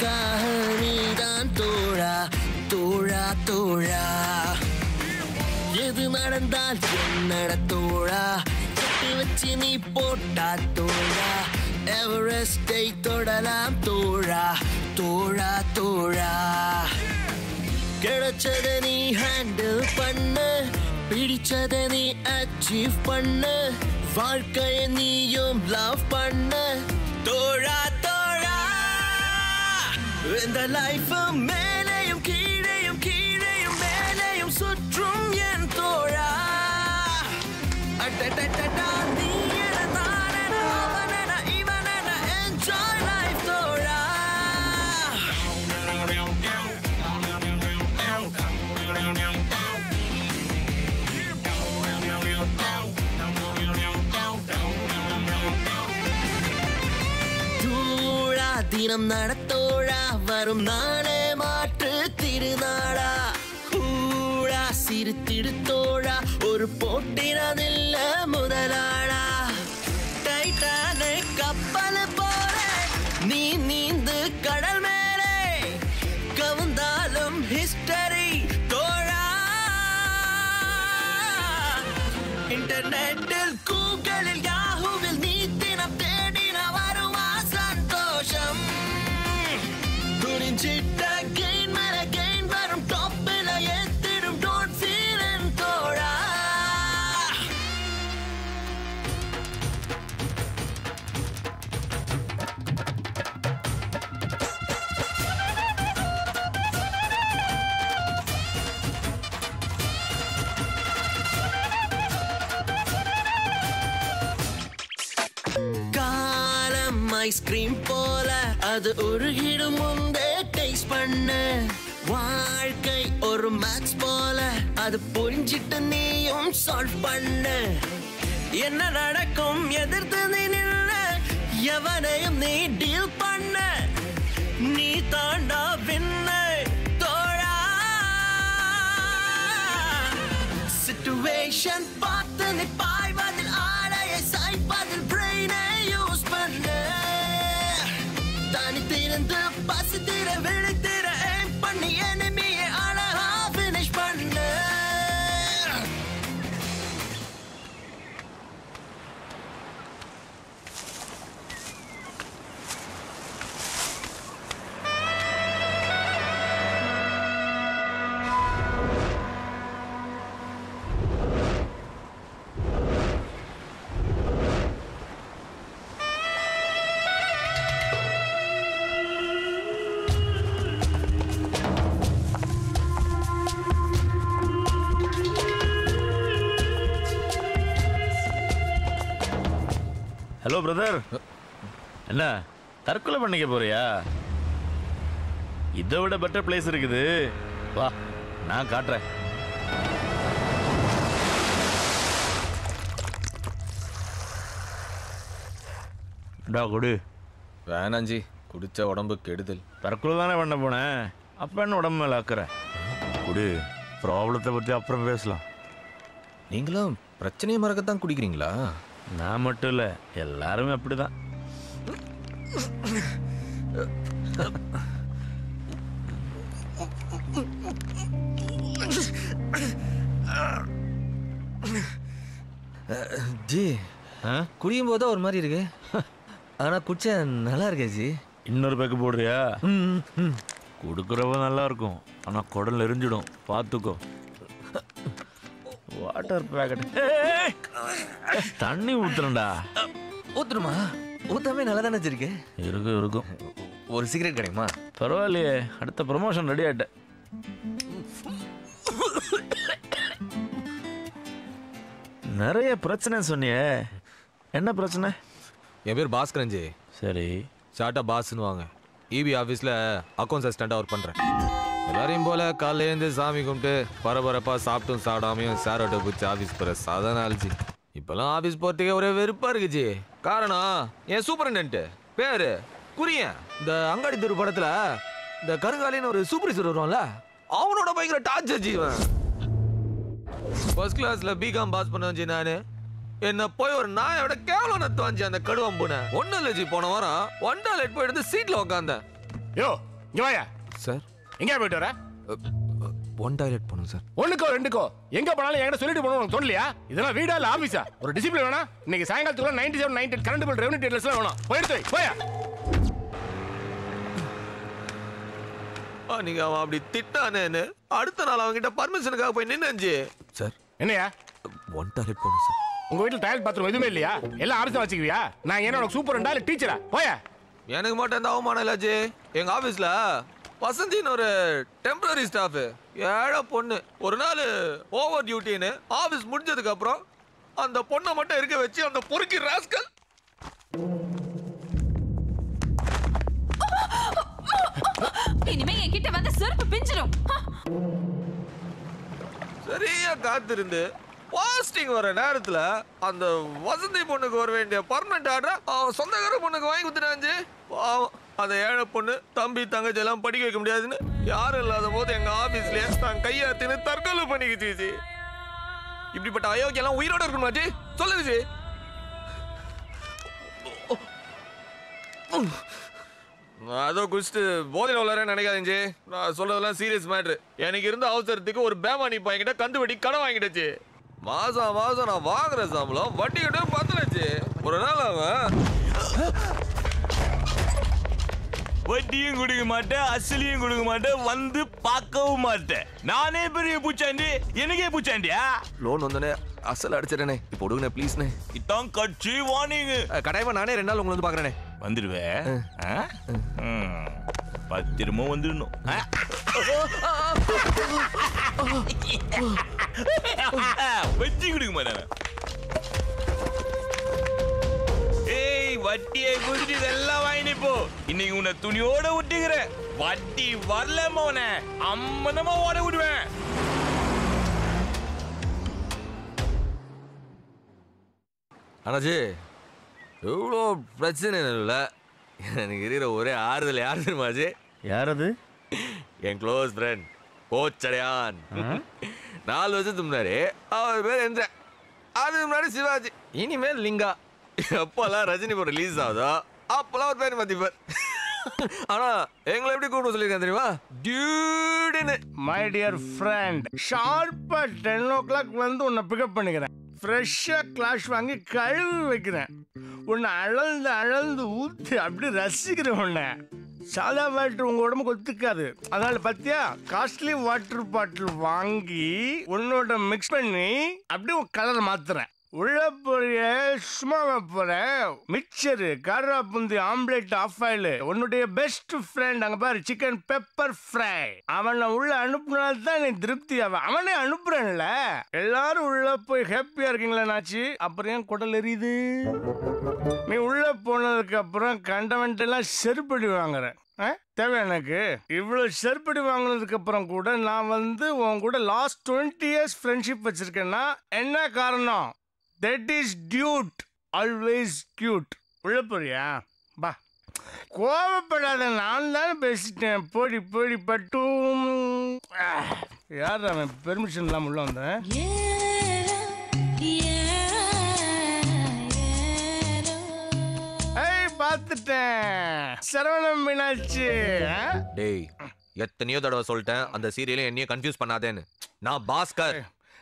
உனக்காக நீதான் தோழா தோழா தோழா. எது நடந்தால் என்னட தோழா? கட்டி வச்சு நீ போட்டா தோழா. எவரெஸ்டை தொடலாம் தோழா தோழா தோழா. கிடைச்சத நீ ஹேண்டில் பண்ணு பிடிச்சத நீ அச்சீவ் பண்ணு. வாழ்க்கைய நீயும் லவ் பண்ணு. இந்த லைஃப் மேலேயும் கீழேயும் கீழேயும் மேலேயும் சுற்றும் என் தோழா. அடடடடா, நீ என நான் என அவன் என இவன் தோழா. தினம் நடக்க வரும் நாளே மாற்று திருநாளா கூழா சிரித்திடு தோழா ஒரு போட்டினதில்ல முதலாளா அது உருகிடும் முன்பே டேஸ்ட் பண்ண. வாழ்க்கை ஒரு மேக்ஸ் போல. அது புரிஞ்சிட்டு நீயும் சால்வ் பண்ண. என்ன நடக்கும் எதிர்த்து நீ நில்ல. எவனையும் நீ டீல் பண்ண. நீ தாண்டா வின்ன. தோழா. சிச்சுவேஷன் பார்த்து நிப்பா. ஹலோ பிரதர் என்ன தற்கொலை பண்ணிக்க போறியா? இதை விட பெட்டர் பிளேஸ் இருக்குது. வா நான் காட்டுறேன். டா குடு. வேணாஞ்சி குடிச்ச உடம்பு கெடுதல். தற்கொலை தானே பண்ண போனேன் அப்போ என்ன உடம்பு மேலே ஆக்குற குடு ப்ராப்ளத்தை பற்றி அப்புறம் பேசலாம். நீங்களும் பிரச்சனையை மறக்கத்தான் குடிக்கிறீங்களா? நான் மட்டும் இல்லை எல்லாருமே அப்படிதான். ஜி? குடியும் போது ஒரு மாதிரி இருக்கு. ஆனா குடிச்சா நல்லா இருக்கே ஜி. இன்னொரு பேக்கு போடுறியா. கொடுக்குறவ நல்லா இருக்கும் ஆனா குடல் எரிஞ்சிடும் பார்த்துக்கோ வாட்டர் பேக்கெட் தண்ணி ஊத்துறேன்டா. ஊத்துணுமா? ஊத்தாமே நல்லா தானே இருக்கு இருக்கும் இருக்கும். ஒரு சிகரெட் கிடைக்குமா? பரவாயில்லையே. அடுத்த ப்ரமோஷன் ரெடி ஆயிட்டேன். நிறைய பிரச்சனை சொன்னியே. என்ன பிரச்சனை? என் பேர் பாஸ்கரன் ஜி சரி. ஷார்ட்டா பாஸ்னு வாங்க. இபி ஆஃபீஸில் அக்கௌண்ட்ஸ் அசிஸ்டண்ட்டாக ஒர்க் பண்ணுறேன் எல்லாரையும் போல காலைல எழுந்து சாமி கும்பிட்டு பரபரப்பா சாப்பிட்டும் சாப்பிடாமையும் சாரோட்ட பிடிச்சி ஆஃபீஸ் போகிற சாதாரண ஆள் ஜி இப்போல்லாம் ஆஃபீஸ் போகிறதுக்கே ஒரே வெறுப்பாக இருக்கு ஜி காரணம் என் சூப்பரண்டன்ட்டு பேரு குரியன் இந்த அங்காடி தெரு படத்தில் இந்த கருங்காலின்னு ஒரு சூப்பர்வைசர் வருவான்ல அவனோட பயங்கர டார்ச்சர் ஜீவன் ஃபர்ஸ்ட் கிளாஸ்ல பிகாம் பாஸ் பண்ண வச்சு நானு. என்ன போய் ஒரு நாயோட கேவலம் நத்து வாஞ்சி அந்த கடுவம்புன ஒன்னும் இல்லை ஜி போன வாரம் ஒன் டாய்லெட் போய் எடுத்து சீட்ல உட்காந்தேன் யோ இங்க வாயா. சார் எங்க போயிட்டு வர? ஒன் டாய்லெட் போகணும் சார் ஒண்ணுக்கோ ரெண்டுக்கோ? எங்க போனாலும் என்கிட்ட சொல்லிட்டு போகணும் உனக்கு தோணலையா? இதெல்லாம் வீடா இல்ல ஆபீஸா? ஒரு டிசிப்ளின் வேணா? இன்னைக்கு சாயங்காலத்துக்குள்ள ninety seven ninety current bill revenue details எல்லாம் வேணும். போயிடுத்து வை, போயா. ஆ, நீங்க அவன் அப்படி திட்டானேன்னு அடுத்த நாள் அவன்கிட்ட பர்மிஷனுக்காக போய் நின்னஞ்சி சார் என்னையா? ஒன் டாய்லெட் போகணும் சார் உங்க வீட்டுல டாய்லெட் பாத்ரூம் எதுவுமே இல்லையா? எல்லாம் ஆபீஸா வச்சுக்குவியா? நான் என்ன உனக்கு சூப்பர் இல்ல டீச்சரா போயா. எனக்கு மட்டும் எந்த அவமானம் இல்லை ஜி. எங்க ஆபீஸ்ல வசந்தின்னு ஒரு டெம்பரரி ஸ்டாஃப் ஏழை பொண்ணு. ஒரு நாள் ஓவர் டியூட்டின்னு ஆபீஸ் முடிஞ்சதுக்கு அப்புறம் அந்த பொண்ணை மட்டும் இருக்க வச்சு அந்த பொறுக்கி ராஸ்கல் இனிமே என்கிட்ட வந்து செருப்பு பிஞ்சிடும்! சரியா காத்திருந்து பாஸ்டிங் வர நேரத்துல அந்த வசந்தி பொண்ணுக்கு வர வேண்டிய பர்மனெண்ட் ஆர்டர் அவன் சொந்தக்கார பொண்ணுக்கு வாங்கி கொடுத்துட்டாஞ்சு பாவம் அந்த ஏழை பொண்ணு தம்பி தங்கச்சி எல்லாம் படிக்க வைக்க முடியாதுன்னு யாரும் இல்லாத போது எங்க ஆஃபீஸ்லேயே தான் கையாத்தின்னு தற்கொலை பண்ணிக்கிச்சு இப்படிப்பட்ட அயோக்கியெல்லாம் உயிரோட இருக்கணுமாச்சு சொல்லுங்க ஜி அதோ குடிச்சிட்டு போதையில் உள்ளார நினைக்காதீங்க நான் சொல்றதெல்லாம் சீரியஸ் மேட்ரு எனக்கு இருந்த அவசரத்துக்கு ஒரு பேமானி பையன்கிட்ட கந்து வட்டி கடன் வாங்கிடுச்சு மாசம் மாசம் நான் வாங்குற சம்பளம் வட்டி கிட்ட பத்தலச்சு ஒரு நாள் அவன் வட்டியும் கொடுக்க மாட்டேன் அசலியும் கொடுக்க மாட்டேன் வந்து பார்க்கவும் மாட்டேன். நானே பெரிய பூச்சாண்டி எனக்கே பூச்சாண்டியா? லோன் வந்தோடனே அசல் அடிச்சிடனே இப்போ கொடுங்கண்ணே ப்ளீஸ்ண்ணே இதான் கட்சி வாணிங்க. கட்டாயமா நானே ரெண்டு நாள் உங்களை வந்து பார்க்குறேனே. வந்துடுவேன். பத்திரமா வந்துடணும்? வட்டி கொடுக்க மாட்டேன். வட்டியை குடிச்சு இதெல்லாம் வாங்கினி போ. இன்னைக்கு உன்னை துணியோட விட்டுக்கிறேன் வட்டி வரல மோன. அம்மனமா ஓட விடுவேன். அண்ணாச்சி எவ்வளோ பிரச்சனை இல்லை. எனக்கு இருக்கிற ஒரே ஆறுதல் யார் தெரியுமாச்சு யார் அது? என் க்ளோஸ் ஃப்ரெண்ட் கோச்சடையான். நாலு வருஷத்துக்கு முன்னாடி அவர் பேர் எந்த அதுக்கு முன்னாடி சிவாஜி இனிமேல் லிங்கா. எப்போல்லாம் ரஜினி படம் ரிலீஸ் ஆகுதோ அப்போல்லாம் ஒரு பேர் மதிப்பார் ஆனா எங்களை எப்படி கூப்பிட சொல்லியிருக்கேன் தெரியுமா? டியூடுன்னு மை டியர் ஃப்ரெண்ட் ஷார்ப்பா டென் ஓ கிளாக் வந்து உன்னை பிக்கப் பண்ணிக்கிறேன். ஃப்ரெஷ்ஷாக கிளாஷ் வாங்கி கழுவி வைக்கிறேன். உன்னை அழந்து அழந்து ஊற்றி அப்படி ரசிக்கிறேன் உன்னை. சாதா வாட்டர் உங்கள் உடம்புக்கு ஒத்துக்காது. அதனால பார்த்தியா காஸ்ட்லி வாட்டர் பாட்டில் வாங்கி உன்னோட மிக்ஸ் பண்ணி அப்படியே உன் கலரை மாத்துறேன். உள்ள போறிய சும்மா போகிறேன் மிக்சரு காரா புந்தி ஆம்லெட் ஆஃப் ஆயில் உன்னுடைய பெஸ்ட் ஃப்ரெண்ட் அங்கே பாரு சிக்கன் பெப்பர் ஃப்ரை அவனை உள்ள அனுப்புனால தான் நீ திருப்தி அவன் அவனே அனுப்புறேன்ல. எல்லாரும் உள்ள போய் ஹாப்பியாக இருக்கீங்களா நாச்சி? அப்புறம் ஏன் குடல் எரியுது? நீ உள்ள போனதுக்கு அப்புறம் செருப்படி வாங்குறேன். ஆ? தேவை எனக்கு. இவ்வளவு செருப்படி வாங்கினதுக்கு அப்புறம் கூட நான் வந்து உன் கூட லாஸ்ட் டுவெண்ட்டி இயர்ஸ் ஃப்ரெண்ட்ஷிப் வச்சிருக்கேன்னா என்ன காரணம்? That is dude always cute உள்ள போறியா? பா. கோவப்படாத நான் தானே பேசிட்டேன். போடி போடி பட்டும் யார் அவன் பெர்மிஷன் இல்லாம உள்ள வந்தேன் பார்த்துட்டேன். சரவணம் மீனாட்சி? டேய் எத்தனையோ தடவை சொல்லிட்டேன். அந்த சீரியலையும் என்னையும் கன்ஃபியூஸ் பண்ணாதேன்னு. நான் பாஸ்கர்.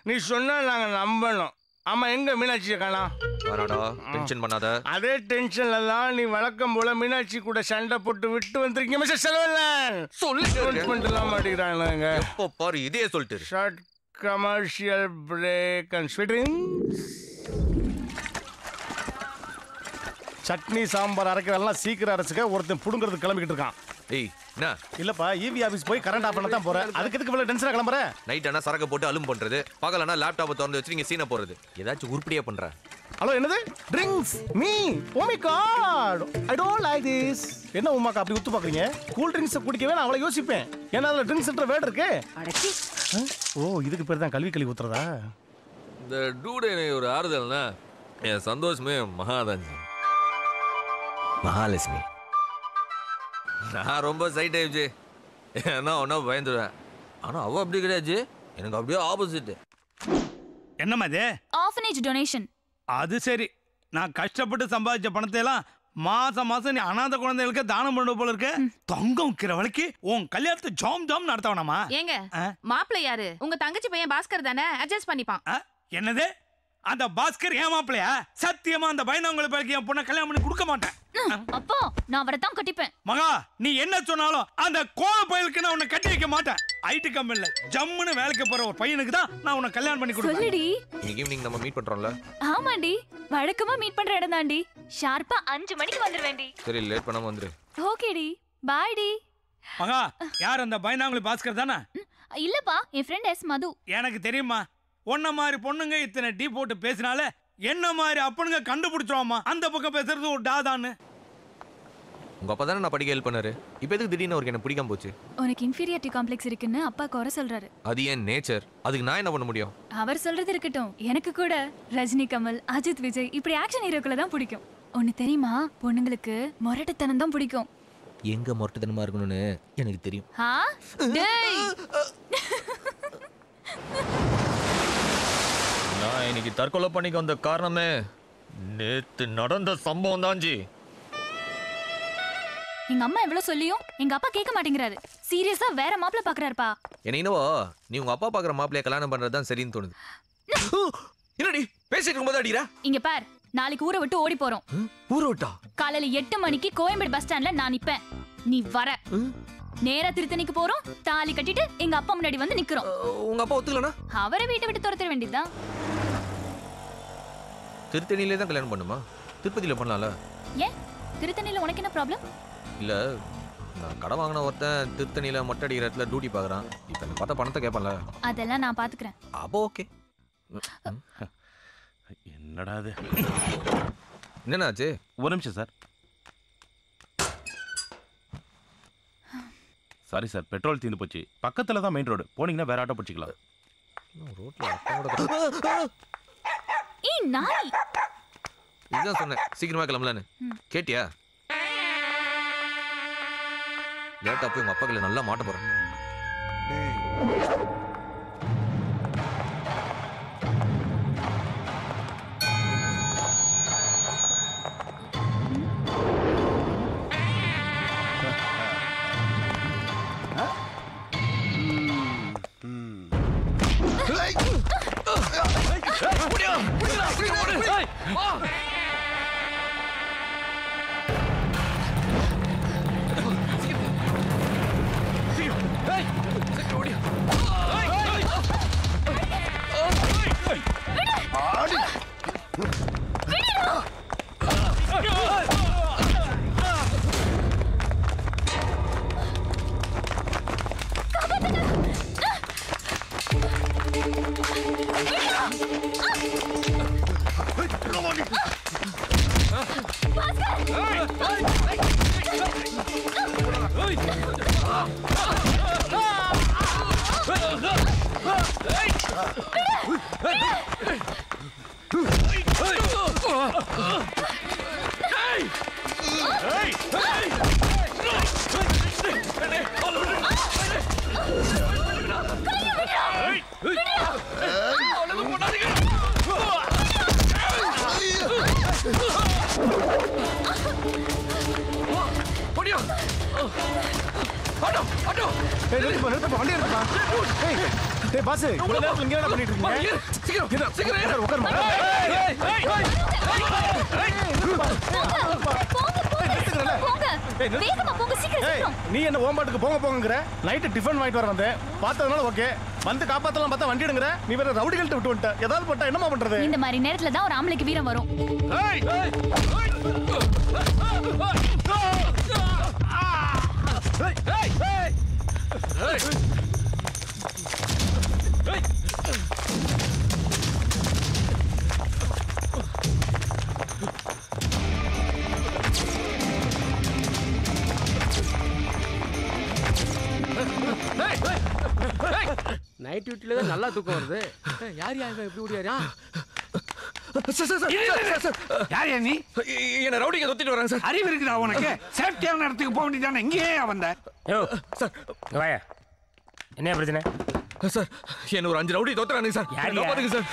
நீ சொன்னா நாங்க நம்பணும். ஆமா எங்க மீனாட்சியை காணா வேணாடா டென்ஷன் பண்ணாத. அதே டென்ஷன்ல தான் நீ வழக்கம் போல மீனாட்சி கூட சண்டை போட்டு விட்டு வந்திருக்கீங்க மிஸ்டர் செலவல்லன் சொல்லிட்டு. பண்ணலாம் மாட்டேங்கிறாங்க எப்போ பாரு இதே சொல்லிட்டு. ஷார்ட் கமர்ஷியல் பிரேக் அண்ட் ஸ்வீட்ரிங் சட்னி சாம்பார் அரைக்கிறதெல்லாம் சீக்கிரம் அரைச்சுக்க ஒருத்தன் புடுங்கிறது கிளம்பிக்கிட்டு இருக்கான். ஏய் என்ன? இல்லப்பா இவி ஆபீஸ் போய் கரண்ட் ஆஃப் பண்ண தான் போறேன் அதுக்கு எதுக்கு இவ்வளவு டென்ஷனா கிளம்புற? நைட் ஆனா சரக்கு போட்டு அலும் பண்றது. பகலனா லேப்டாப்பை திறந்து வச்சு நீங்க சீனை போறது ஏதாச்சும் உருப்படியா பண்ற. ஹலோ என்னது? Drinks me oh my god I don't like this என்ன உமாக்கா அப்படி உத்து பாக்குறீங்க? கூல் ட்ரிங்க்ஸ் குடிக்கவே நான் அவளை யோசிப்பேன். ஏன்னா அதுல ட்ரிங்க்ஸ்ன்ற வேர்டு இருக்கு? ஓ இதுக்கு பேர் தான் கல்வி கல்வி ஊத்துறதா? இந்த டூடு ஒரு ஆறுதல்னா என் சந்தோஷமே மகாதாஞ்சி மகாலட்சுமி. நான் ரொம்ப சைட் ஆயிடுச்சு ஏன்னா ஒன்றா பயந்துடுவேன் ஆனால் அவள் அப்படி கிடையாது எனக்கு அப்படியே ஆப்போசிட் என்னம்மா இது? ஆஃபனேஜ் டொனேஷன் அது சரி. நான் கஷ்டப்பட்டு சம்பாதிச்ச பணத்தை எல்லாம் மாசம் மாசம் நீ அனாதை குழந்தைகளுக்கு தானம் பண்ண போல இருக்க. தங்கம் விற்கிற வழிக்கு உன் கல்யாணத்தை ஜாம் ஜாம் நடத்தவனாமா ஏங்க ஆ? மாப்பிள்ளை யாரு? உங்க தங்கச்சி பையன் பாஸ்கர் தானே? அட்ஜஸ்ட் பண்ணிப்பான்? என்னது? அந்த பாஸ்கர் ஏமாப்பிளையா சத்தியமா அந்த பயந்தவங்களை பிறகு என் பொண்ணை கல்யாணம் பண்ணி கொடுக்க மாட்டேன். அப்போ நான் அவரை தான் கட்டிப்பேன். மகா நீ என்ன சொன்னாலும் அந்த கோல பயலுக்கு நான் உன்னை கட்டி வைக்க மாட்டேன். ஐடி கம்பெனில ஜம்முன்னு வேலைக்கு போற ஒரு பையனுக்கு தான் நான் உன்னை கல்யாணம் பண்ணி கொடுப்பேன். சொல்லுடி. இன்னைக்கு ஈவினிங் நம்ம மீட் பண்ணுறோம்ல ஆமாண்டி. வழக்கமா மீட் பண்ற இடம் தாண்டி. ஷார்ப்பா அஞ்சு மணிக்கு வந்துருவேண்டி. சரி லேட் பண்ணாமல் வந்துரு. ஓகேடி. பாய்டி. மகா யார் அந்த பயந்தாங்குழி பாஸ்கர் தானே? இல்லப்பா என் ஃப்ரெண்ட் எஸ் மது. எனக்கு தெரியுமா உன்ன மாதிரி பொண்ணுங்க இத்தனை டீ போட்டு பேசினால என்ன மாதிரி அப்பனுங்க கண்டுபிடிச்சிருவாமா அந்த பக்கம் பேசுறது ஒரு டாதான்னு. உங்கள் அப்பா தானே நான் படிக்க ஹெல்ப் பண்ணாரு. இப்போ எதுக்கு திடீர்னு அவருக்கு என்ன பிடிக்காம போச்சு? உனக்கு இன்ஃபீரியாரிட்டி காம்ப்ளெக்ஸ் இருக்குன்னு அப்பா குறை சொல்றாரு. அது ஏன் நேச்சர் அதுக்கு நான் என்ன பண்ண முடியும்? அவர் சொல்றது இருக்கட்டும். எனக்கு கூட ரஜினி கமல் அஜித் விஜய் இப்படி ஆக்ஷன் ஹீரோக்களை தான் பிடிக்கும். ஒன்னு தெரியுமா? பொண்ணுங்களுக்கு முரட்டுத்தனம் தான் பிடிக்கும். எங்க மொரட்டுத்தனமா இருக்கணும்னு எனக்கு தெரியும். ஆ? டேய்! நான் இன்னைக்கு தற்கொலை பண்ணிக்க வந்த காரணமே நேத்து நடந்த சம்பவம் தான் ஜி. எங்க அம்மா எவ்வளவு சொல்லியும் எங்க அப்பா கேட்க மாட்டேங்கிறாரு. சீரியஸா வேற மாப்பிள்ள பாக்குறாருப்பா. என்ன என்னவோ நீ உங்கள் அப்பா பார்க்குற மாப்பிளைய கல்யாணம் பண்ணுறது தான் சரின்னு தோணுது. என்னடி பேசிட்டு இருக்கும்போது அடிக்கிறா இங்க பார் நாளைக்கு ஊரை விட்டு ஓடி போறோம். ஊற விட்டா? காலையில எட்டு மணிக்கு கோயம்பேடு பஸ் ஸ்டாண்ட்ல நான் நிப்பேன். நீ வர. நேரா திருத்தணிக்கு போறோம். தாலி கட்டிட்டு எங்க அப்பா முன்னாடி வந்து நிக்கிறோம். உங்கள் அப்பா ஒத்துக்கலனா? அவரை வீட்டை விட்டு துரத்திட வேண்டியதுதான். திருத்தணியிலே தான் கல்யாணம் பண்ணுமா? திருப்பதியில் பண்ணலாம்ல? ஏன்? திருத்தணியில உனக்கு என்ன ப்ராப்ளம் இல்லை நான் கடை வாங்கின ஒருத்தன் திருத்தணியில் மொட்டை அடிக்கிற இடத்துல டியூட்டி பார்க்குறான். இப்போ என்ன பார்த்தா பணத்தை கேட்பான்ல. அதெல்லாம் நான் பாத்துக்கிறேன் அப்போ ஓகே என்னடா அது என்னண்ணாச்சு ஒரு நிமிஷம் சார். சாரி சார் பெட்ரோல் தீர்ந்து போச்சு. பக்கத்துல தான் மெயின் ரோடு போனீங்கன்னா வேற ஆட்டோ பிடிச்சிக்கலாம். ஏய் நாய். இதுதான் சொன்னேன். சீக்கிரமா கிளம்பலான்னு. கேட்டியா? லேட்டா போய் உங்க அப்பா நல்லா மாட்ட போறேன். Hadi. Hey! Hey! Hey! ஏய் நிறுத்துப்பா நிறுத்துப்பா வண்டி எடுத்துப்பா ஏய் ஏய் பாஸ் இவ்வளவு நேரத்துல இங்க என்ன பண்ணிட்டு இருக்கீங்க சீக்கிரம் சீக்கிரம் உட்காருமா ஏய் நீ என்ன ஓம்பாட்டுக்கு போங்க போங்கங்கிற நைட்டு டிஃபன் வாங்கிட்டு வர வந்தேன் பார்த்ததுனால ஓகே வந்து காப்பாத்தலாம் பார்த்தா வண்டி எடுங்கிற நீ வேற ரவுடிகள்ட்ட விட்டு வந்துட்ட ஏதாவது போட்டா என்னமா பண்றது இந்த மாதிரி நேரத்துல தான் ஒரு ஆம்பளைக்கு வீரம் வரும் ஏய் நைட் டியூட்டில தான் நல்லா தூக்கம் வருது. யார் யார் இப்படி ஓடியாரா? சார் சார் சார் சார் யார் நீ? என்ன ரவுடிங்க தொத்திட்டு வராங்க சார் அறிவு இருக்குதா உனக்கு? சேஃப்டியான இடத்துக்கு போக வேண்டியதானே இங்கேயே வந்த. யோ சார் வாயா. என்ன பிரச்சனை? சார் என்ன ஒரு அஞ்சு ரவுடி தோத்துறானுங்க சார் யார் பாத்துங்க சார்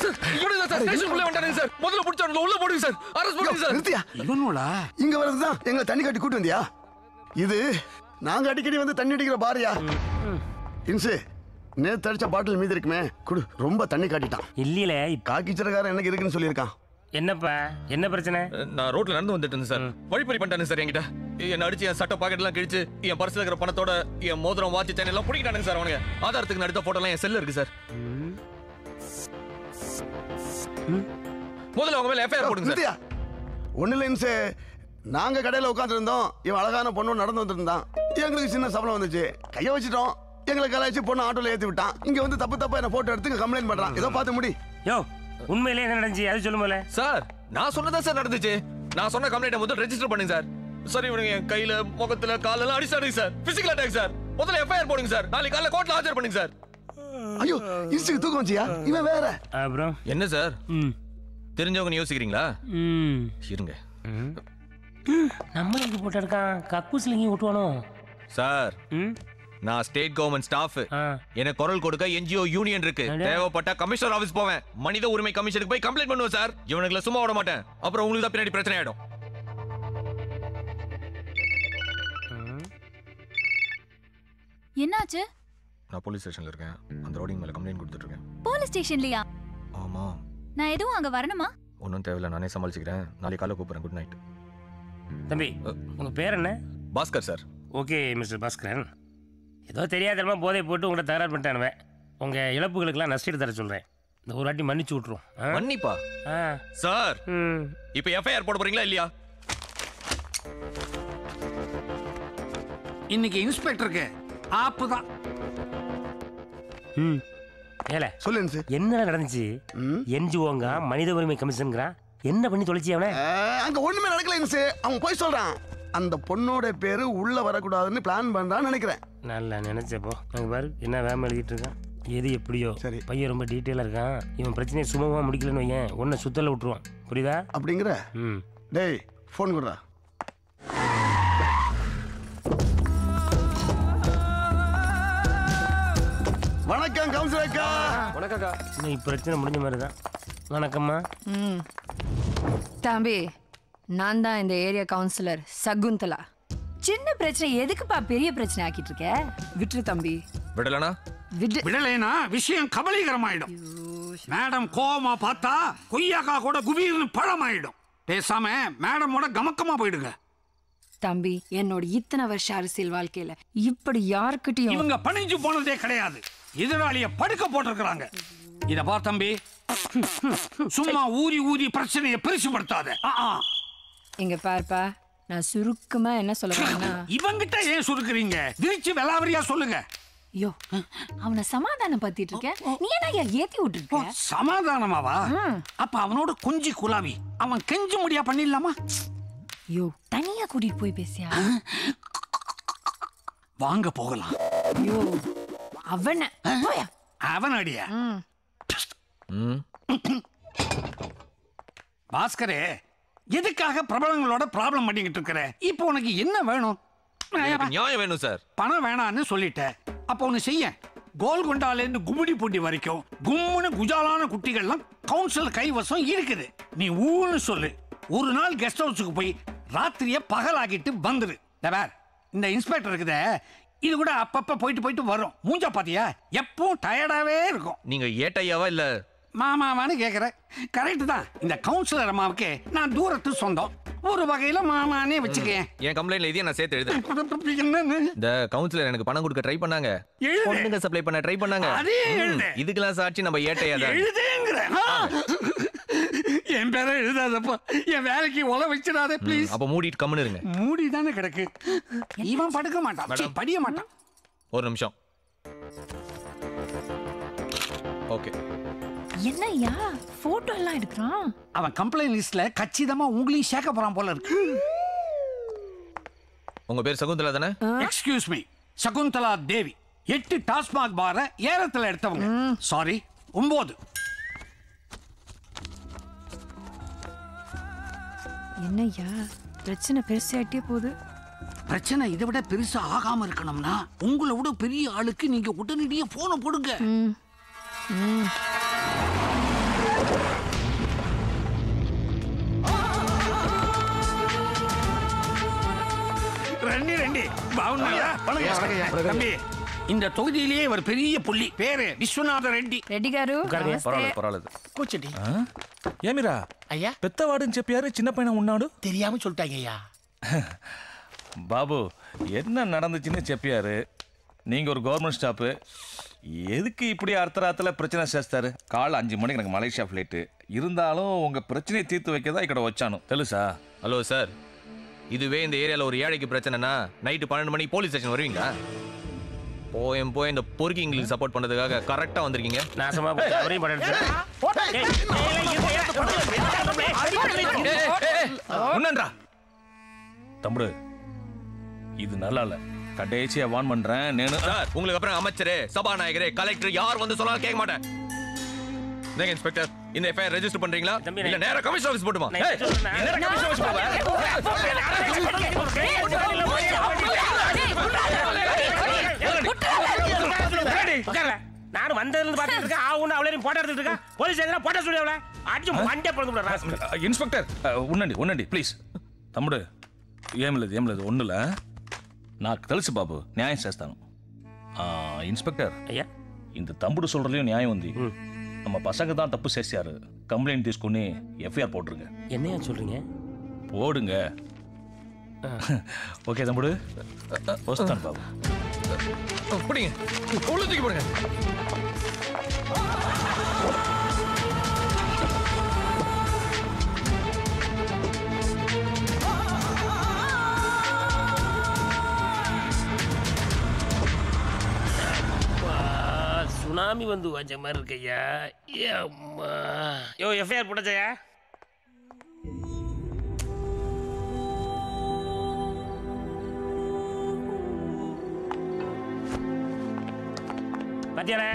சார் இவனுங்க சார் ஸ்டேஷனுக்குள்ள வந்துட்டானுங்க சார் முதல்ல பிடிச்சானுங்க உள்ள போடுங்க சார் அரெஸ்ட் பண்ணுங்க சார் நிறுத்தியா? இவனுங்களா இங்க வர்றதுதான் எங்களை தண்ணி கட்டி கூட்டு வந்தியா? இது நாங்க அடிக்கடி வந்து தண்ணி அடிக்கிற பாரியா? இன்சு நேத்து அடிச்ச பாட்டில் மீதி இருக்குமே. குடு ரொம்ப தண்ணி காட்டிட்டான். இல்லையில காக்கி சிறகாரன் எனக்கு இருக்குன்னு சொல்லியிருக்கான். என்னப்பா? என்ன பிரச்சனை? நான் ரோட்ல நடந்து வந்துட்டு இருந்தேன் சார். வழிப்பறி பண்ணிட்டானுங்க சார் என்கிட்ட. என்ன அடிச்சு என் சட்ட பாக்கெட் எல்லாம் கிழிச்சு என் பர்ஸ்ல இருக்கிற பணத்தோட என் மோதிரம் வாட்ச் செயின் எல்லாம் பிடிக்கிட்டானுங்க சார் அவனுங்க. ஆதாரத்துக்கு நான் எடுத்த போட்டோ எல்லாம் என் செல்ல இருக்கு சார். முதல்ல அவங்க மேல எஃப்ஐஆர் போடுங்க சார் ஒண்ணு இல்லை இன்சு நாங்க கடையில உட்காந்துருந்தோம் இவன் அழகான பொண்ணு நடந்து வந்திருந்தான். எங்களுக்கு சின்ன சபலம் வந்துச்சு. கைய வச்சுட்டோம். எங்களை கலாய்ச்சி பொண்ணு ஆட்டோல ஏத்தி விட்டான். இங்க வந்து தப்பு தப்பா என்ன போட்டோ எடுத்து கம்ப்ளைண்ட் பண்றான். ஏதோ பார்த்து முடி. யோ உண்மையிலே என்ன நடந்துச்சு? அது சொல்லுமோல சார் நான் சொன்னதா சார் நடந்துச்சு. நான் சொன்ன கம்ப்ளைண்ட் முதல்ல ரெஜிஸ்டர் பண்ணுங்க சார். சார் இவனுங்க என் கையில முகத்துல கால்ல எல்லாம் அடிச்சாடுங்க சார். Physical attack sir. முதல்ல எஃப்ஐஆர் போடுங்க சார். நாளைக்கு காலைல கோர்ட்ல ஆஜர் பண்ணுங்க சார். ஐயோ இன்சுக்கு தூக்கம் வச்சியா இவன் வேற. அப்புறம்? என்ன சார்? ம். தெரிஞ்சவங்க யோசிக்கிறீங்களா? ம். இருங்க. நம்மளுக்கு போட்டு இருக்கான்? கக்கூசில் எங்கேயும் விட்டுவானோ சார். ம்? நான் ஸ்டேட் கவர்மெண்ட் ஸ்டாஃப். எனக்கு குரல் கொடுக்க என்ஜிஓ யூனியன் இருக்கு. தேவைப்பட்டா கமிஷனர் ஆபீஸ் போவேன். மனித உரிமை கமிஷனுக்கு போய் கம்ப்ளைண்ட் பண்ணுவேன் சார். இவனுங்களை சும்மா விட மாட்டேன். அப்புறம் உங்களுக்கு தான் பின்னாடி பிரச்சனை ஆயிடும். என்னாச்சு? நான் போலீஸ் ஸ்டேஷன்ல இருக்கேன். அந்த ரோடிங் மேல கம்ப்ளைண்ட் கொடுத்துட்டு இருக்கேன் போலீஸ் ஸ்டேஷன்லயா? ஆமா. நான் எதுவும் அங்க வரணுமா? ஒன்றும் தேவையில்ல நானே சமாளிச்சுக்கிறேன். நாளைக்கு காலைல கூப்பிடுறேன். குட் நைட் தம்பி உங்க பேர் என்ன? Bhaskar sir. Okay mister Bhaskaran. ஏதோ தெரியாதனமா போதை போட்டு உங்களை தகராறு பண்ணிட்டானுவேன் உங்க இழப்புகளுக்கெல்லாம் நஷ்டீடு தர சொல்றேன். இந்த ஒரு வாட்டி மன்னிச்சு விட்ருவோம் ஆ? மன்னிப்பா? ஆ. சார் ம். இப்போ எஃப்ஐஆர் போட போறீங்களா இல்லையா? இன்னைக்கு இன்ஸ்பெக்டருக்கு ஆப்பு தான் ம். ஏல சொல்லு இன்சு என்ன நடந்துச்சு? ம். என்ஜிஓங்க மனித உரிமை கமிஷனுங்கிறான் என்ன பண்ணி தொலைச்சி அவனை? அங்க ஒண்ணுமே நடக்கல இன்சு அவன் போய் சொல்றான். அந்த பொண்ணோட பேரு உள்ள வரக்கூடாதுன்னு பிளான் பண்றான்னு நினைக்கிறேன். நல்லா நினைச்சப்போ அங்க பாரு என்ன வேமை எழுதிட்டு இருக்கான். எது எப்படியோ. சரி. பையன் ரொம்ப டீட்டெயிலாக இருக்கான். இவன் பிரச்சனையை சுமமா முடிக்கலன்னு வையன். உன்னை சுத்தல விட்டுருவான். புரியுதா? அப்படிங்கிற? ம். டேய் ஃபோன் கொடுறா வணக்கம் கவுன்சிலர் அக்கா. வணக்கக்கா இன்னும் பிரச்சனை முடிஞ்ச மாதிரி தான் வணக்கம்மா. ம். தம்பி நான் தான் இந்த ஏரியா கவுன்சிலர் சகுந்தலா. சின்ன பிரச்சனை எதுக்குப்பா பெரிய பிரச்சனை ஆக்கிட்டு இருக்க? விட்டுரு தம்பி. விடலனா? விடு. விடலைனா விஷயம் கபலீகரமாயிடும். மேடம் கோவமா பார்த்தா கொய்யாக்கா கூட குபீர்னு பழமாயிடும். பேசாம மேடமோட கமக்கமா போயிடுங்க. தம்பி என்னோட இத்தனை வருஷ அரசியல் வாழ்க்கையில இப்படி யாருக்கிட்டையும் இவங்க பணிஞ்சு போனதே கிடையாது. எதிராளிய படுக்க போட்டிருக்கிறாங்க. இத பா தம்பி. சும்மா ஊதி ஊதி பிரச்சனையை பெருசுபடுத்தாத ஆ, ஆ. இங்க பாருப்பா நான் சுருக்கமா என்ன சொல்ல வரேன்னா இவங்கிட்ட ஏன் சுருக்குறீங்க? விரிச்சு வெளாவரியா சொல்லுங்க. ஐயோ அவனை சமாதானம் பத்திட்டு இருக்க நீ என்ன ஏத்தி விட்டுருக்க? சமாதானமாவா? அப்ப அவனோட கொஞ்சி குலாவி அவன் கெஞ்சு முடியா பண்ணிடலாமா? ஐயோ தனியா கூட்டிட்டு போய் பேசியா? வாங்க போகலாம். ஐயோ அவன. அவன் அடியா? பாஸ்கரே எதுக்காக பிரபலங்களோட ப்ராப்ளம் பண்ணிக்கிட்டு இருக்கிற? இப்போ உனக்கு என்ன வேணும்? நியாயம் வேணும் சார். பணம் வேணான்னு சொல்லிட்டேன். அப்போ ஒன்று செய்ய. கோல்கொண்டாலேருந்து கும்மிடி பூண்டி வரைக்கும் கும்முன்னு குஜாலான குட்டிகள்லாம் கவுன்சில் கைவசம் இருக்குது. நீ ஊன்னு சொல்லு. ஒரு நாள் கெஸ்ட் ஹவுஸுக்கு போய் ராத்திரிய பகலாக்கிட்டு வந்துரு. பார், இந்த இன்ஸ்பெக்டர் இருக்குதே இது கூட அப்பப்ப போயிட்டு போயிட்டு வரும். மூஞ்ச பாத்தியா? எப்பவும் டயர்டாவே இருக்கும். நீங்க ஏட்டையாவா இல்ல மாமாவான்னு கேக்குறேன். கரெக்ட் தான். இந்த கவுன்சிலர் அம்மாவுக்கு நான் தூரத்து சொந்தம். ஒரு வகையில மாமானே வச்சுக்கேன். என் கம்ப்ளைண்ட்ல இதையும் நான் சேர்த்து எழுதுறேன். இந்த கவுன்சிலர் எனக்கு பணம் கொடுக்க ட்ரை பண்ணாங்க. பொண்ணுங்க சப்ளை பண்ண ட்ரை பண்ணாங்க. இதுக்கெல்லாம் சாட்சி நம்ம ஏட்டையா தான் எழுதுங்கிறேன். ஆ. என் பேரை எழுதாதப்பா. என் வேலைக்கு உல வச்சிடாத ப்ளீஸ் அப்ப மூடிட்டு கம்முன்னு இருங்க. மூடி தானே கிடக்கு. இவன் படுக்க மாட்டான். படிய மாட்டான். ஒரு நிமிஷம். ஓகே. என்னய்யா? போட்டோ எல்லாம் எடுக்கிறான்? அவன் கம்ப்ளைண்ட் லிஸ்ட்ல கச்சிதமா உங்களையும் சேர்க்க போறான் போல இருக்கு. உங்க பேர் சகுந்தலா தானே? Excuse me Shakuntala Devi. எட்டு டாஸ்மாக் பார ஏலத்துல எடுத்தவங்க. சாரி ஒன்பது என்னய்யா? பிரச்சனை பெருசாயிட்டே போகுது. பிரச்சனை இதை விட பெருசா ஆகாம இருக்கணும்னா உங்களை விட பெரிய ஆளுக்கு நீங்க உடனடியே போன போடுங்க. ரெண்டி ரெண்டி பாவுனாயா வணக்கம், வணக்கம் ஐயா. தம்பி இந்த தொகுதியிலேயே ஒரு பெரிய புள்ளி பேரு விஸ்வநாத ரெட்டி రెడ్డి గారు உட்காருங்க. నమస్తే. பரவாயில்ல కూర్చోండి ఏమిరా అయ్యా పెద్దవాడని చెప్పారు చిన్న పైన ఉన్నాడు தெரியாம சொல்லிட்டாங்க ஐயா బాబు என்ன நடந்துச்சுன்னு చెప్పారు நீங்க ஒரு கவர்மெண்ட் ஸ்டாப்பு எதுக்கு இப்படி அர்த்தராத்துல பிரச்சனை చేస్తారు காலை அஞ்சு மணிக்கு எனக்கு மலேசியா ஃப்ளைட்டு இருந்தாலும் உங்க பிரச்சனையை தீர்த்து வைக்க தான் ఇక్కడ వచ్చాను తెలుసా ஹலோ சார் இதுவே இந்த ஏரியால ஒரு ஏழைக்கு பிரச்சனைனா நைட்டு பன்னெண்டு மணிக்கு போலீஸ் ஸ்டேஷன் வருவீங்களா போயும் போய் இந்த பொறுக்கிங்களுக்கு சப்போர்ட் பண்றதுக்காக கரெக்டா வந்திருக்கீங்க நாசமா போச்சு. அவரையும் படம் எடுத்து ஏய், ஏய், ஏய், இரு, ஏய், உன்னன்றா తమ్ముడు இது நல்லா இல்ல கடைசியா வான் பண்றேன் நேனு சார் உங்களுக்கு அப்புறம் அமைச்சர் சபாநாயகர் கலெக்டர் யார் வந்து சொன்னாலும் கேட்க மாட்டேன் என்னங்க இன்ஸ்பெக்டர் இந்த எஃப்ஐஆர் ரெஜிஸ்டர் பண்றீங்களா இல்ல நேரா கமிஷன் ஆபீஸ் போட்டுமா நேரா கமிஷன் ஆபீஸ் போவா நானும் வந்ததுல பாத்துட்டு இருக்கேன் ஆவுன்னு அவளையும் போட்டோ எடுத்துட்டு இருக்கேன் போலீஸ் எல்லாம் போட்டோ சொல்லி அவளை அடிச்சு மண்டே பிறந்து இன்ஸ்பெக்டர் உன்னண்டி உன்னண்டி ப்ளீஸ் தம்புடு ஏமில்லது ஏமில்லது ஒன்றுல నాకు తెలుసు బాబు న్యాయం చేస్తాను ఆ, ఇన్స్పెక్టర్ అయ్యా ఇంత తమ్ముడు சொல்றதுலயும் న్యాయం ఉంది நம்ம பசங்க தான் தப்பு చేశారు కంప్లైంట్ తీసుకుని ఎఫ్ఐఆర్ போட்டுருங்க என்னையா சொல்றீங்க போடுங்க ஓகே தம்புடு வஸ்தான் பாபு பிடிங்க உள்ள தூக்கி போடுங்க சுனாமி வந்து வச்ச மாதிரி இருக்கையா ஏம்மா யோ எஃப்ஐஆர் போட்டச்சையா பாத்தியாடா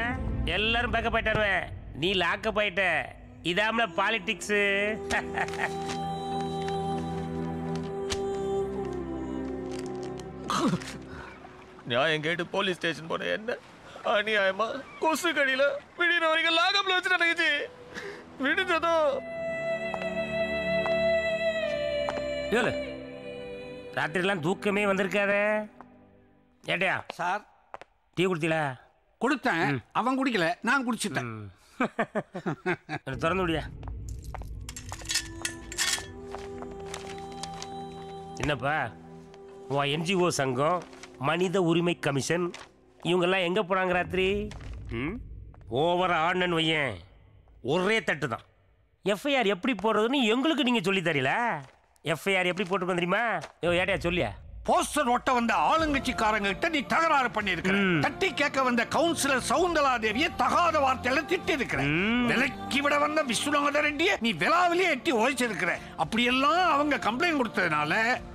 எல்லாரும் பேக்கப் ஆயிட்டாருவேன் நீ லாக்கப் ஆயிட்ட. இதாமல பாலிடிக்ஸ் நியாயம் கேட்டு போலீஸ் ஸ்டேஷன் போன என்ன? அநியாயமா? கொசு கடியில விடின வரைக்கும் லாகப்ல வச்சு நடக்குச்சு. விடுஞ்சதும் ஏழு ராத்திரிலாம் தூக்கமே வந்திருக்காதே. ஏட்டையா சார். டீ குடுத்தீங்களா கொடுத்தேன். அவன் குடிக்கல. நான் குடிச்சிட்டேன். திறந்து விடியா. என்னப்பா? உன் என்ஜிஓ சங்கம் மனித உரிமை கமிஷன் இவங்கெல்லாம் எங்கே போனாங்க ராத்திரி? ம்? ஓவர் ஆடினு வையேன். ஒரே தட்டு தான். எஃப்ஐஆர் எப்படி போடுறதுன்னு எங்களுக்கு நீங்கள் சொல்லி தரீல? எஃப்ஐஆர் எப்படி போட்டுருக்கோம் தெரியுமா? யோ ஏட்டையா சொல்லியா? போஸ்டர் ஒட்ட வந்த ஆளுங்கட்சிக்காரங்க கிட்ட நீ தகராறு பண்ணிருக்கிற தட்டி கேட்க வந்த கவுன்சிலர் சவுந்தலா தேவியை தகாத வார்த்தையில திட்டி இருக்கிற விலக்கி விட வந்த விஸ்வநாத ரெட்டிய நீ விழாவிலேயே எட்டி ஓய்ச்சிருக்கிற அப்படியெல்லாம் அவங்க கம்ப்ளைண்ட் கொடுத்ததுனால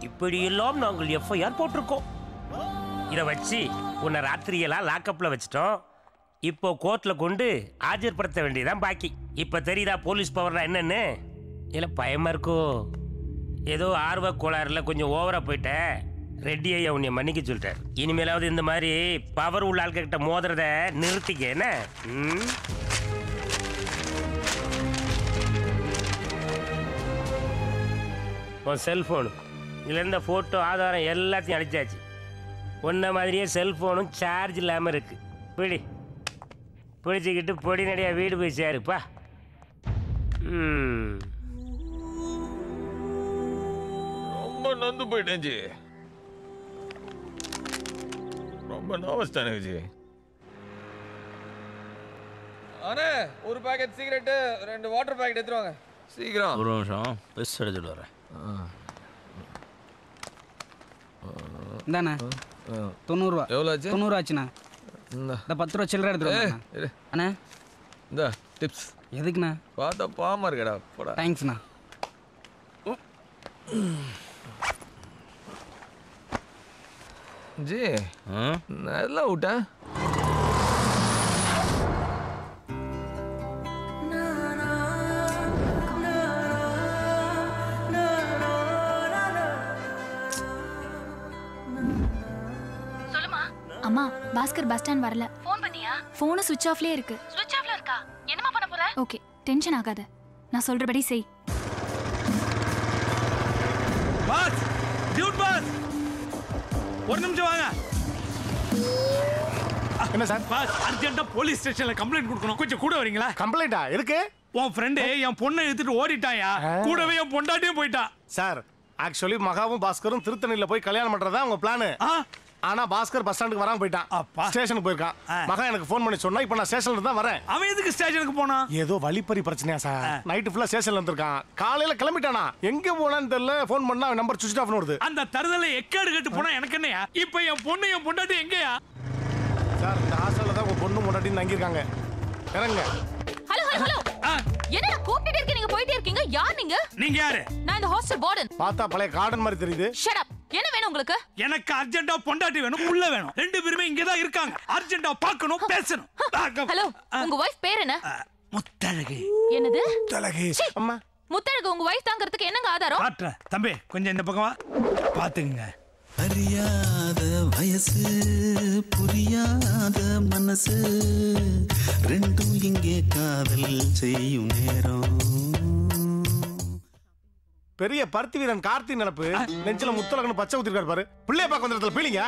இப்படியெல்லாம் நாங்கள் எஃப்ஐஆர் போட்டிருக்கோம். இதை வச்சு உன்னை ராத்திரியெல்லாம் லாக்கப்பில் வச்சிட்டோம். இப்போ கோர்ட்டில் கொண்டு ஆஜர்படுத்த வேண்டியதான் பாக்கி. இப்போ தெரியுதா போலீஸ் பவர்னா என்னன்னு? இல்லை பயமாக இருக்கோ? ஏதோ ஆர்வ கோளாறுல கொஞ்சம் ஓவராக போயிட்டேன். ரெட்டி ஐயா உன்னை மன்னிக்க சொல்லிட்டார். இனிமேலாவது இந்த மாதிரி பவர் உள்ள ஆள்கிட்ட மோதுறத நிறுத்திக்க என்ன? ம்? உன் செல்ஃபோனு இதுலேருந்த ஃபோட்டோ ஆதாரம் எல்லாத்தையும் அடிச்சாச்சு உன்ன மாதிரியே செல்போனும் சார்ஜ் இல்லாமல் இருக்கு. பிடி. பிடிச்சிக்கிட்டு பொடி நடையா வீடு போய் சேருப்பா ம். ரொம்ப நொந்து போயிட்டேன் ஜி. ரொம்ப நர்வஸ் தானே ஜி அண்ணே ஒரு பாக்கெட் சிகரெட்டு ரெண்டு வாட்டர் பாக்கெட் எடுத்துருவாங்க சீக்கிரம். ஒரு நிமிஷம் பெஸ் எடுத்துட்டு வரேன். இந்தாண்ணே. தொண்ணூறுரூவா எவ்வளோ ஆச்சு? தொண்ணூறு ஆச்சுண்ணா இந்த பத்து ரூபா சில்லறை. இரு. அண்ணே. இந்த டிப்ஸ் எதுக்குண்ணா? பார்த்தா பாமா இருக்கடா. போடா. தேங்க்ஸ்ண்ணா ஜி நல்லா விட்டேன்? பாஸ்கர் பஸ் ஸ்டாண்ட் வரல. ஃபோன் பண்ணியா? ஃபோனு சுவிட்ச் ஆஃப்லயே இருக்கு. ஸ்விட்ச் ஆஃப்ல இருக்கா? என்னமா பண்ண போற? ஓகே டென்ஷன் ஆகாத. நான் சொல்றபடி செய். Boss dude boss. ஒரு நிமிஷம் வாங்க. என்ன சார்? பாஸ் அர்ஜென்ட்டா போலீஸ் ஸ்டேஷன்ல கம்ப்ளைண்ட் கொடுக்கணும். கொஞ்சம் கூட வரீங்களா? கம்ப்ளைண்டா இருக்கு உன் ஃப்ரெண்டு என் பொண்ணை எடுத்துட்டு ஓடிட்டாயா? கூடவே என் பொண்டாட்டியும் போயிட்டா. சார் ஆக்சுவலி மகாவும் பாஸ்கரும் திருத்தணியில போய் கல்யாணம் பண்றதா உங்க பிளான் ஆனா பாஸ்கர் பஸ் ஸ்டாண்டுக்கு வராம போயிட்டான். ஸ்டேஷனுக்கு போயிருக்கான். மகா எனக்கு ஃபோன் பண்ணி சொன்னா இப்போ நான் ஸ்டேஷன்ல தான் வரேன். அவன் எதுக்கு ஸ்டேஷனுக்கு போனா? ஏதோ வழிப்பறி பிரச்சனையா சார் நைட்டு ஃபுல்லா ஸ்டேஷன்ல இருந்திருக்கான் காலையில கிளம்பிட்டானா? எங்க போனான்னு தெரியல. ஃபோன் பண்ணா நம்பர் சுவிச் ஆஃப்னு வருது. அந்த தருதலை எக்கேடு கட்டு போனா எனக்கு என்னையா? இப்ப என் பொண்ணு என் பொண்டாட்டி எங்கயா? சார் இந்த ஹாஸ்டல்ல தான் உங்க பொண்ணு முன்னாடி தங்கியிருக்காங்க. இறங்க ஹலோ ஹலோ ஹலோ என்னடா கூப்பிட்டுட்டே இருக்கீங்க? நீங்க போயிட்டே இருக்கீங்க? யார் நீங்க? நீங்க யாரு? நான் இந்த ஹாஸ்டல் வார்டன் பார்த்தா பழைய கார்டன் மாதிரி தெரியுது. ஷட் அப் என்ன வேணும் உங்களுக்கு? எனக்கு அர்ஜென்ட்டா பொண்டாட்டி வேணும் புள்ள வேணும். ரெண்டு பேருமே இங்க தான் இருக்காங்க. அர்ஜென்ட்டா பார்க்கணும் பேசணும். ஹலோ உங்க வைஃப் பேர் என்ன? முத்தழகு. என்னது? முத்தழகு. அம்மா. முத்தழகு உங்க வைஃப் தாங்கிறதுக்கு என்னங்க ஆதாரம்? தம்பி கொஞ்சம் இந்த பக்கம் வா. பாத்துங்க அறியாத வயசு புரியாத மனசு ரெண்டும் இங்கே காதல் செய்யும் நேரம். பெரிய பருத்தி வீரன் கார்த்தி நினப்பு. நெஞ்சில முத்தலகன்னு பச்சை ஊத்திருக்காரு பாரு. பிள்ளைய பார்க்க வந்த இடத்துல பீலிங்க?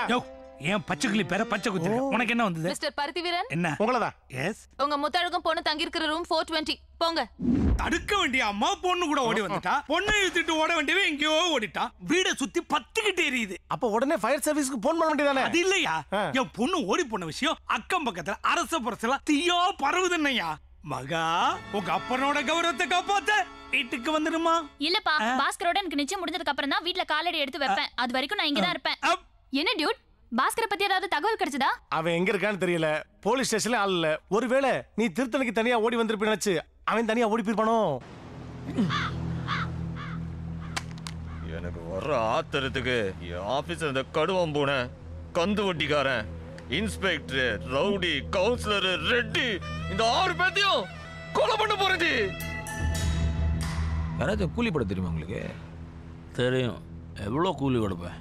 ஏன் பச்சை கிளி பேர பச்சை குத்து உனக்கு என்ன வந்தது? மிஸ்டர் பருத்திவீரன்? என்ன? உங்களதா? எஸ் உங்க முத்தழகும் பொண்ணு தங்கி இருக்கிற ரூம் ஃபோர் டுவெண்ட்டி போங்க. தடுக்க வேண்டிய அம்மா பொண்ணு கூட ஓடி வந்துட்டா. பொண்ணை இழுத்துட்டு ஓட வேண்டியவன் எங்கேயோ ஓடிட்டான் வீட சுத்தி பத்துக்கிட்டு எரியுது. அப்ப உடனே ஃபயர் சர்வீஸ்க்கு போன் பண்ண வேண்டியதானே? அது இல்லையா? என் பொண்ணு ஓடி போன விஷயம் அக்கம் பக்கத்துல அரச புரசல தீயா பரவுதுன்னையா? மகா உங்க அப்பனோட கௌரவத்தை காப்பாத்த. வீட்டுக்கு வந்துருமா இல்லப்பா பாஸ்கரோட எனக்கு நிச்சயம் முடிஞ்சதுக்கு அப்புறம் தான் வீட்ல காலடி எடுத்து வைப்பேன். அது வரைக்கும் நான் இங்க தான் இருப்பேன். என்ன டியூட் பாஸ்கரை பத்தி ஏதாவது தகவல் கிடைச்சதா? அவன் எங்க இருக்கான்னு தெரியல. போலீஸ் ஸ்டேஷன்ல ஆள் இல்ல. ஒருவேளை நீ திருத்தணிக்கு தனியா ஓடி வந்திருப்ப நினைச்சு அவன் தனியா ஓடி போயிருப்பானோ? எனக்கு வர்ற ஆத்திரத்துக்கு என் ஆபீஸ்ல இந்த கடுவம் பூனை கந்து வட்டிக்காரன் இன்ஸ்பெக்டர் ரவுடி கவுன்சிலர் ரெட்டி இந்த ஆறு பேர்த்தையும் கொலை பண்ண போறேன் ஜி. யாராச்சும் கூலி போட தெரியுமா உங்களுக்கு? தெரியும். எவ்வளோ கூலி கொடுப்பேன்?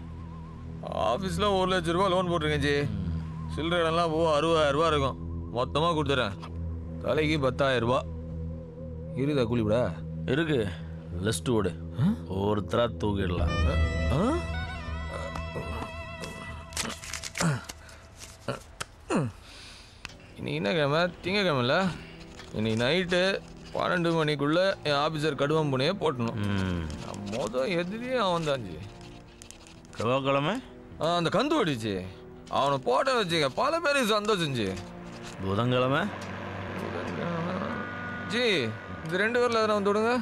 ஆஃபீஸில் ஒரு லட்ச ரூபா லோன் போட்டிருக்கேன் ஜி. சில்லறை இடம்லாம் போ அறுபதாயிரம் ரூபா இருக்கும். மொத்தமாக கொடுத்துறேன். தலைக்கு பத்தாயிரம் ரூபா. இருதா கூலி விட இருக்கு. லிஸ்ட் விடு ஒருத்தரா தூக்கிடலாம். இன்னைக்கு என்ன கிழமை? திங்கக்கிழமைல? இன்னைக்கு நைட்டு பன்னெண்டு மணிக்குள்ள என் ஆஃபீஸர் கடுவம் புனையே போட்டணும். மொதல் எதிரியே அவன் தான் ஜி. செவ்வாய்க்கிழமை? அந்த கந்து ஓடிச்சு அவனை போட்ட வச்சுக்க பல பேருக்கு சந்தோஷம் ஜி புதன்கிழமை? ஜி இந்த ரெண்டு பேர்ல எதனா வந்து விடுங்க.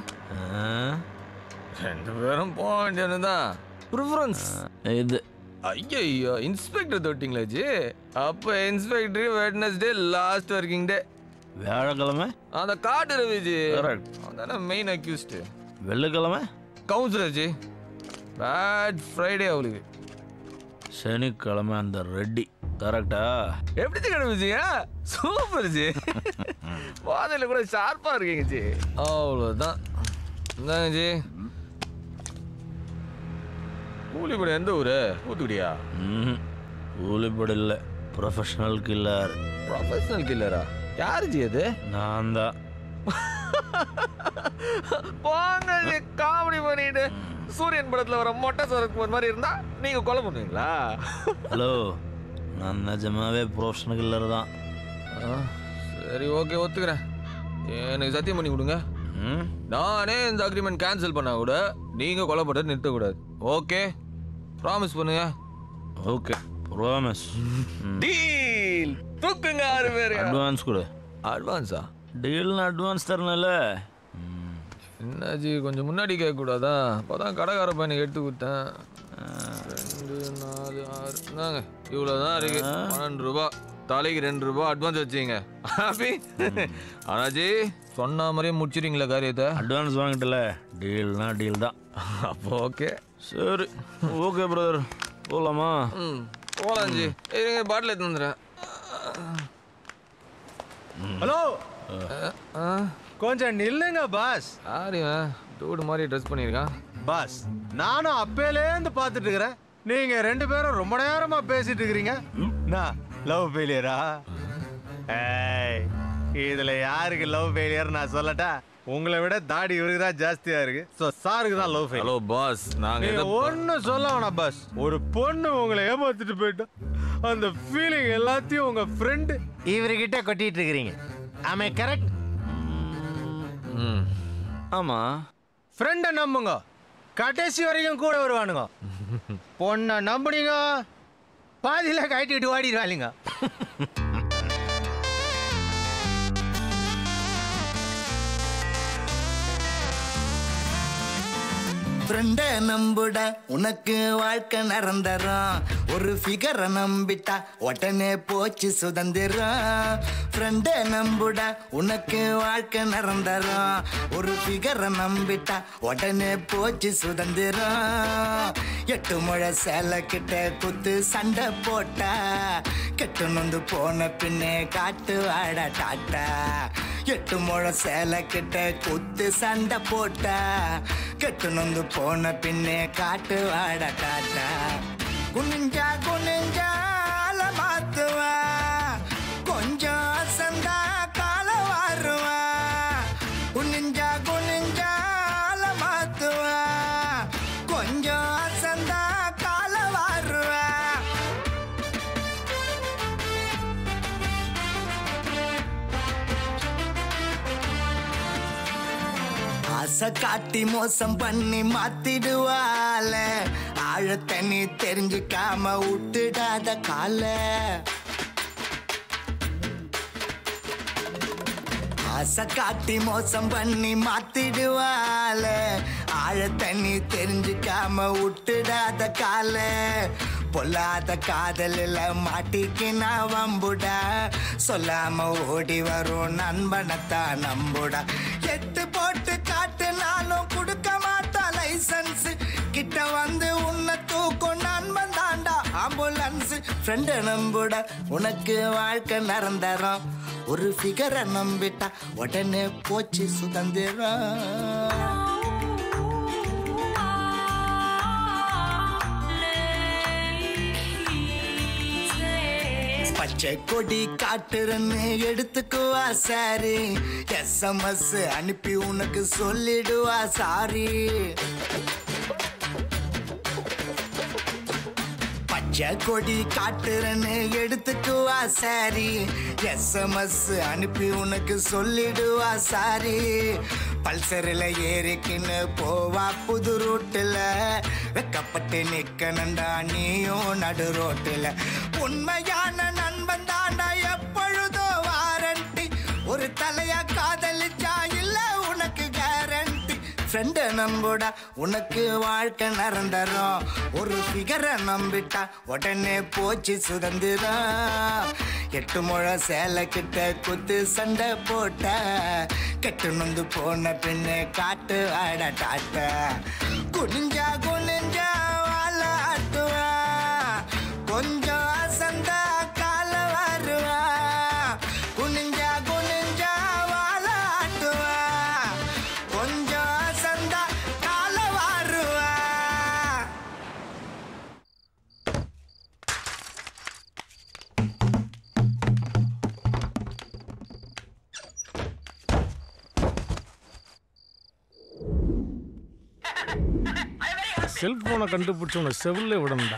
ரெண்டு பேரும் போக வேண்டியது தான் ப்ரிஃபரன்ஸ் இது. ஐயோ இன்ஸ்பெக்டர் தொட்டிங்களா ஜி. அப்போ inspector Wednesday last working day வியாழக்கிழமை? அந்த காட்டு ரவி ஜி. Correct. அவன் தானே மெயின் அக்யூஸ்டு வெள்ளிக்கிழமை? கவுன்சிலர் ஜி. பேட் ஃப்ரைடே அவளுக்கு. சனிக்கிழமை அந்த ரெட்டி கரெக்டா எப்படி ஜி சூப்பர் ஜி. பாதையில் கூட ஷார்ப்பாக இருக்கீங்க ஜி. அவ்வளோதான் இந்தாங்க ஜி. கூலிப்படம் எந்த ஊரு? தூத்துக்குடியா ம் கூலிப்பட இல்லை. ப்ரொஃபஷனல் கில்லர் ப்ரொஃபஷனல் கில்லரா யாரு ஜி அது? நான் தான். போங்க ஜி காமெடி பண்ணிட்டு. சூரியன் படத்துல வர மொட்டை சரத்குமார் மாதிரி இருந்தா நீங்க கொலை பண்ணுவீங்களா? ஹலோ நான் நிஜமாவே ப்ரொஃபஷனல் கில்லர் தான். சரி ஓகே ஒத்துக்கிறேன். எனக்கு சத்தியம் பண்ணி கொடுங்க. நானே இந்த அக்ரிமெண்ட் கேன்சல் பண்ணா கூட நீங்க கொலை பண்றது நிறுத்தக்கூடாது. ஓகே ப்ராமிஸ் பண்ணுங்க. ஓகே ப்ராமிஸ் டீல் தூக்குங்க ஆறு பேர். அட்வான்ஸ் கொடு. அட்வான்ஸா டீல்னு அட்வான்ஸ் தரணும்ல. என்னாச்சு? கொஞ்சம் முன்னாடி கேட்க கூடாதா அப்போதான் கடைக்கார பையனுக்கு எடுத்து கொடுத்தேன். ரெண்டு நாலு ஆறு. இந்தாங்க. இவ்வளோதான் இருக்கு. பன்னெண்டு ரூபா. தலைக்கு ரெண்டு ரூபா அட்வான்ஸ் வச்சுங்க ஹாப்பி அண்ணாச்சி சொன்ன மாதிரியே முடிச்சிடுங்களா காரியத்தை? அட்வான்ஸ் வாங்கிட்டல. டீல்னா டீல் தான். அப்போ ஓகே. சரி. ஓகே பிரதர் போகலாமா ம். போலாஞ்சி இருங்க பாட்டில் எடுத்து வந்துடுறேன். ஹலோ? கொஞ்சம் நில்லுங்க பாஸ். யாரு டூடு மாதிரி ட்ரெஸ் பண்ணியிருக்கான். பாஸ் நானும் அப்பேலேருந்து பார்த்துட்டு இருக்கிறேன் நீங்க ரெண்டு பேரும் ரொம்ப நேரமா பேசிட்டு இருக்கிறீங்க நான் லவ் ஃபெயிலியரா ஏய் இதுல யாருக்கு லவ் ஃபெயிலியர் நான் சொல்லட்டா? உங்களை விட தாடி இவருக்கு தான் ஜாஸ்தியா இருக்கு. ஸோ சாருக்கு தான் லவ் ஃபெயில் ஹலோ பாஸ் நாங்க ஒன்னும் சொல்ல வேணாம் பாஸ். ஒரு பொண்ணு உங்களை ஏமாத்திட்டு போயிட்டா அந்த ஃபீலிங் எல்லாத்தையும் உங்க ஃப்ரெண்டு இவர்கிட்ட கொட்டிட்டு இருக்கிறீங்க ஆமே கரெக்ட் ஆமா. ஃப்ரெண்டை நம்புங்க. கடைசி வரைக்கும் கூட வருவானுங்க. பொண்ணை நம்புனீங்க. பாதியில கட்டிட்டு ஓடிடுவாளுங்க. ஃப்ரெண்ட நம்புட உனக்கு வாழ்க்கை நடந்துரும். ஒரு ஃபிகரை நம்பிட்டா உடனே போச்சு சுதந்திரம். ஃப்ரெண்ட நம்புட உனக்கு வாழ்க்கை நடந்துரும். ஒரு ஃபிகரை நம்பிட்டா உடனே போச்சு சுதந்திரம். எட்டு முழை சேலை கிட்ட குத்து சண்டை போட்டா. கெட்டு நொந்து போன பின்னே காட்டு வாட டாட்டா. எட்டு முழை சேலை கிட்ட குத்து சண்டை போட்டா. கெட்டு நொந்து போ போன பின்னே காட்டு வாட காட்டா குனிஞ்சா குனிஞ்சால மாத்துவா. ஆசை காட்டி மோசம் பண்ணி மாத்திடுவால ஆழத்தை நீ தெரிஞ்சுக்காம விட்டுடாத கால. ஆசை காட்டி மோசம் பண்ணி மாத்திடுவால ஆழத்தை நீ தெரிஞ்சுக்காம விட்டுடாத கால. பொல்லாத காதலில் மாட்டிக்கினா வம்புடா. சொல்லாம ஓடி வரும் நண்பனத்தான் நம்புடா. எட்டு போட்டு காட்டுனாலும் கொடுக்க மாட்டா லைசன்ஸ் கிட்ட வந்து உன்னை தூக்கும் நண்பன் தாண்டா ஆம்புலன்ஸ் ஃப்ரெண்டு நம்புடா உனக்கு வாழ்க்கை நிரந்தரம். ஒரு ஃபிகரை நம்பிட்டா உடனே போச்சு சுதந்திரம். பச்சை கொடி காட்டுறன்னு எடுத்துக்குவா சாரி. எஸ்எம்எஸ் அனுப்பி உனக்கு சொல்லிடுவா சாரி. பச்சை கொடி காட்டுறன்னு எடுத்துக்குவா சாரி. எஸ்எம்எஸ் அனுப்பி உனக்கு சொல்லிடுவா சாரி. பல்சரில் ஏறிக்கின்னு போவா புது ரூட்டில். வெக்கப்பட்டு நிக்கணுண்டா நீயும் நடு ரோட்டில். உண்மையான தலையா காதலிச்சா இல்ல உனக்கு கேரண்டி ஃப்ரெண்டை நம்புடா உனக்கு வாழ்க்கை நிரந்தரும் ஒரு ஃபிகரை நம்பிட்டா உடனே போச்சு சுதந்திரம். எட்டு முழ சேலை கிட்ட குத்து சண்டை போட்ட. கெட்டு நொந்து போன பின்னே காட்டு ஆட டாட்ட. குனிஞ்சா குனிஞ்சா வாழ ஆட்டுவா கொஞ்சம் I செல்போனை கண்டுபிடிச்ச உன்னை செவிலே விடணும்டா.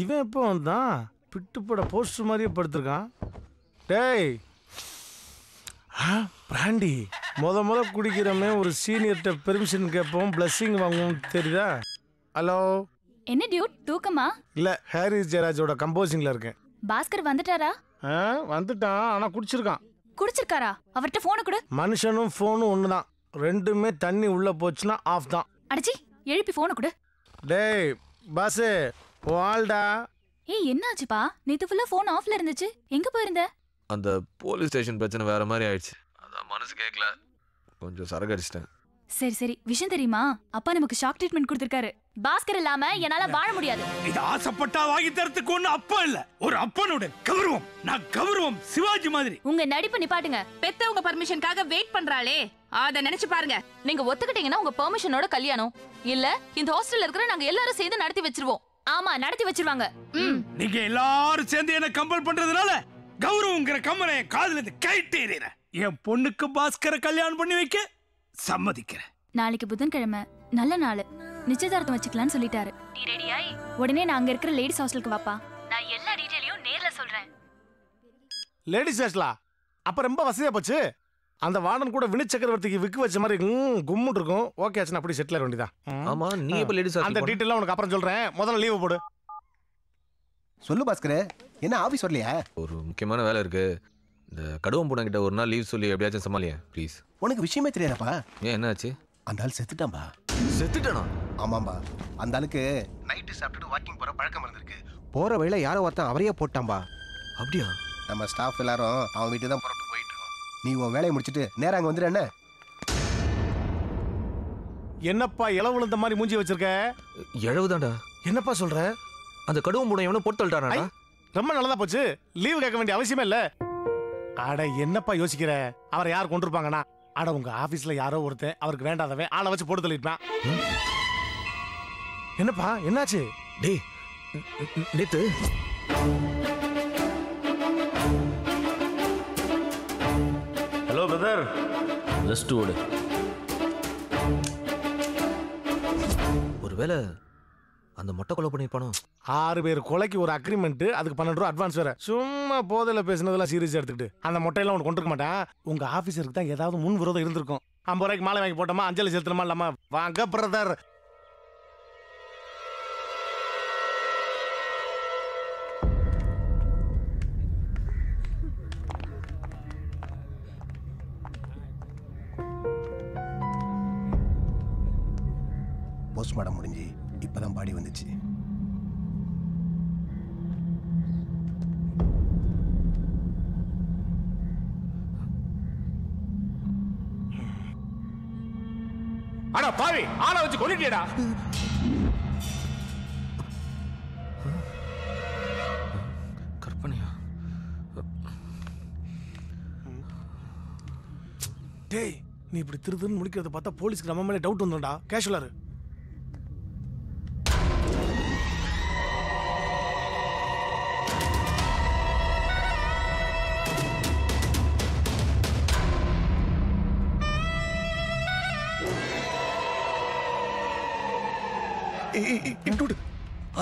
இவன் எப்போ வந்தான்? பிட்டுப்பட போஸ்டர் மாதிரியே படுத்திருக்கான். டேய். ஆ பிராண்டி முத முத குடிக்கிறமே ஒரு சீனியர்கிட்ட பெர்மிஷன் கேட்போம் பிளஸ்ஸிங் வாங்குவோம் தெரியுதா? ஹலோ என்ன டியூட் தூக்கமா? இல்லை ஹாரி ஜெயராஜோட கம்போசிங்கில் இருக்கேன். பாஸ்கர் வந்துட்டாரா? வந்துட்டான் ஆனால் குடிச்சிருக்கான். குடிச்சிருக்காரா? அவர்ட்ட போனை கொடு. மனுஷனும் ஃபோனும் ஒன்று தான் ரெண்டுமே தண்ணி உள்ளே போச்சுன்னா ஆஃப் தான். அடிச்சி எழுப்பி போனை கொடு. டேய் பாஸு வாழ்டா ஏய் என்னாச்சுப்பா? நேத்து ஃபுல்லா போன் ஆஃப்ல இருந்துச்சு. எங்க போயிருந்த? அந்த போலீஸ் ஸ்டேஷன் பிரச்சனை வேற மாதிரி ஆயிடுச்சு. அதான் மனசு கேட்கல கொஞ்சம் சரக்கு அடிச்சிட்டேன். சரி சரி. விஷயம் தெரியுமா? அப்பா நமக்கு ஷாக் ட்ரீட்மெண்ட் கொடுத்திருக்காரு. பாஸ்கர் இல்லாம என்னால வாழ முடியாது. இது ஆசைப்பட்டா வாங்கி தரத்துக்கு ஒண்ணு அப்பா இல்ல. ஒரு அப்பனோட கௌரவம். நான் கௌரவம் சிவாஜி மாதிரி. உங்க நடிப்பு நிப்பாட்டுங்க. பெத்தவங்க பர்மிஷனுக்காக வெயிட் பண்றாளே. அத நினைச்சு பாருங்க. நீங்க ஒத்துக்கிட்டீங்கன்னா உங்க பெர்மிஷனோட கல்யாணம். இல்ல இந்த ஹாஸ்டல்ல இருக்கிற நாங்க எல்லாரும் சேர்ந்து நடத்தி வச்சிருவோம். ஆமா நடத்தி வச்சிருவாங்க. நீங்க எல்லாரும் சேர்ந்து என்ன கம்பல் பண்றதுனால கௌரவங்கிற கம்மனை காதுல இருந்து கைட்டு எறிகிறேன் என் பொண்ணுக்கு பாஸ்கரை கல்யாணம் பண்ணி வைக்க சம்மதிக்கிறேன். நாளைக்கு புதன்கிழமை நல்ல நாள். நிச்சயதார்த்தம் வச்சுக்கலாம்னு சொல்லிட்டாரு. நீ ரெடியாய். உடனே நான் அங்க இருக்கிற லேடிஸ் ஹாஸ்டலுக்கு வாப்பா. நான் எல்லா டீடைலையும் நேர்ல சொல்றேன். லேடிஸ் ஹாஸ்டலா அப்போ ரொம்ப வசதியாக போச்சு? அந்த வார்டன் கூட வினு சக்கரவர்த்திக்கு விக்கு வச்ச மாதிரி ம், கும்முன்னு இருக்கும். ஓகே ஆச்சுன்னா அப்படி செட்டில் ஆக வேண்டியதா ஆமா, நீ எப்ப ladies hostel அந்த? டீட்டெயிலாம் உனக்கு அப்புறம் சொல்கிறேன் முதல்ல லீவு போடு. சொல்லு பாஸ்கர் என்ன ஆபீஸ் வரலையா? ஒரு முக்கியமான வேலை இருக்கு. இந்த கடுவம் பூனை கிட்ட ஒரு நாள் லீவ் சொல்லி எப்படியாச்சும் சமாளியேன் ப்ளீஸ் உனக்கு விஷயமே தெரியாதப்பா? ஏன் என்னாச்சு? அந்த ஆள் செத்துட்டான்பா. செத்துட்டானா? ஆமாம்பா. அந்த ஆளுக்கு நைட்டு சாப்பிட்டுட்டு வாக்கிங் போற பழக்கம் இருந்திருக்கு. போற வழியில யாரோ ஒருத்தன் அவரையே போட்டான்பா. அப்படியா? நம்ம ஸ்டாஃப் எல்லாரும் அவன் வீட்டு தான் புறப்பட்டு போயிட்டு இருக்கோம் நீ உன் வேலையை முடிச்சிட்டு நேரா அங்க வந்துடு என்ன? என்னப்பா இளவு விழுந்த மாதிரி மூஞ்சி வச்சிருக்க? எழவுதான்டா என்னப்பா சொல்ற? அந்த கடுவம் பூனை எவனோ போட்டு தள்ளிட்டானா ரொம்ப நல்லதா போச்சு. லீவு கேட்க வேண்டிய அவசியமே இல்ல. அட என்னப்பா யோசிக்கிற? அவரை யார் கொண்டிருப்பாங்கண்ணா அட உங்க ஆபீஸ்ல யாரோ ஒருத்தன் அவருக்கு வேண்டாதவன் ஆளை வச்சு போட்டு தள்ளிட்டான் என்னப்பா என்னாச்சு? டேய் நேத்து ஹலோ பிரதர். ஜஸ்ட் ஓடு. ஒருவேளை அந்த மொட்டை கொலை பண்ணிருப்பானோ ஆறு பேர் கொலைக்கு ஒரு அக்ரிமெண்ட் அதுக்கு பன்னெண்டு ரூபா அட்வான்ஸ் வேற. சும்மா போதையில பேசினதெல்லாம் சீரியஸ் எடுத்துக்கிட்டு. அந்த மொட்டையெல்லாம் உனக்கு கொண்டிருக்க மாட்டேன். உங்க ஆபீசருக்கு தான் ஏதாவது முன் விரோதம் இருந்திருக்கும். ஐம்பது ரூபாய்க்கு மாலை வாங்கி போட்டோமா அஞ்சலி செலுத்தணுமா இல்லாம? வாங்க பிரதர் போஸ்ட்மார்ட்டம் முடிஞ்சு இப்போதான் பாடி வந்துச்சு. அடா பாவி ஆளை வச்சு கொண்டுட்டியடா கற்பனையா? டேய் நீ இப்படி திருதுன்னு முடிக்கிறத பார்த்தா போலீஸ்க்கு நம்ம மேலே டவுட் வந்துடா கேஷுவலாரு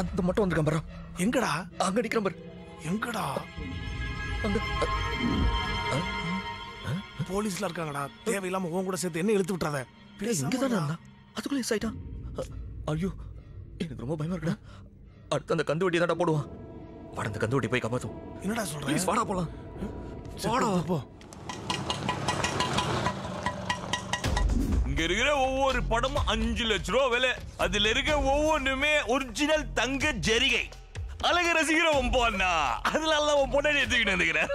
அந்த மட்டும் வந்திருக்கான் பாரு. எங்கடா? அங்க அடிக்கிறான் பாரு. எங்கடா? போலீஸ்ல இருக்காங்கடா. தேவையில்லாம உன் கூட சேர்த்து என்ன இழுத்து விட்டுறாத. இங்க தானே இருந்தான்? அதுக்குள்ள எஸ் ஆயிட்டான். ஐயோ எனக்கு ரொம்ப பயமா இருக்குடா. அடுத்து அந்த கந்து வட்டி தான்டா போடுவான். வாடா அந்த கந்து வட்டி போய் காப்பாத்தும் என்னடா சொல்ற? ப்ளீஸ் வாடா போலாம். வாடா. போ. இருக்கிற ஒவ்வொரு படமும் அஞ்சு லட்ச ரூபா விலை. அதுல இருக்க ஒவ்வொன்றுமே ஒரிஜினல் தங்க ஜரிகை. அழக ரசிக்கிறவன் போனா அதனால உன் பொண்ணை எடுத்துக்கிட்டு வந்துக்கிறேன்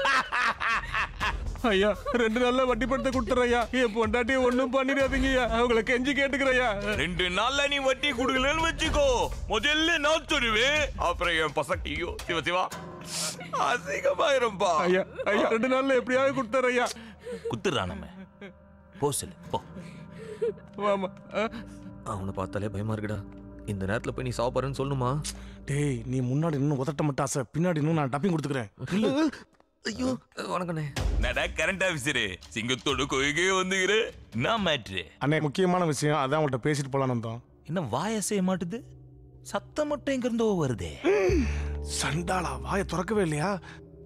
ஐயா ரெண்டு நாள்ல வட்டி பணத்தை கொடுத்துறையா என் பொண்டாட்டி ஒண்ணும் பண்ணிடாதீங்கய்யா அவங்கள கெஞ்சி கேட்டுக்கிறையா ரெண்டு நாள்ல நீ வட்டி கொடுக்கலன்னு வச்சுக்கோ. முதல்ல நான் தருவேன். அப்புறம் என் பசங்க ஐயோ சிவா சிவா. அசிங்கமாயிரும்பா. ஐயா ஐயா ரெண்டு நாள்ல எப்படியாவது கொடுத்துறையா குத்துறான் நம்ம. போ சொல்லு போ. வாமா அவனை பார்த்தாலே பயமா இருக்குடா. இந்த நேரத்துல போய் நீ சாப்பிட்றேன்னு சொல்லணுமா? டேய் நீ முன்னாடி இன்னும் உதட்ட மட்டும் ஆசை பின்னாடி இன்னும் நான் டப்பிங் கொடுத்துக்கிறேன். ஐயோ வணக்கண்ணே. நடா கரண்ட் ஆபீசரு சிங்கத்தோட கொய்கே வந்துக்கிற நான் மேட்ரு அண்ணே முக்கியமான விஷயம் அதான் உங்கள்கிட்ட பேசிட்டு போலான்னு வந்தோம். இன்னும் வாய செய்ய மாட்டுது? சத்தம் மட்டும் எங்க இருந்தோ வருதே. சண்டாளா வாயை திறக்கவே இல்லையா?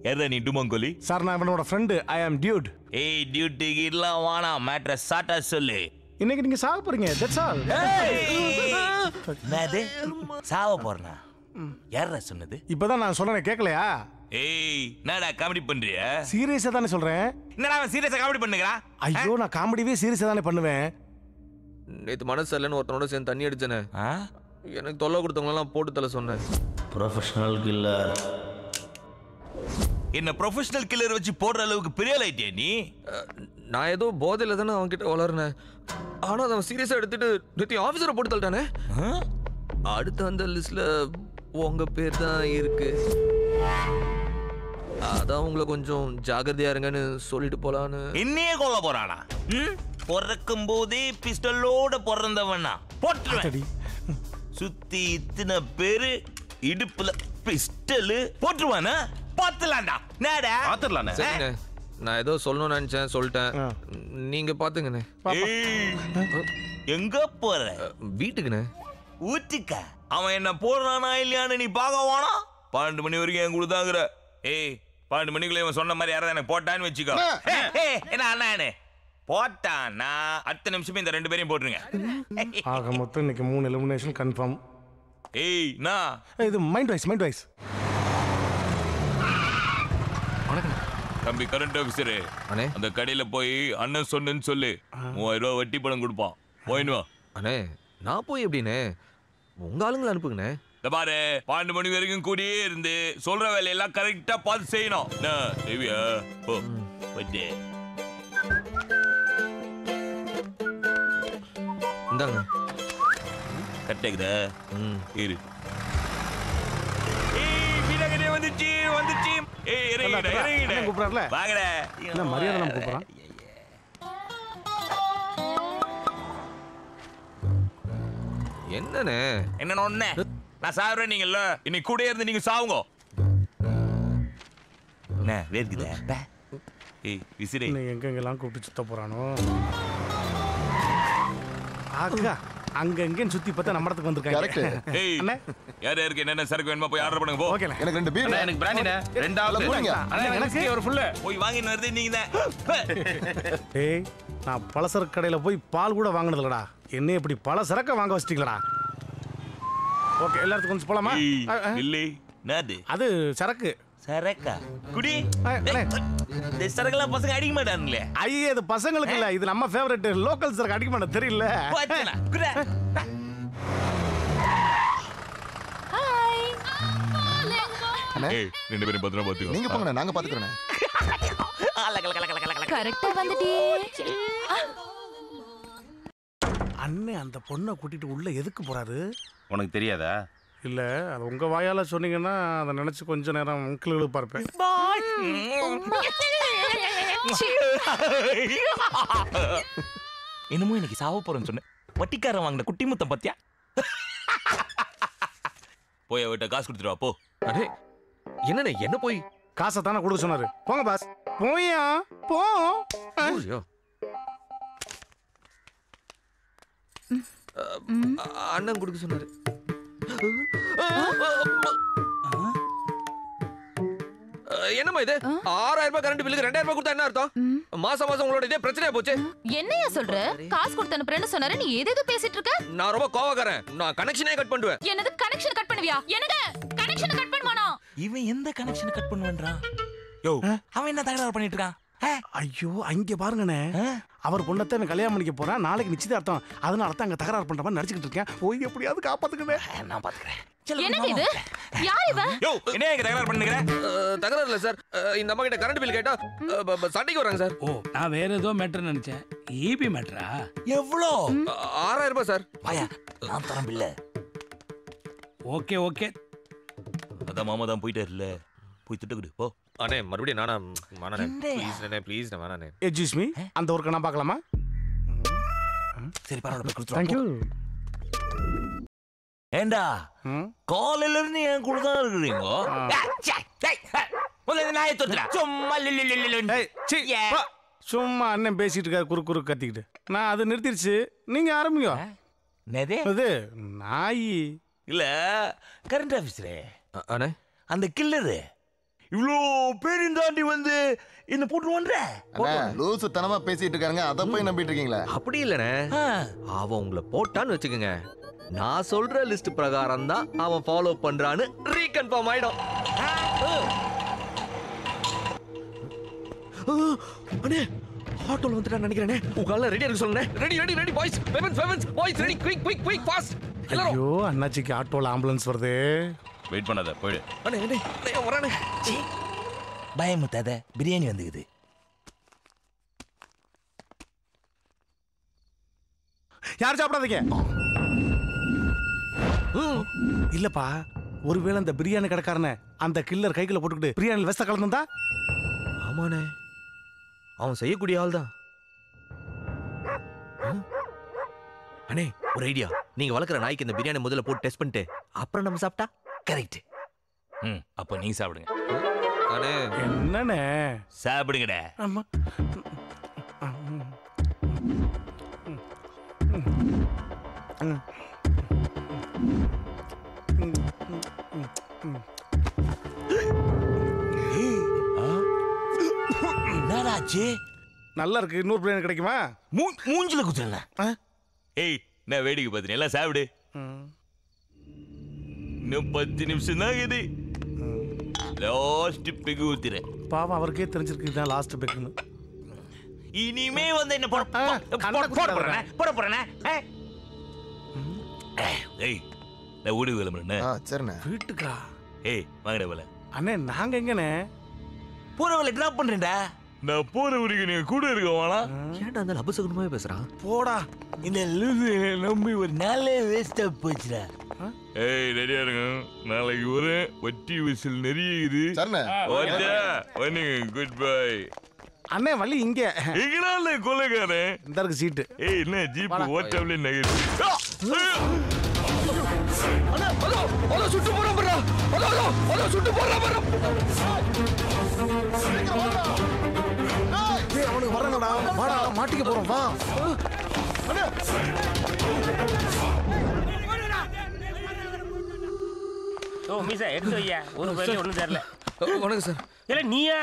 யாரா நீ டுமங்கோலி? சார் நான் இவனோட ஃப்ரெண்டு ஐ ஆம் டியூட் ஏய் டியூட்டிக்கு எல்லாம் வாணாம் மேட்ர சாட்டா சொல்லு. இன்னைக்கு நீங்க சாக போறீங்க. தட்ஸ் ஆல் என்னது சாவ போறனா? யாரா சொன்னது? இப்பதான் நான் சொன்னேன் கேட்கலையா ஏய் என்னடா காமெடி பண்றிய? சீரியஸா தானே சொல்றேன். என்னடா அவன் சீரியஸா காமெடி பண்ணுகிறான் ஐயோ நான் காமெடியே சீரியஸா தானே பண்ணுவேன். நேத்து மனசு இல்லைன்னு ஒருத்தனோட சேர்ந்து தண்ணி அடிச்சேனே. எனக்கு தொல்லை கொடுத்தவங்களெல்லாம் போட்டு தலை சொன்னேன். ப்ரொஃபஷனல் கில்லர் என்ன ப்ரொஃபஷனல் கில்லர் வச்சு போடுற அளவுக்கு பெரிய ஆயிட்டியா நீ? நான் ஏதோ போதையில தானே அவன்கிட்ட வளர்னேன். ஆனா அதை அவன் சீரியஸா எடுத்துட்டு நேத்தி ஆபீசரை போட்டு தள்ளிட்டானே. அடுத்து அந்த லிஸ்ட்ல உங்க பேர் தான் இருக்கு. அதான் உங்களை கொஞ்சம் ஜாகிரதையா இருங்கன்னு சொல்லிட்டு போலான்னு. என்னையே கொல்ல போறானா? ம்? பிறக்கும் போதே பிஸ்டலோட பிறந்தவனா? போட்டுருவேன். சுத்தி இத்தனை பேரு இடுப்புல பிஸ்டலு போட்டுருவானா? பாத்துலாம்டா நேடா சரிண்ணே. நான் ஏதோ சொல்லணும்னு நினைச்சேன் சொல்லிட்டேன். நீங்க பாத்துங்கண்ணே. ஏய், எங்க போற? வீட்டுக்குண்ணே. ஊட்டிக்க. அவன் என்ன போடுறானா இல்லையான்னு நீ பார்க்க வானா? பன்னெண்டு மணி வரைக்கும் என் கொடுத்தாங்கிற ஏய் பன்னெண்டு மணிக்குள்ள இவன் சொன்ன மாதிரி யாராவது எனக்கு போட்டான்னு வச்சுக்கோ. என்ன அண்ணானே போட்டானா அடுத்த நிமிஷமே இந்த ரெண்டு பேரையும் போட்டுருங்க. ஆக மொத்தம் இன்னைக்கு மூணு எலிமினேஷன் கன்ஃபார்ம் ஏய் நான் இது மைண்ட் வைஸ் தம்பி கரண்ட் ஆஃபீஸரு அந்த கடையில போய் அண்ணன் சொன்னேன்னு சொல்லு. மூவாயிரம் ரூபாய் வட்டி பணம் கொடுப்பான். போயின்னு வா. அண்ணே நான் போய் எப்படிண்ணே? உங்க ஆளுங்களை அனுப்புங்கண்ணே. இந்த பாரு பன்னெண்டு மணி வரைக்கும் கூடியே இருந்து சொல்ற வேலையெல்லாம் கரெக்டா பார்த்து செய்யணும். என்ன தேவியா? ஓ வட்டி இந்தாங்க கரெக்டாக்குதா இரு ஏய் வீரகனே வந்துச்சு வந்துச்சு. ஏய் இறங்கிட இறங்கிட அண்ணன் கூப்பிடுறாருல? வாங்கடா. என்ன மரியாதை நம்ம கூப்பிடுறான் என்னண்ணே? என்ன ஒண்ணே. நான் சாகுறேன் நீங்கல்ல இன்னைக்கு கூட இருந்து நீங்க சாவுங்க. என்ன வேர்க்குதா. ஏய் விசிறி. எங்கெங்கெல்லாம் கூப்பிட்டு சுத்த போறானோ? அக்கா அங்க எங்கன்னு சுத்தி பார்த்தா நம்ம இடத்துக்கு வந்திருக்காங்க. ஏய் அண்ணே. யார் யாருக்கு என்னென்ன சரக்கு வேணுமா போய் ஆர்டர் பண்ணுங்க போ. ஓகேண்ணே. எனக்கு ரெண்டு பீர் அண்ணா, எனக்கு பிராண்டிண்ணே. ரெண்டாவது. போடுங்க. அண்ணா, எனக்கு ஒரு ஃபுல்லு போய் வாங்கின்னு வருது நீங்க தான் ஏய் நான் பலசரக்கு கடையில போய் பால் கூட வாங்கினதுலடா என்ன இப்படி பல சரக்க வாங்க வச்சிட்டீங்களா ஓகே எல்லாத்துக்கும் கொஞ்சம் போலாமா. இல்லை அது சரக்கு. சரக்கா? குடி. இந்த சரக்கெல்லாம் பசங்க அடிக்க மாட்டானுங்களே. ஐயே இது பசங்களுக்கு இல்ல. இது நம்ம ஃபேவரட் லோக்கல் சரக்கு அடிக்க மாட்டேன் தெரியல. ரெண்டு பேரும் பத்திரமா பாத்துக்கோ. நீங்க போங்க நாங்க பாத்துக்கிறோம் கரெக்டா வந்துட்டியே அண்ணே அந்த பொண்ணை கூட்டிட்டு உள்ள எதுக்கு போறாரு? உனக்கு தெரியாதா? இல்ல அது உங்க வாயால சொன்னீங்கன்னா அதை நினைச்சு கொஞ்ச நேரம் கிளு பார்ப்பேன் என்னமோ இன்னைக்கு சாவ போறேன்னு சொன்னேன். வட்டிக்காரன் வாங்கின குட்டி முத்தம் பத்தியா? போய் அவட்ட காசு கொடுத்துருவா போ. அடே என்னண்ணே என்ன போய்? காசை தானே கொடுக்க சொன்னாரு. போங்க பாஸ் போயா? போ. அண்ணன் கொடுக்க சொன்னாரு. என்னம்மா இது? ஆறாயிரம் ரூபாய் கரண்ட் பில்லுக்கு ரெண்டாயிரம் ரூபாய் கொடுத்தா என்ன அர்த்தம்? மாசம் மாசம் உங்களோட இதே பிரச்சனையா போச்சு. என்னையா சொல்ற? காசு கொடுத்து அனுப்புறேன்னு சொன்னாரு நீ ஏதேதோ பேசிட்டு இருக்க? நான் ரொம்ப கோவக்காரன். நான் கனெக்ஷனே கட் பண்ணுவேன். என்னது கனெக்ஷன் கட் பண்ணுவியா? என்னங்க கனெக்ஷன் கட் பண்ணுவானா? இவன் எந்த கனெக்ஷன் கட் பண்ணுவான்றான் யோ அவன் என்ன தகராறு பண்ணிட்டு இருக்கான்? ஐயோ அங்க பாருங்கண்ணே. அவர் பொண்ணத்தை கல்யாணம் பண்ணிக்க போறேன். நாளைக்கு நிச்சயதார்த்தம். அதனால தான் அங்க தகராறு பண்ற மாதிரி நடிச்சுக்கிட்டு இருக்கேன். போய் எப்படியாவது காப்பாத்துக்கவே நான் பாத்துக்கிறேன். என்னங்க இது? யார் இவன் யோ என்ன இங்க தகராறு பண்ணுகிற தகராறு இல்ல சார். இந்த அம்மா கிட்ட கரண்ட் பில் கேட்டா சண்டைக்கு வராங்க சார். ஓ நான் வேற ஏதோ மேட்டர் நினைச்சேன். ஈபி மேட்டரா எவ்வளோ ஆறாயிரம் ரூபாய் சார். வாயா நான் தரேன் பில்ல ஓகே ஓகே. அதான் மாமா தான் போயிட்டாருல்ல. போய் திட்டுக்குடு போ. அண்ணே மறுபடியும் நானா என்னய்யா? ப்ளீஸ் அண்ணே ப்ளீஸ் வேணாண்ணே எஜ்ஜூஸ் மீ அந்த ஒர்க்கை நான் பார்க்கலாமா? சரி பரவாயில்ல போய் தேங்க்யூ கொடுத்துருவோம் ஏண்டா காலையில இருந்து என் கூட தான் இருக்கிறீங்க? முதல்ல நாயை தொத்துடா சும்மா லில்லி லில்லி. சும்மா அண்ணன் பேசிட்டு இருக்காரு குறு குறு கத்திக்கிட்டு. நான் அது நிறுத்திடுச்சு நீங்க ஆரம்பிங்க. என்னது? அது நாய். இல்ல கரண்ட் ஆபீஸ்ல அண்ணே அந்த கில்லரு? இவ்வளோ பேரையும் தாண்டி வந்து என்ன போட்டுருவான்ற? லூசு தனமா பேசிட்டு இருக்காங்க அதை போய் நம்பிட்டு இருக்கீங்களா அப்படி இல்லைண்ணே. அவன் உங்களை போட்டான்னு வச்சுக்கோங்க. நான் சொல்ற லிஸ்ட் பிரகாரம் தான் அவன் ஃபாலோ பண்றான்னு ரீகன்ஃபார்ம் ஆயிடும். அண்ணே ஆட்டோல வந்துட்டான்னு நினைக்கிறேனே. உங்க ரெடியா இருக்க சொல்லுங்க ரெடி ரெடி ரெடி பாய்ஸ் வெவன்ஸ் வெவன்ஸ் boys ready quick quick quick fast எல்லாரும். ஐயோ அண்ணாச்சிக்கு ஆட்டோல ஆம்புலன்ஸ் வருது. வெயிட் பண்ணாத போயிடு. அண்ணே அண்ணே அண்ணே வரானே. பயமுத்தாத பிரியாணி வந்துக்குது. யாரும் சாப்பிடாதீங்க. இல்லப்பா ஒருவேளை அந்த பிரியாணி கடைக்காரனை அந்த கில்லர் கைக்குள்ள போட்டுக்கிட்டு பிரியாணி வெஸ்த கலந்துந்தா ஆமாண்ணே. அவன் செய்யக்கூடிய ஆள் தான். அண்ணே ஒரு ஐடியா நீங்க வளர்க்குற நாய்க்கு இந்த பிரியாணி முதல்ல போட்டு டெஸ்ட் பண்ணிட்டு அப்புறம் நம்ம சாப்பிட்டா? கரெக்ட். ம் அப்போ நீ சாப்பிடுங்க. அண்ணே. என்னண்ணே? சாப்பிடுங்கடா. ஆமா என்னடாச்சு? நல்லா இருக்கு. இன்னொரு பிரியாணி கிடைக்குமா? மூஞ்சில குத்துறேன் ஏய் நான் வேடிக்கை பார்த்துனேன் எல்லாம் சாப்பிடு. இன்னும் பத்து நிமிஷம் தான் இது லாஸ்ட் பெகு ஊத்துறேன் பாவம் அவருக்கே தெரிஞ்சிருக்கு இதுதான் லாஸ்ட் பெக்குன்னு இனிமே வந்து என்ன போட போட போட போறேன் போட போறேன் ஏய் நான் ஊடு கிளம்புறேன் சரிண்ணே வீட்டுக்கா ஏய் வாங்கடா போல அண்ணே நாங்க எங்கண்ணே போறவங்களை டிராப் பண்றேன்டா நான் போற வரைக்கும் நீங்க கூட இருக்க வேணா ஏன்டா அந்த அபசகுணமாவே பேசுறான் போடா இந்த லூசு நம்பி ஒரு நாளே வேஸ்டா போச்சுடா. ஏய் ரெடியா இருங்க. நாளைக்கு ஒரு வட்டி விசில் நிறைய இது வந்துங்க குட் பை அண்ணே வழி இங்க. எங்கனால கொலைகாரன் இந்த இருக்கு சீட்டு. ஏய் என்ன ஜீப் ஓட்டாவிலே நகரு அதோ சுட்டு போறான் பாரு அதோ அதோ அதோ சுட்டு ஏய் வராங்கடா வாடா மாட்டிக்க போறோம் வா. ஓ மீசா எடுத்து வையா. ஒரு பேர்லயும் ஒண்ணும் தெரியல வணக்கம் சார். இல்ல நீயா?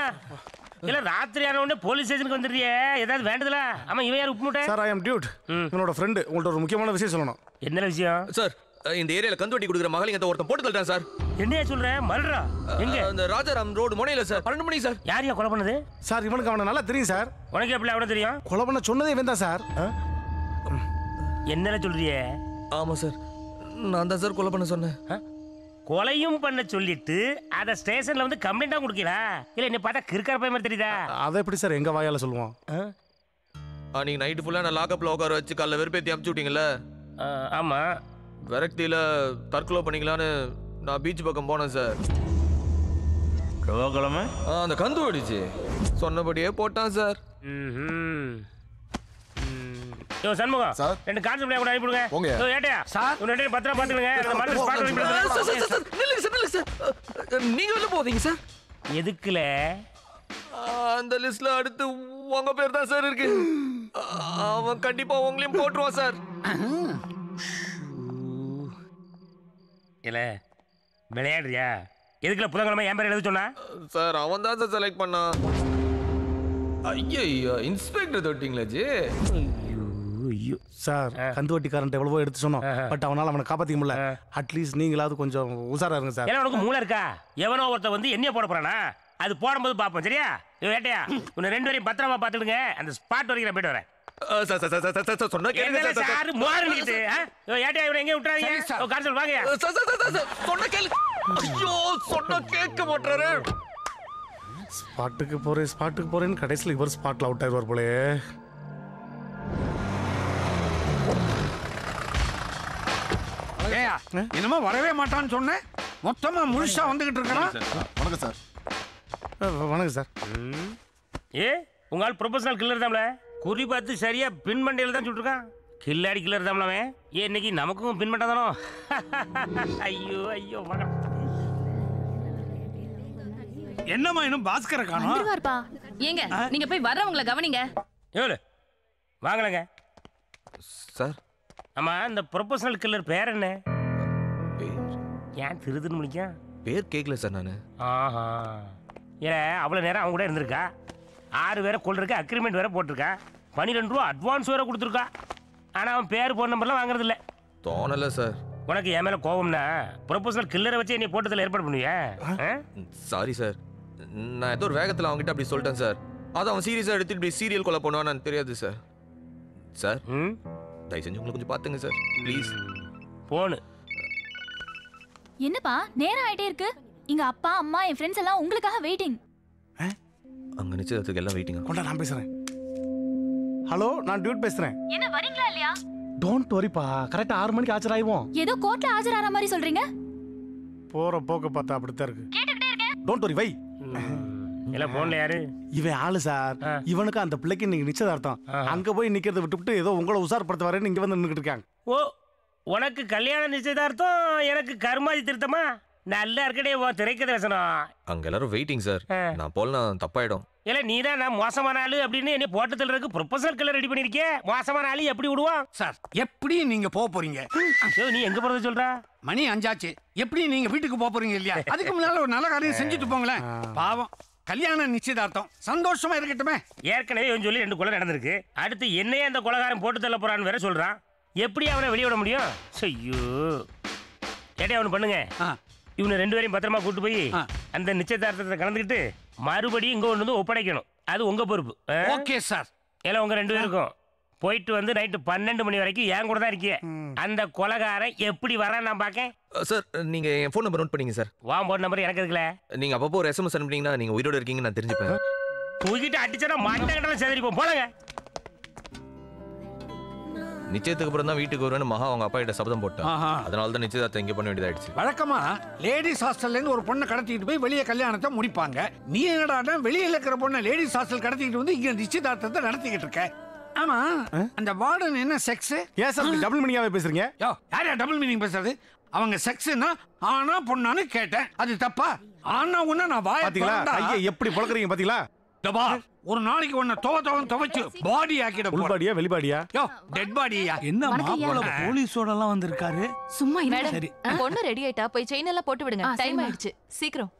இல்ல ராத்திரி ஆன உடனே போலீஸ் ஸ்டேஷனுக்கு வந்துடுறியே. ஏதாவது வேண்டதுல? ஆமா இவன் யார் உப்பு மூட்டை சார் ஐ எம் டியூட் என்னோட ஃப்ரெண்டு உங்கள்ட்ட ஒரு முக்கியமான விஷயம் சொல்லணும். என்ன விஷயம்? சார் இந்த ஏரியால கந்துவட்டி கொடுக்குற மகளிங்க ஒருத்தன் போட்டு தள்ளிட்டான் சார். என்னையா சொல்ற? மல்றா எங்க? அந்த ராஜாராம் ரோடு முனையில சார். பன்னெண்டு மணிக்கு சார். யார் யா கொலை பண்ணது? சார் இவனுக்கு அவனை நல்லா தெரியும் சார். உனக்கு எப்படி அவனை தெரியும்? கொலை பண்ண சொன்னதே இவன் தான் சார். என்ன சொல்றியே? ஆமா சார். நான் தான் சார் கொலை பண்ண சொன்னேன். கொலையும் பண்ண சொல்லிட்டு அத ஸ்டேஷன்ல வந்து கம்ப்ளைண்டா கொடுக்கலா? இல்ல என்ன பார்த்தா கிறுக்கார பையன் மாதிரி தெரியுதா? அதை எப்படி சார் எங்க வாயால சொல்லுவோம் அன்னைக்கு நைட்டு ஃபுல்லா நான் லாக்கப்ல உட்கார வச்சு காலைல வெறுப்பேத்தி அமுச்சு விட்டீங்கல்ல? ஆமா. விரக்தியில தற்கொலை பண்ணிக்கலான்னு நான் பீச் பக்கம் போனேன் சார் செவ்வாய்க்கிழமை? அந்த கந்து ஓடிச்சு சொன்னபடியே போட்டான் சார் யோ சண்முகம் ரெண்டு கான்ஸ்டபிள் கூட அனுப்பிடுங்க போங்க. யோ ஏட்டையா? சார் ரெண்டு பேரும் பத்திரமா பாத்துக்கங்க. அந்த ஸ்பாட் வரைக்கும் சார், சார். சார், நில்லுங்க சார் நில்லுங்க சார் நீங்க வெளில போவீங்க சார் எதுக்குல? அந்த லிஸ்ட்ல அடுத்து உங்க பேர் தான் சார் இருக்கு. அவன் கண்டிப்பா உங்களையும் போட்டுருவான் சார் இல்ல விளையாடுறியா? எதுக்குல புதன்கிழமை என் பேர் எழுத சொன்னா? சார் அவன் தான் சார் செலக்ட் பண்ணான் ஐயோ இன்ஸ்பெக்டர் தொட்டிங்களா ஜி. சார் கந்து வட்டிக்காரன் எவ்வளவோ எடுத்து சொன்னோம். பட் அவனால அவனை காப்பாத்திக்க முடியல. அட்லீஸ்ட் நீங்களாவது கொஞ்சம் உஷாரா இருங்க சார். ஏன்னா உனக்கு மூளை இருக்கா? எவனோ ஒருத்த வந்து என்னைய போட போறானா? அது போடும்போது பார்ப்போம் சரியா? யோ ஏட்டையா உன்னை ரெண்டு வரையும் பத்திரமா பார்த்துடுங்க. அந்த ஸ்பாட் வரைக்கும் நான் போயிட்டு வரேன். சொன்னா கேளுங்க சார், யோ ஏட்டையா இவனை எங்கேயும் விட்டுறாதீங்க? சார் சார் சொன்ன கேளு. ஐயோ சொன்னா கேட்க மாட்டாரு ஸ்பாட்டுக்கு போறேன் ஸ்பாட்டுக்கு போறேன்னு கடைசியில் இவர் ஸ்பாட்ல அவுட் ஆயிடுவார் போலே. என்னமோ வரவே மாட்டான்னு சொன்னேன் மொத்தமா முழுசா வந்துகிட்டு இருக்கிறான் வணக்கம் சார். வணக்கம் சார். ஏ உங்க ஆள் ப்ரொஃபஷனல் கில்லர் தான்ல. குறி பார்த்து சரியா பின் மண்டையில தான் சுட்டுருக்கான். கில்லாடி கில்லர் அவன் ஏ இன்னைக்கு நமக்கும் பின் மண்டை தானோ? ஐயோ ஐயோ மகன். என்னம்மா இன்னும் பாஸ்கரை காணோம்? வந்துருவார்ப்பா. ஏங்க நீங்க போய் வர்றவங்கள கவனிங்க. எவ்வளோ வாங்கலங்க. சார். ஆமா இந்த ப்ரொபோஷனல் கில்லர் பேர் என்ன? ஏன் திருதுன்னு முடிக்கும் பேர் கேட்கல சார் நான். ஆஹா. ஏன் அவ்வளோ நேரம் அவங்க கூட இருந்திருக்கா? ஆறு பேரை கொள்றதுக்கு அக்ரிமெண்ட் வேற போட்டிருக்கா? பன்னிரெண்டு ரூபா அட்வான்ஸ் வேற கொடுத்துருக்கா? ஆனால் அவன் பேர் ஃபோன் நம்பர்லாம் வாங்குறது இல்ல தோணல சார் உனக்கு என் மேலே கோவம்னா ப்ரொபோஷனல் கில்லரை வச்சு என்னை போட்டதில் ஏற்பாடு பண்ணுவியா? ஆ? சாரி சார் நான் ஏதோ ஒரு வேகத்தில் அவங்ககிட்ட அப்படி சொல்லிட்டேன் சார் அது அவன் சீரியஸாக எடுத்துட்டு இப்படி சீரியல் கொலை பண்ணுவான்னு தெரியாது சார் சார் தயவு செஞ்சு உங்களை கொஞ்சம் பார்த்துங்க சார் ப்ளீஸ் போனு. என்னப்பா நேரம் ஆயிட்டே இருக்கு. இங்க அப்பா அம்மா என் ஃப்ரெண்ட்ஸ் எல்லாம் உங்களுக்காக வெயிட்டிங் அங்கே நிச்சயத்துக்கு எல்லாம் வெயிட்டிங்க கொண்டா நான் பேசுறேன். ஹலோ நான் டியூட் பேசுறேன். என்ன வரீங்களா இல்லையா? டோன்ட் வரிப்பா கரெக்டா ஆறு மணிக்கு ஆஜராயிவோம் ஏதோ கோர்ட்ல ஆஜராற மாதிரி சொல்றீங்க? போற போக்க பார்த்தா அப்படித்தான் இருக்கு. டோன்ட் வரி வை. இல்ல போன்ல யாரு? இவன் ஆளு சார். இவனுக்கு அந்த பிள்ளைக்கு நீங்க நிச்சயதார்த்தம். அங்க போய் நிக்கிறத விட்டுவிட்டு ஏதோ உங்களை உசார்படுத்த வரேன்னு இங்க வந்து இருக்காங்க. ஓ உனக்கு கல்யாண நிச்சயதார்த்தம் எனக்கு கருமாதி திருத்தமா? நல்லா இருக்கடே உன் திரைக்கதை வசனம் அங்கே எல்லாரும் வெயிட்டிங் சார் நான் போலனா தப்பாயிடும். இல்ல நீ தான் நான் மோசமான ஆளு அப்படின்னு என்ன போட்டு தள்ளுறதுக்கு ப்ரொபோசல் கலர் ரெடி பண்ணிருக்கே மோசமான ஆளு எப்படி விடுவான்? சார் எப்படி நீங்க போக போறீங்க? ஐயோ, நீ எங்க போறது சொல்ற? மணி அஞ்சாச்சு. எப்படி நீங்க வீட்டுக்கு போக போறீங்க இல்லையா? அதுக்கு முன்னால ஒரு நல்ல காரியம் செஞ்சுட்டு போங்களேன். பாவம். கல்யாண நிச்சயதார்த்தம். சந்தோஷமா இருக்கட்டுமே. ஏற்கனவே இவன் சொல்லி ரெண்டு கொலை நடந்திருக்கு. அடுத்து என்னையே அந்த கொலகாரன் போட்டு தள்ள போறான்னு வேற சொல்றான். எப்படி அவனை வெளியே விட முடியும்? ஐயோ. ஏட்டே அவனு பண்ணுங்க. இவனை ரெண்டு பேரையும் பத்திரமா கூட்டு போய் அந்த நிச்சயதார்த்தத்தை கலந்துக்கிட்டு மறுபடியும் இங்க கொண்டு வந்து ஒப்படைக்கணும். அது உங்க பொறுப்பு. Okay sir. எல்லாம் உங்க ரெண்டு பேருக்கும். போயிட்டு வந்து நைட்டு பன்னெண்டு மணி வரைக்கும் என் கூட தான் இருக்கிய. அந்த கொலகாரன் எப்படி வரான் நான் பார்க்க சார் நீங்கள் என் ஃபோன் நம்பர் நோட் பண்ணீங்க சார். வா போன் நம்பர் எனக்கு இருக்குல்ல. நீங்கள் அப்பப்போ ஒரு எஸ்எம்எஸ் அனுப்புனீங்கன்னா நீங்கள் உயிரோட இருக்கீங்க நான் தெரிஞ்சுப்பேன். தூக்கிட்டு அடிச்சா மண்டை கிட்ட செதறிப்போம். போலங்க. நிச்சயத்துக்கு அப்புறம் தான் வீட்டுக்கு வருவேன்னு மகா அவங்க அப்பா கிட்ட சபதம் போட்டேன் ஆஹா. அதனால தான் நிச்சயதார்த்தம் இங்கே பண்ண வேண்டியதாயிடுச்சு வழக்கமா லேடிஸ் ஹாஸ்டல்ல இருந்து ஒரு பொண்ணை கடத்திட்டு போய் வெளியே கல்யாணத்தை முடிப்பாங்க. நீ என்னடா வெளியில இருக்கிற பொண்ணை லேடிஸ் ஹாஸ்டல் கடத்திட்டு வந்து இங்க நிச்சயதார்த்தத்தை நடத்திக்கிட்டு இருக்க. ஆமா அந்த வார்டன் என்ன செக்ஸ் ஏன் சார் டபுள் மணியாவே பேசுறீங்க? யோ யார் டபுள் மீனிங் பேசுறது? அவங்க செக்ஸ்னா ஆனா பொண்ணான்னு கேட்டேன். அது தப்பா? ஆனா உன்ன நான் வாய பாத்தீங்களா? ஐயா எப்படி புழக்கறீங்க பாத்தீங்களா? ஒரு நாளைக்கு உன்னை துவ துவம் துவைச்சு பாடி ஆக்கிட உள்பாடியா வெளிப்பாடியா? யோ டெட் பாடியா என்ன. மாப்பிள்ள? போலீஸோட எல்லாம் வந்திருக்காரு. சும்மா மேடம் சரி. பொண்ணு ரெடி ஆயிட்டா போய் செயின் எல்லாம் போட்டு விடுங்க. டைம். ஆயிடுச்சு. சீக்கிரம்.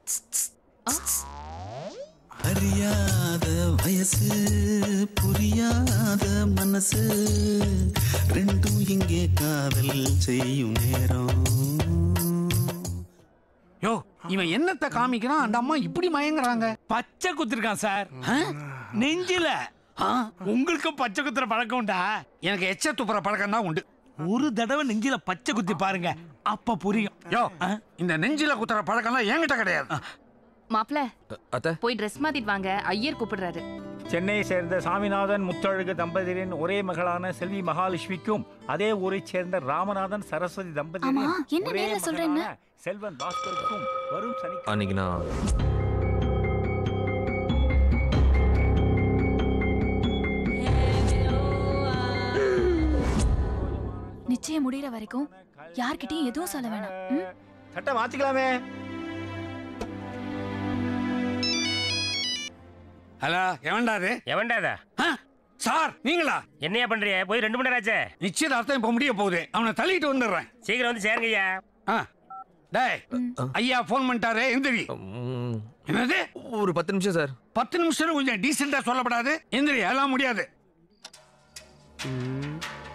அறியாத வயசு புரியாத மனசு ரெண்டும் இங்கே காதல் செய்யும் நேரம். யோ இவன் என்னத்தை காமிக்கிறான்? அந்த அம்மா இப்படி மயங்குறாங்க. பச்சை குத்திருக்கான் சார். நெஞ்சில. உங்களுக்கு பச்சை குத்துற பழக்கம் உண்டா? எனக்கு எச்ச துப்புற பழக்கம் தான் உண்டு. ஒரு தடவை நெஞ்சில பச்சை குத்தி பாருங்க அப்ப புரியும். யோ இந்த நெஞ்சில குத்துற பழக்கம்லாம் என்கிட்ட கிடையாது. மாப்ள அத்தை? போய் ட்ரெஸ் மாத்திட்டு வாங்க. ஐயர் கூப்பிடுறாரு. சென்னையை சேர்ந்த சாமிநாதன் முத்தழகு தம்பதியரின் ஒரே மகளான செல்வி மகாலட்சுமிக்கும் அதே ஊரைச் சேர்ந்த ராமநாதன் சரஸ்வதி தம்பதியரின் என்ன ஒரே? மகனான செல்வன் பாஸ்கருக்கும் வரும் சனி அன்னைக்கு நான் நிச்சயம் முடியற வரைக்கும் யார்கிட்டயும் எதுவும் சொல்ல வேணாம்? சட்டை மாத்திக்கலாமே. ஹலோ எவன்டா அது? எவன்டாதா சார் நீங்களா? என்னையா பண்றிய? போய் ரெண்டு மணி நேரம் ஆச்சே. நிச்சயதார்த்தம் இப்ப முடிய போகுது. அவனை தள்ளிட்டு வந்துடுறேன். சீக்கிரம் வந்து சேருங்கய்யா. ஆ. டேய் ஐயா ஃபோன் பண்ணிட்டாரு எந்திரி. என்னது? ஒரு பத்து நிமிஷம் சார். பத்து நிமிஷம் கொஞ்சம் டீசெண்டா சொல்லப்படாது. எந்திரி அதெல்லாம் முடியாது.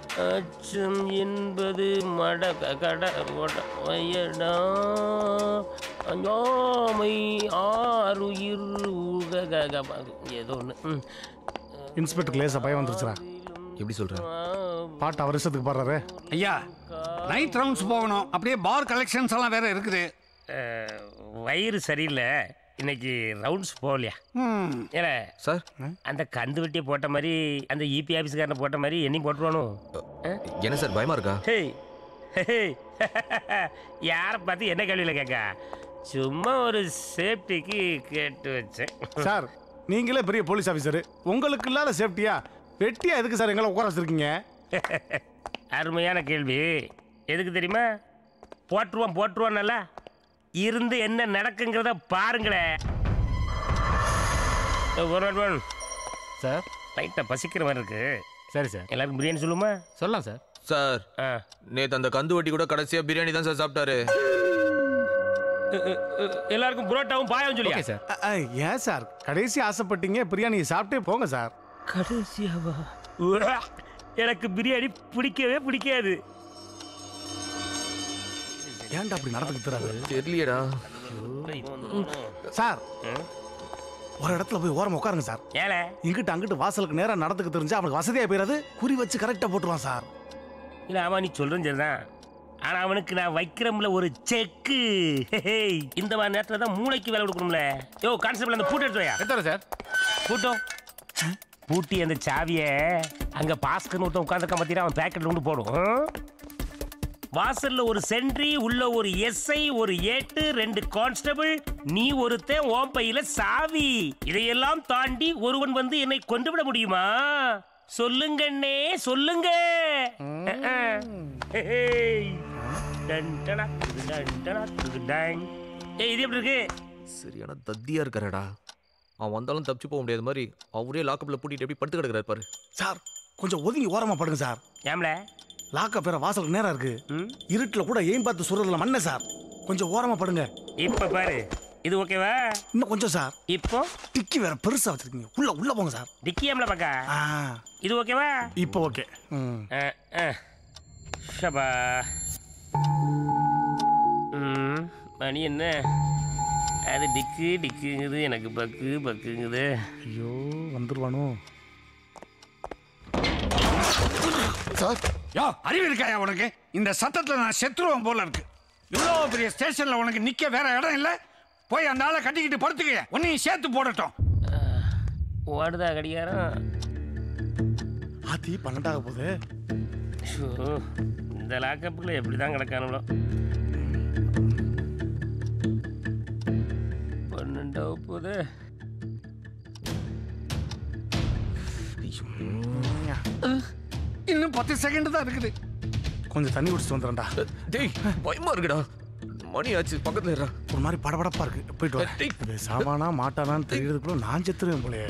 அச்சம் என்பது மட கட வயடா. அஞ்சாமை ப- ஏதோ ஒன்று இன்ஸ்பெக்டர் லேசா பயம் வந்துருச்சுடா. எப்படி சொல்றேன் பாட்டு அவர் இஷ்டத்துக்கு பாடுறாரு. ஐயா நைட் ரவுண்ட்ஸ் போகணும். அப்படியே பார் கலெக்ஷன்ஸ் எல்லாம் வேற இருக்குது. வயிறு சரியில்லை. இன்னைக்கு ரவுண்ட்ஸ் போகலையா? ஏல சார்? அந்த கந்து வெட்டியை போட்ட மாதிரி அந்த இபி ஆஃபீஸ்காரனை போட்ட மாதிரி என்னையும் போட்டுருவானோ? என்ன சார் பயமா இருக்கா? யாரை பார்த்து என்ன கேள்வியில் கேட்க? சும்மா ஒரு சேஃப்டிக்கு கேட்டு வச்சேன். சார் நீங்களே பெரிய போலீஸ் ஆஃபீஸர் உங்களுக்கு இல்லாத சேஃப்டியா வெட்டியா எதுக்கு சார் எங்களை உட்கார வச்சிருக்கீங்க? அருமையான கேள்வி. எதுக்கு தெரியுமா? போட்டுருவான் போட்டுருவான் நல்லா இருந்து என்ன நடக்குங்கிறத பாருங்களேன். சார்? லைட்டாக பசிக்கிற மாதிரி இருக்கு. சரி சார். எல்லாருக்கும் பிரியாணி சொல்லுமா? சொல்லலாம் சார். சார் நேத்து அந்த கந்து வட்டி கூட கடைசியா பிரியாணி தான் சார் சாப்பிட்டாரு. எல்லாருக்கும் புரோட்டாவும் பாயாவும் சொல்லியா? சார். ஏன் சார்? கடைசி ஆசைப்பட்டீங்க பிரியாணி சாப்பிட்டே போங்க சார். கடைசியாவா? உரா, எனக்கு பிரியாணி பிடிக்கவே பிடிக்காது. ஏன்டா அப்படி நடந்துக்கிறாரு தெரியலையடா. சார் ஒரு இடத்துல போய் ஓரமா உட்காருங்க சார். ஏல? இங்கிட்டு அங்கிட்டு வாசலுக்கு நேரா நடந்துக்க தெரிஞ்சா அவனுக்கு வசதியா போயிடாது. குறி வச்சு கரெக்டா போட்டுருவான் சார். இல்ல அவன் நீ சொல்றேன். சரிதான் ஆனா அவனுக்கு நான் வைக்கிறோம்ல ஒரு செக்கு இந்த மாதிரி நேரத்துல தான் மூளைக்கு வேலை கொடுக்கணும்ல. யோ கான்ஸ்டபிள் அந்த பூட்டு எடுத்து வையா? எத்தனை சார். பூட்டும் பூட்டி அந்த சாவிய அங்க பாஸ்கர்னு ஒருத்தன் உட்காந்துருக்க பார்த்தீங்கன்னா அவன் பேக்கெட்ல கொண்டு போடும்? வாசல்ல ஒரு சென்ட்ரி உள்ள ஒரு எஸ்ஐ ஒரு ஏட்டு ரெண்டு கான்ஸ்டபிள் நீ ஒருத்தன் ஓம் பையில சாவி. இதையெல்லாம் தாண்டி ஒருவன் வந்து என்னை கொண்டு விட முடியுமா சொல்லுங்கண்ணே சொல்லுங்க. இது எப்படி இருக்கு? சரியான தத்தியா இருக்காரடா. அவன் வந்தாலும் தப்பிச்சு போக முடியாத மாதிரி அவரே லாக்கப்ல பூட்டிட்டு எப்படி படுத்து கிடக்குறாரு பாரு. சார் கொஞ்சம் ஒதுங்கி ஓரமா படுங்க சார். ஏம்ல? லாக்க பேர வாசலுக்கு நேரா இருக்கு. இருட்டுல கூட ஏன் பார்த்து சுடுறதுல மண்ண சார். கொஞ்சம் ஓரமா படுங்க. இப்ப பாரு. இது ஓகேவா இன்னும் கொஞ்சம் சார். இப்போ? டிக்கி வேற பெருசா வச்சிருக்கீங்க. உள்ள உள்ள போங்க சார். டிக்கி ஏம்ல பக்கா? இது ஓகேவா இப்போ ஓகே. ஷபா. மணி என்ன? அது டிக்கு டிக்குங்குது எனக்கு பக்கு பக்குங்குது. ஐயோ வந்துருவானோ? சார். யோ அறிவு இருக்காயா உனக்கு? இந்த சத்தத்துல நான் செத்துருவேன் போல இருக்கு. இவ்வளோ பெரிய ஸ்டேஷன்ல உனக்கு நிக்க வேற இடம் இல்ல? போய் அந்த ஆளை கட்டிக்கிட்டு படுத்துக்க உன்னையும் சேர்த்து போடட்டும். ஓடுதா கடிகாரம்? ஆத்தி பன்னெண்டாக போகுது. ஷோ, இந்த லாக்கப்புக்குள்ள எப்படி தான் கிடக்கானுங்களோ. போதே இன்னும் பத்து செகண்ட் தான் இருக்குது. கொஞ்சம் தண்ணி குடிச்சிட்டு வந்துடுறேன்டா. டேய் பயமா இருக்குடா. மணி ஆச்சு பக்கத்துல இருடா. ஒரு மாதிரி படபடப்பா இருக்கு. போயிட்டு வா. இது சாமானா மாட்டானான்னு தெரியறதுக்குள்ள நான் செத்துருவேன் போலயே.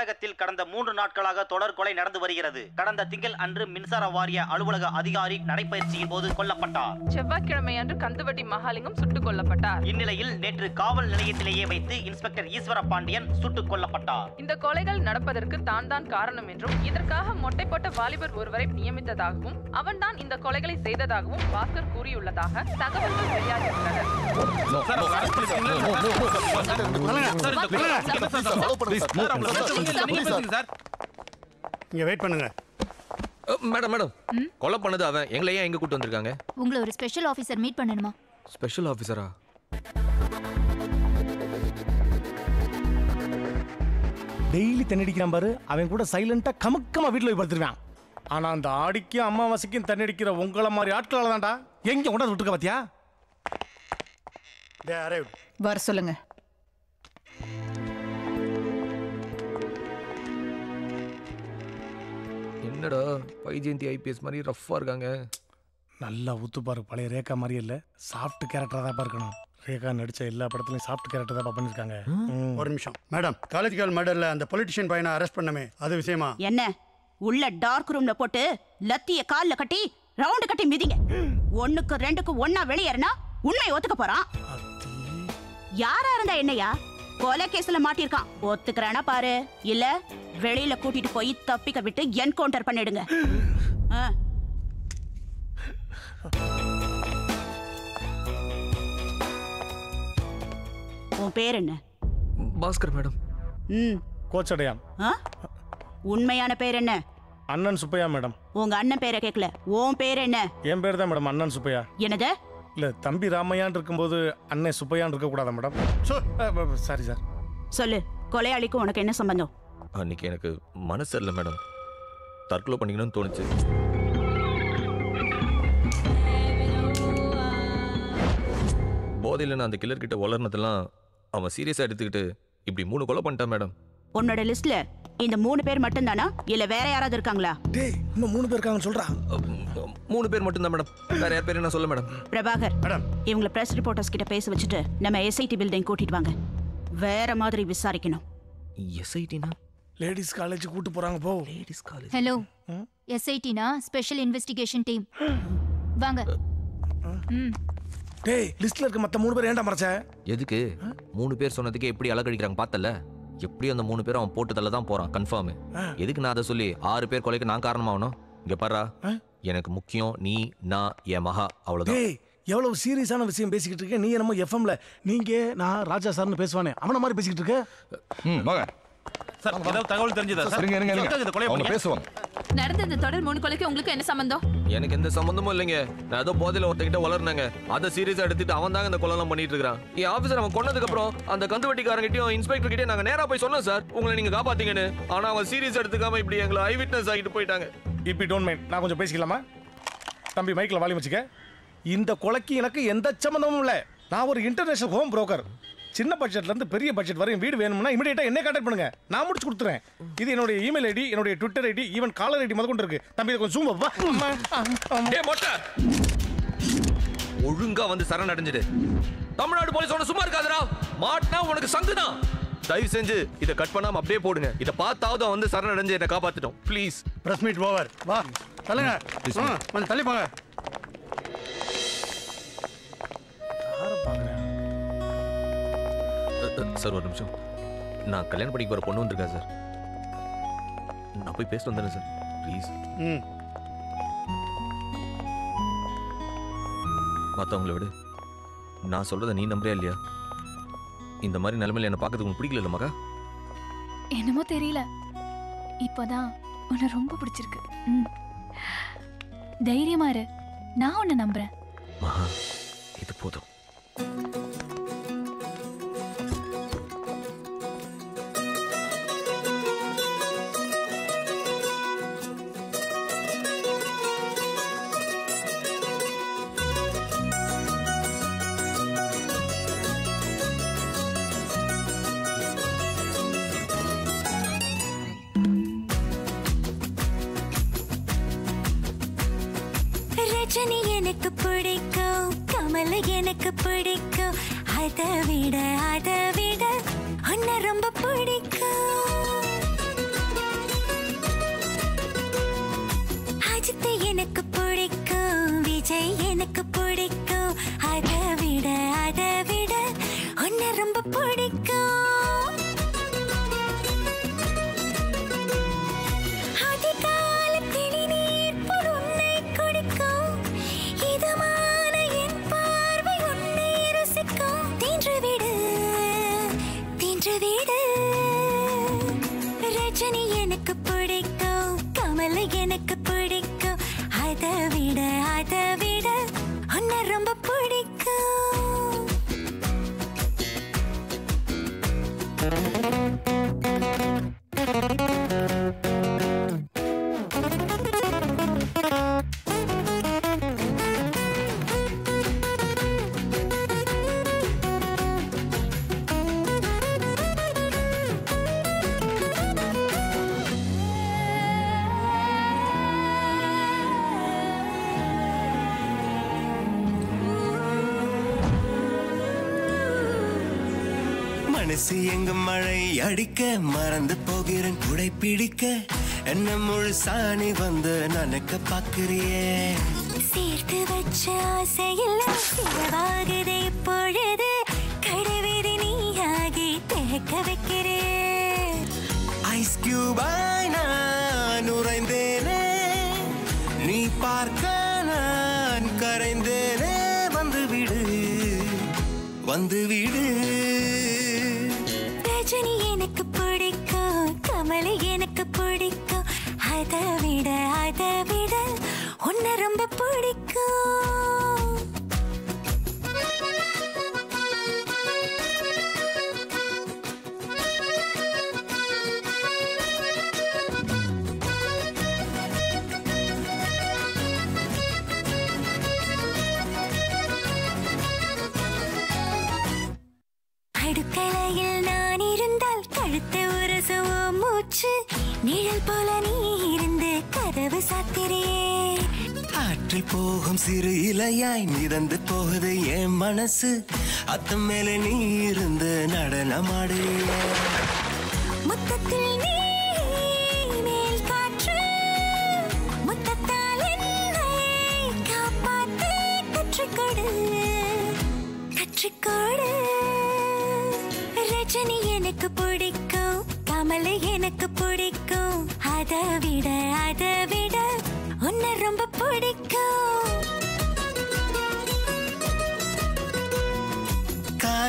வணக்கம் தமிழகத்தில் கடந்த மூன்று நாட்களாக தொடர் கொலை நடந்து வருகிறது கடந்த திங்கள் அன்று மின்சார வாரிய அலுவலக அதிகாரி நடைபயிற்சியின் போது கொல்லப்பட்டார் செவ்வாய்க்கிழமை அன்று கந்துவட்டி மகாலிங்கம் சுட்டுக் கொல்லப்பட்டார் இந்நிலையில் நேற்று காவல் நிலையத்திலேயே வைத்து இன்ஸ்பெக்டர் ஈஸ்வர பாண்டியன் சுட்டுக் கொல்லப்பட்டார் இந்த கொலைகள் நடப்பதற்கு தான் தான் காரணம் என்றும் இதற்காக மொட்டை போட்ட வாலிபர் ஒருவரை நியமித்ததாகவும் அவன்தான் இந்த கொலைகளை செய்ததாகவும் பாஸ்கர் கூறியுள்ளதாக தகவல்கள் வெளியாகியுள்ளன இங்க வெயிட் பண்ணுங்க. Madam madam. கொலை பண்ணது அவன். எங்களை ஏன் எங்க கூட்டு வந்திருக்காங்க? உங்களை ஒரு ஸ்பெஷல் ஆஃபீஸர் மீட் பண்ணணுமா? ஸ்பெஷல் ஆஃபீஸரா டெய்லி தண்ணடிக்கிறான் பாரு. அவன் கூட சைலண்டா கமக்கமா வீட்டுல போய் படுத்துருவான் ஆனா அந்த ஆடிக்கும் அமாவாசைக்கும் தண்ணடிக்கிற உங்களை மாதிரி ஆட்களால தான்டா. எங்க கொண்டாந்து விட்டுருக்க பாத்தியா? வர சொல்லுங்க. என்னடா வைஜெயந்தி ஐபிஎஸ் மாதிரி ரஃப்பா இருக்காங்க. நல்லா ஊத்து பாரு பழைய ரேகா மாதிரி இல்ல. சாஃப்ட் கேரக்டரா தான் இருக்கணும். ரேகா நடிச்ச எல்லா படத்துலயும் சாஃப்ட் கேரக்டர் தான் பண்ணிருக்காங்க. ஒரு நிமிஷம். மேடம் காலேஜ் கேர்ள் மர்டர்ல அந்த பொலிட்டிஷியன் பையனை அரெஸ்ட் பண்ணமே. அது விஷயமா? என்ன? உள்ள டார்க் ரூம்ல போட்டு லத்திய கால்ல கட்டி ரவுண்டு கட்டி மிதிங்க. ஒண்ணுக்கு ரெண்டுக்கு ஒண்ணா வெளியேறினா உண்மையை ஒத்துக்க போறான். யாரா இருந்தா என்னையா? கொலை கேஸ்ல மாட்டிருக்கான் ஒத்துக்கிறேனா பாரு. இல்ல வெளியில கூட்டிட்டு போய் தப்பிக்க விட்டு என்கவுண்டர் பண்ணிடுங்க. ஆ. உன் பேர் என்ன? பாஸ்கர் மேடம். ம். கோச்சடையான். ஆ? உண்மையான பேர் என்ன? அண்ணன் சுப்பையா மேடம். உங்க அண்ணன் பேரை கேட்கல உன் பேர் என்ன? என் பேர் தான் மேடம் அண்ணன் சுப்பையா. என்னது? இல்ல தம்பி ராமையான் இருக்கும்போது அண்ணன் சுப்பையான் இருக்க கூடாதா மேடம் சாரி சார். சொல்லு கொலையாளிக்கும் உனக்கு என்ன சம்பந்தம்? அன்னைக்கு எனக்கு மனசு இல்லை மேடம். தற்கொலை பண்ணிக்கணும்னு தோணுச்சு. போதையில் நான் அந்த கில்லர் கிட்ட வளர்னதெல்லாம் அவன் சீரியஸாக எடுத்துக்கிட்டு இப்படி மூணு கொலை பண்ணிட்டான் மேடம். உன்னோட லிஸ்ட்ல இந்த மூணு பேர் மட்டும்தானா? இல்ல வேற யாராவது இருக்காங்களா? டேய் இன்னும் மூணு பேர் இருக்காங்கன்னு சொல்றா. மூணு பேர் மட்டும்தான் மேடம். வேற யார் பேர் என்ன சொல்ல மேடம்? பிரபாகர் இவங்கள பிரஸ் ரிப்போர்ட்டர்ஸ் கிட்ட பேச வச்சுட்டு நம்ம எஸ்ஐடி பில்டிங் கூட்டிட்டு வாங்க. வேற மாதிரி விசாரிக்கணும். எஸ்ஐடினா லேடிஸ் காலேஜ் கூட்டு போறாங்க போ. லேடிஸ் காலேஜ் ஹலோ எஸ்ஐடினா ஸ்பெஷல் இன்வெஸ்டிகேஷன் டீம் வாங்க. டேய் லிஸ்ட்ல இருக்க மத்த மூணு பேர் ஏன்டா மறைச்ச? எதுக்கு? மூணு பேர் சொன்னதுக்கே எப்படி அலக்கடிக்கிறாங்க பார்த்தல எப்படியும் அந்த மூணு பேரும் அவன் போட்டதில் தான் போறான் கன்ஃபார்ம் எதுக்கு நான் அதை சொல்லி ஆறு பேர் கொலைக்கு நான் காரணமாகணும்? இங்க பாரா எனக்கு முக்கியம் நீ நான் என் மகா அவ்வளவுதான். டேய் எவ்வளவு சீரியஸான விஷயம் பேசிக்கிட்டு இருக்க? நீ என்னமோ எஃப்எம்ல நீங்க நான் ராஜா சார்னு பேசுவானே. அவன மாதிரி பேசிக்கிட்டு இருக்க? சார் ஏதாவது தகவல் தெரிஞ்சதா சார் இருங்க இருங்க இந்த கொலையை அவங்க? பேசுவாங்க. நடந்த இந்த தொடர் மூணு கொலைக்கு உங்களுக்கு என்ன சம்பந்தம்? எனக்கு எந்த சம்மந்தமும் இல்லைங்க. நான் ஏதோ போதையில ஒருத்தகிட்ட வளர்னாங்க அதை சீரியஸா எடுத்துட்டு அவன் தாங்க இந்த கொலைலாம் பண்ணிட்டு இருக்கான் என் ஆபீசர் அவன் கொன்னதுக்கு அப்புறம் அந்த கந்து வெட்டிக்காரங்கிட்டயும் இன்ஸ்பெக்டர் கிட்டயும் நாங்க நேரா போய் சொன்னோம் சார். உங்களை நீங்க காப்பாத்தீங்கன்னு. ஆனா அவன் சீரியஸ் எடுத்துக்காம இப்படி எங்களை ஐ விட்னஸ் ஆகிட்டு போயிட்டாங்க. இப்படி டோன்ட் மைண்ட் நான் கொஞ்சம் பேசிக்கலாமா? தம்பி மைக்கில் வாலி வச்சுக்க. இந்த கொலைக்கு எனக்கு எந்த சம்மந்தமும் இல்லை. நான் ஒரு இன்டர்நேஷனல் ஹோம் புரோக்கர் சின்ன பட்ஜெட்ல இருந்து பெரிய பட்ஜெட் வரையும் வீடு வேணும்னா இமீடியட்டா என்ன கான்டாக்ட் பண்ணுங்க. நான் முடிச்சு கொடுத்துறேன். இது என்னுடைய இமெயில் ஐடி என்னுடைய Twitter ID even caller ID முதற்கொண்டு இருக்கு. தம்பி கொஞ்சம் zoom வா அம்மா, அம்மா. டேய் மொட்டை. ஒழுங்கா வந்து சரண் அடைஞ்சிடு. தமிழ்நாடு போலீஸோட சும்மா இருக்காதுடா. மாட்டினா உனக்கு சங்குதான். தயவு செஞ்சு இதை கட் பண்ணாம அப்படியே போடுங்க. இதை பார்த்தாவது அவன் வந்து சரண் அடைஞ்சு என்னை காப்பாத்திட்டோம். ப்ளீஸ் பிரஸ் மீட் ஓவர் வா தள்ளுங்க. கொஞ்சம் தள்ளி போங்க. சார் ஒரு நிமிஷம். நான் கல்யாணம் பண்ணிக்கு போற பொண்ணு வந்திருக்கேன் சார். நான் போய் பேசிட்டு வந்தேன் சார். ப்ளீஸ் ம். மற்றவங்கள விடு. நான் சொல்றதை நீ நம்புறியா இல்லையா? இந்த மாதிரி நிலைமையில என்ன பார்க்கறதுக்கு உனக்கு பிடிக்கல மகா? என்னமோ தெரியல. இப்போதான் உன்னை ரொம்ப பிடிச்சிருக்கு. ம். தைரியமா இரு. நான் உன்னை நம்புறேன். மகா இது போதும். எனக்கு பிடிக்கும். அதை விட அதை விட உன்னை ரொம்ப பிடிக்கும். அஜித் எனக்கு பிடிக்கும் விஜய் எனக்கு பிடிக்கும். மறந்து போகிறேன். குடை பிடிக்க என்ன முழு சாணி வந்து நனக்க பாக்குறியே சேர்த்து வச்ச ஆசையில் சிறவாகுதே இப்பொழுது. கடைவீதி நீயாகி தேக்க வைக்கிறேன் ஐஸ் கியூபாய் நான் உறைந்தேனே. நீ பார்க்க நான் கரைந்தேனே. வந்து விடு வந்து விடு. ஆற்றில் சிறு இலையாய் மிதந்து போகுது என் மனசு. அத்தம் மேல நீ இருந்து நடனமாடு. முத்தத்தில் நீ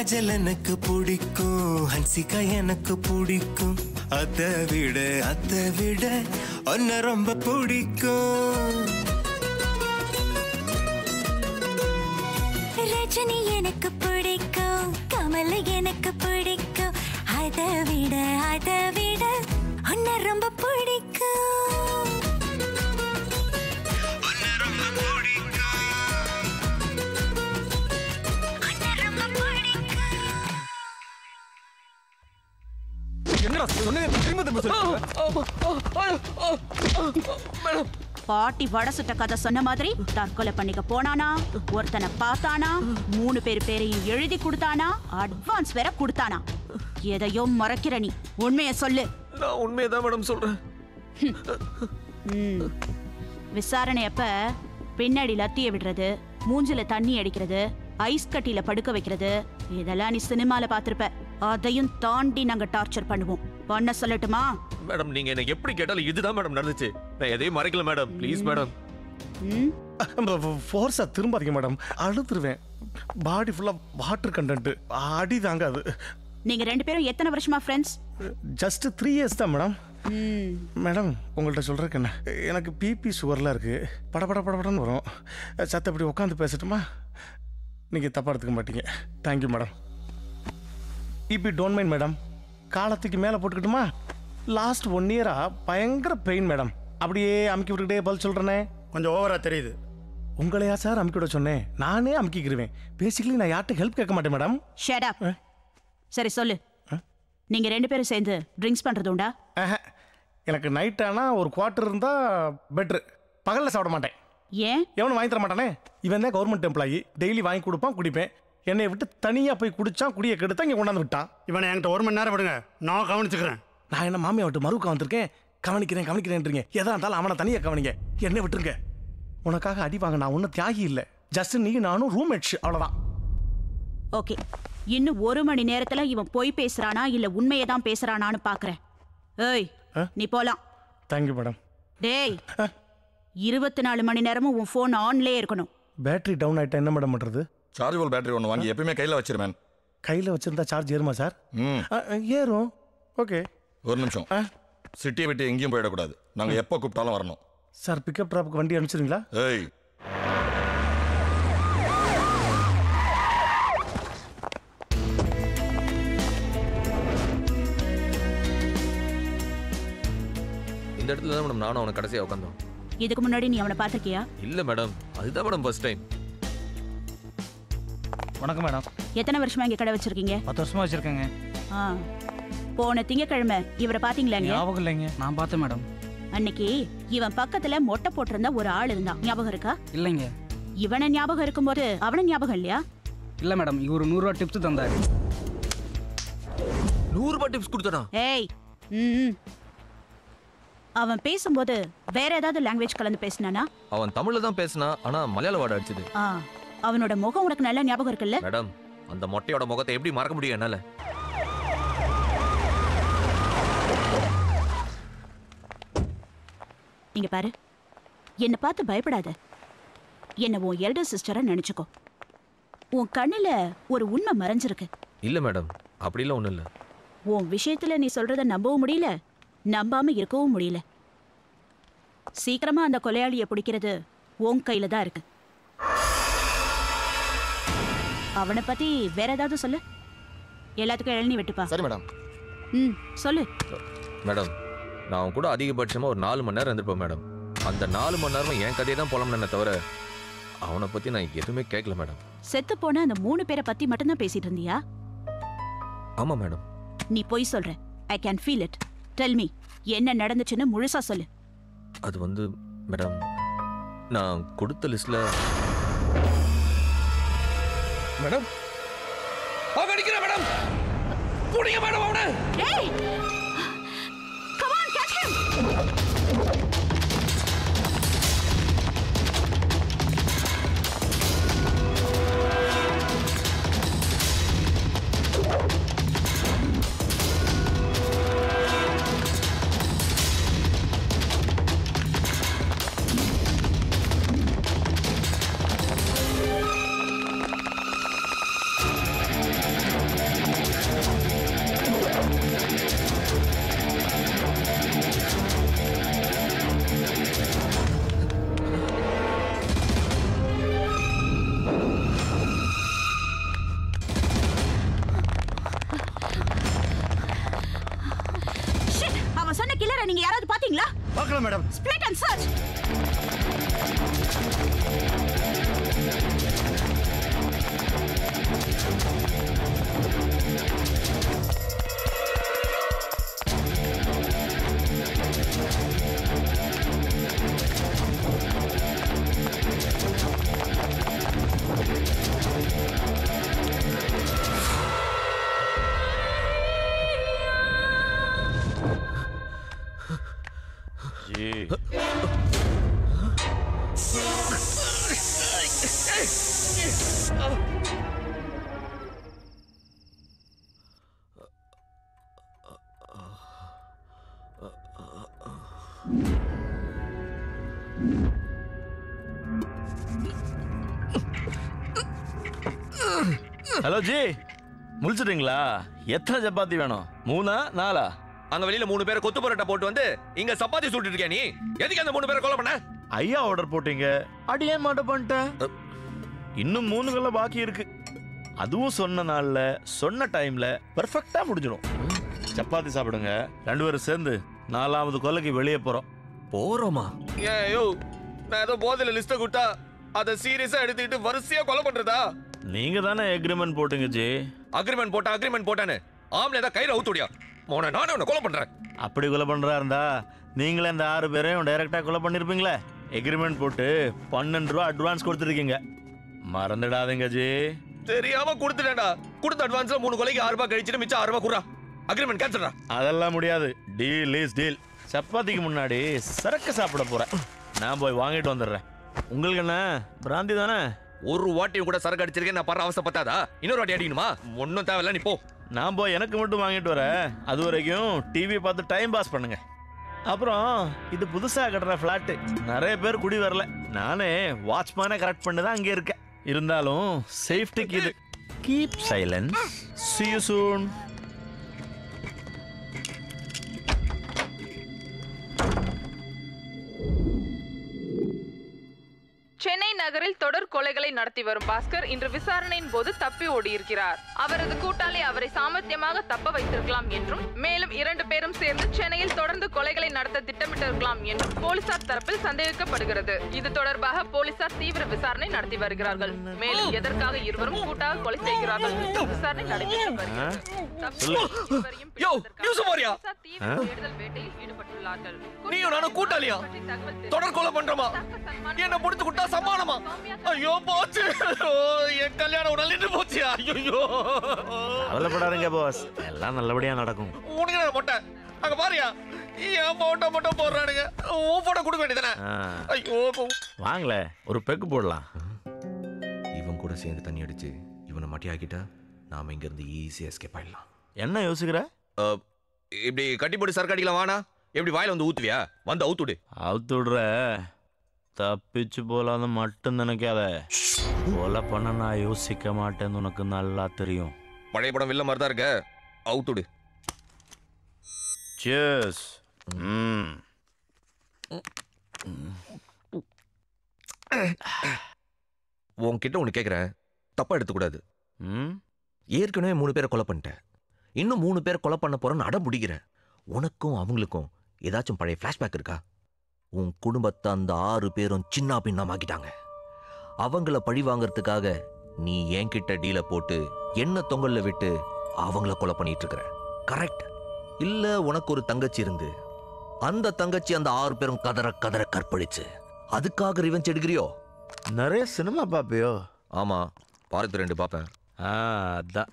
காஜல் எனக்கு பிடிக்கும் ஹன்சிகா எனக்கு பிடிக்கும். அதை விட அதை விட ஒன்ன ரொம்ப பிடிக்கும். ரஜினி எனக்கு பிடிக்கும் கமல் எனக்கு பிடிக்கும். அதை விட அதை விட ஒன்ன ரொம்ப பிடிக்கும் பாட்டி வட சுட்ட கதை சொன்ன மாதிரி தற்கொலை பண்ணிக்க போனானா ஒருத்தனை பார்த்தானா மூணு பேர் பேரையும் எழுதி கொடுத்தானா அட்வான்ஸ் வேற கொடுத்தானா. எதையோ மறைக்கிற நீ. உண்மையை சொல்லு. நான் உண்மையை தான் மேடம் சொல்றேன். விசாரணை அப்ப பின்னாடி லத்திய விடுறது மூஞ்சில தண்ணி அடிக்கிறது ஐஸ் கட்டியில படுக்க வைக்கிறது இதெல்லாம் நீ சினிமால பார்த்திருப்ப. அதையும் தாண்டி நாங்க டார்ச்சர் பண்ணுவோம். பண்ண சொல்லட்டுமா? மேடம் நீங்க எனக்கு எப்படி கேட்டாலும் இதுதான் மேடம் நடந்துச்சு. நான் எதையும் மறைக்கல மேடம். Please madam. ஃபோர்ஸா திரும்பாதீங்க மேடம். அழுத்துருவேன். பாடி ஃபுல்லா வாட்டர் கண்டென்ட் அடி தாங்காது நீங்க ரெண்டு பேரும் எத்தனை வருஷமா ஃப்ரெண்ட்ஸ் ஜஸ்ட் த்ரீ இயர்ஸ் தான் மேடம். மேடம் உங்கள்கிட்ட சொல்றதுக்கு என்ன? எனக்கு பிபி சுகர்லாம் இருக்கு. படபட படபடன்னு வரும். சத்தப்படி உட்காந்து பேசட்டுமா? நீங்கள் தப்பாக எடுத்துக்க மாட்டீங்க. Thank you madam. BP don't mind madam காலத்துக்கு மேலே போட்டுக்கிட்டுமா? லாஸ்ட் ஒன் இயராக பயங்கர பெயின் மேடம் அப்படியே அமுக்கி விட்டுக்கிட்டே பதில் சொல்கிறேனே கொஞ்சம் ஓவரா தெரியுது. உங்களையா சார் அமுக்கி விட சொன்னேன். நானே அமுக்கிக்கிருவேன். பேசிக்கலி நான் யார்கிட்ட ஹெல்ப் கேட்க மாட்டேன் மேடம் ஷட் அப் சரி சொல்லு. நீங்க ரெண்டு பேரும் சேர்ந்து ட்ரிங்க்ஸ் பண்றது உண்டா? எனக்கு நைட் ஆனால் ஒரு குவார்ட்டர் இருந்தால் பெட்ரு பகலில் சாப்பிட மாட்டேன். ஏன்? எவனும் வாங்கி தர மாட்டானே? இவன் தான் கவர்மெண்ட் எம்ப்ளாயி டெய்லி வாங்கி கொடுப்பான் குடிப்பேன். என்னை விட்டு தனியாக போய் குடிச்சான் குடியை கெடுத்தா இங்கே கொண்டாந்து விட்டான். இவனை என்கிட்ட ஒரு மணி நேரம் விடுங்க. நான் கவனிச்சுக்கிறேன். நான் என்ன மாமியா விட்டு மறுக்க வந்திருக்கேன்? கவனிக்கிறேன் கவனிக்கிறேன்றீங்க. எதா இருந்தாலும் அவனை தனியாக கவனிங்க. என்னை விட்டுருங்க. உனக்காக அடி வாங்க நான் ஒன்றும் தியாகி இல்லை. ஜஸ்ட் நீ நானும் ரூம்மேட்ஸ் அவ்வளோதான் ஓகே. இன்னும் ஒரு மணி நேரத்துல இவன் பொய் பேசுறானா இல்ல உண்மையை தான் பேசுறானான்னு பாக்குறேன். ஏய் நீ போலாம். தேங்க்யூ மேடம் டேய் இருபத்தி நாலு மணி நேரமும் உன் ஃபோன் ஆன்லயே இருக்கணும். பேட்டரி டவுன் ஆகிட்டா என்ன மேடம் பண்ணுறது சார்ஜபிள் பேட்டரி ஒன்று வாங்கி எப்பயுமே கையில் வச்சிருவேன் கையில் வச்சிருந்தா சார்ஜ் ஏறுமா சார் ம். ஏறும். ஓகே ஒரு நிமிஷம். சிட்டியை விட்டு எங்கேயும் போயிடக்கூடாது. நாங்கள் எப்போ கூப்பிட்டாலும் வரணும். சார் பிக்கப் ட்ராப்புக்கு வண்டி அனுப்பிச்சிருங்களா ஏய். இந்த இடத்துல தான் மேடம் நானும் அவனை கடைசியாக உட்காந்தோம் இதுக்கு முன்னாடி நீ அவனை பார்த்திருக்கியா? இல்லை மேடம் அதுதான் மேடம் ஃபர்ஸ்ட் டைம் வணக்கம் மேடம். எத்தனை வருஷமா இங்க கடை வச்சிருக்கீங்க? பத்து வருஷமா வச்சிருக்கேங்க. ஆ போன திங்கக்கிழமை இவரை பாத்தீங்களாங்க ஞாபகம் இல்லைங்க. நான் பார்த்தேன் மேடம். அன்னைக்கு இவன் பக்கத்துல மொட்டை போட்டிருந்த ஒரு ஆள் இருந்தான். ஞாபகம் இருக்கா? இல்லைங்க. இவனை ஞாபகம் இருக்கும்போது அவன ஞாபகம் இல்லையா? இல்லை மேடம் இவர் நூறுரூவா டிப்ஸ் தந்தாரு. நூறுரூபா டிப்ஸ் கொடுத்தனா? ஏய் ம் ம். அவன் பேசும்போது வேற ஏதாவது லாங்குவேஜ் கலந்து பேசினானா? அவன் தமிழ்ல தான் பேசினா ஆனா மலையாள வாட அடிச்சது. ஆ. அவனோட முகம் உனக்கு நல்லா ஞாபகம் இருக்குல்ல? மேடம் அந்த மொட்டையோட முகத்தை எப்படி மறக்க முடியும் என்னால? இங்க பாரு. என்னை பார்த்து பயப்படாத. என்ன உன் எல்டர் சிஸ்டரா நினைச்சுக்கோ. உன் கண்ணுல ஒரு உண்மை மறைஞ்சிருக்கு. இல்ல மேடம் அப்படிலாம் ஒண்ணும் இல்ல. உன் விஷயத்துல நீ சொல்றத நம்பவும் முடியல நம்பாம இருக்கவும் முடியல. சீக்கிரமா அந்த கொலையாளியை பிடிக்கிறது உன் கையில தான் இருக்கு. அவனை பத்தி வேற ஏதாவது சொல்லு. எல்லாத்துக்கும் இளநீ வெட்டுப்பா. சரி மேடம். ம் சொல்லு. மேடம் நான் அவன் கூட அதிகபட்சமா ஒரு நாலு மணி நேரம் இருந்திருப்பேன் மேடம். அந்த நாலு மணி நேரமும் என் கதையை தான் புலம்புனே தவிர அவனை பத்தி நான் எதுவுமே கேட்கல மேடம். செத்து போன அந்த மூணு பேரை பத்தி மட்டும்தான் பேசிட்டு இருந்தியா? ஆமா மேடம். நீ பொய் சொல்ற. I can feel it tell me என்ன நடந்துச்சுன்னு முழுசா சொல்லு. அது வந்து மேடம் நான் கொடுத்த லிஸ்ட்ல மேடம்? அவன் அடிக்கிறா மேடம். புடிங்க மேடம் அவனை. ஜி முடிச்சிட்டீங்களா எத்தனை சப்பாத்தி வேணும்? மூணா நாலா? அங்க வெளியில மூணு பேரை கொத்து பரோட்டா போட்டு வந்து இங்க சப்பாத்தி இருக்கியா நீ. எதுக்கு அந்த மூணு பேரை கொலை பண்ண? ஐயா ஆர்டர் போட்டீங்க. அடி ஏன் மாட்ட பண்ணிட்டேன் இன்னும் மூணு கல்ல பாக்கி இருக்கு. அதுவும் சொன்ன நாள்ல சொன்ன டைம்ல பெர்ஃபெக்ட்டா முடிஞ்சிடும். சப்பாத்தி சாப்பிடுங்க. ரெண்டு பேரும் சேர்ந்து நாலாவது கொல்லைக்கு வெளியே போறோம். போறோமா? ஏன் யோ நான் ஏதோ போதையில லிஸ்ட கொடுத்தா அதை சீரியஸா எடுத்துக்கிட்டு வரிசையா கொலை பண்றதா? நீங்க தானே எக்ரிமெண்ட் போட்டீங்க ஜி? அக்ரிமெண்ட் போட்டா அக்ரிமெண்ட் போட்டானு ஆம்ல ஏதாவது கையில அவுத்துடியா மோன நானே உன்னை கொலை பண்றேன். அப்படி கொலை பண்றா இருந்தா நீங்களே இந்த ஆறு பேரையும் டைரக்டா கொலை பண்ணிருப்பீங்களே. எக்ரிமெண்ட் போட்டு பன்னெண்டு ரூபா அட்வான்ஸ் கொடுத்துருக்கீங்க. மறந்துடாதீங்க ஜி. தெரியாம கொடுத்துட்டேன்டா. கொடுத்த அட்வான்ஸ்ல மூணு கொலைக்கு ஆறு ரூபாய் கழிச்சிட்டு மிச்சம் ஆறு ரூபாய் குறா அக்ரிமெண்ட் கேன்சல்டா அதெல்லாம் முடியாது. டீல் இஸ் டீல் சப்பாத்திக்கு முன்னாடி சரக்கு சாப்பிட போறேன். நான் போய் வாங்கிட்டு வந்துடுறேன். உங்களுக்கு என்ன? பிராந்தி தானே? ஒரு வாட்டியும் கூட சரக்கு அடிச்சிருக்கேன் நான் பர அவசரம் பத்தாதா? இன்னொரு வாட்டி அடிக்கணுமா? ஒன்றும் தேவையில்ல நீ போ. நான் போய் எனக்கு மட்டும் வாங்கிட்டு வரேன் அது வரைக்கும் டிவி பார்த்து டைம் பாஸ் பண்ணுங்க. அப்புறம் இது புதுசாக கட்டுற ஃப்ளாட்டு நிறைய பேர் குடி வரல. நானே வாட்ச்மேனை கரெக்ட் பண்ணி தான் அங்கே இருக்கேன். இருந்தாலும் சேஃப்டிக்கு இது. Keep silence see you Chennai நகரில் தொடர் கொலைகளை நடத்தி வரும் பாஸ்கர் இன்று விசாரணையின் போது தப்பி ஓடியிருக்கிறார். அவரது கூட்டாளி அவரை சாமர்த்தியமாக தப்ப வைத்திருக்கலாம் என்றும் மேலும் இரண்டு பேரும் சேர்ந்து சென்னையில் தொடர்ந்து கொலைகளை நடத்த திட்டமிட்டிருக்கலாம் என்றும் போலீசார் தரப்பில் சந்தேகிக்கப்படுகிறது. இது தொடர்பாக போலீசார் தீவிர விசாரணை நடத்தி வருகிறார்கள். மேலும் எதற்காக இருவரும் கூட்டாக கொலை செய்கிறார்கள் என்று விசாரணை நடைபெற்று வருகிறது. கூட்டாளியா? தொடர் கொலை பண்றோமா? என்ன முடித்து சமாளமா ஐயோ போச்சு. ஓ, என் கல்யாணம் உடல் நின்று போச்சு. ஐயோ கவலைப்படாதீங்க பாஸ் எல்லாம் நல்லபடியா நடக்கும். உனக்கு மொட்டை? அங்க பாரியா. என் போட்டோ மட்டும் போடுறானுங்க. உன் போட்டோ கொடுக்க வேண்டியதானே ஐயோ வாங்களே ஒரு பெக்கு போடலாம். இவன் கூட சேர்ந்து தண்ணி அடிச்சு இவனை மட்டி ஆக்கிட்டா நாம இங்க இருந்து ஈஸியா எஸ்கேப் ஆயிடலாம். என்ன யோசிக்கிற? இப்படி கட்டி போட்டு சரக்கு அடிக்கலாம் வானா எப்படி வாயில வந்து ஊத்துவியா? வந்து அவுத்துடு அவுத்து விடுற தப்பிச்சு போலான்னு மட்டும் நினைக்காத. கொலை பண்ண நான் யோசிக்க மாட்டேன்னு உனக்கு நல்லா தெரியும். பழைய படம் வில்ல மாதிரி தான் இருக்க அவுத்துடு சியர்ஸ் ம். உன்கிட்ட ஒன்று கேட்குறேன் தப்பா எடுத்துக்கூடாது. ம். ஏற்கனவே மூணு பேரை கொலை பண்ணிட்டேன். இன்னும் மூணு பேரை கொலை பண்ண போறேன்னு அடம் பிடிக்கிறேன் உனக்கும் அவங்களுக்கும் ஏதாச்சும் பழைய ஃப்ளாஷ்பேக் இருக்கா? உன் குடும்பத்தை அந்த ஆறு பேரும் சின்ன பின்னமாக்கிட்டாங்க. அவங்கள பழி வாங்கறதுக்காக நீ என்கிட்ட டீல போட்டு என்ன தொங்கல்ல விட்டு அவங்கள கொலை பண்ணிட்டு இருக்கிற கரெக்ட் இல்ல உனக்கு ஒரு தங்கச்சி இருந்து. அந்த தங்கச்சி அந்த ஆறு பேரும் கதற கதற கற்பழிச்சு. அதுக்காக ரிவெஞ்ச் எடுக்கிறியோ? நிறைய சினிமா பாப்பியோ. ஆமா பாரத் ரெண்டு பாப்பேன். ஆ அதான்.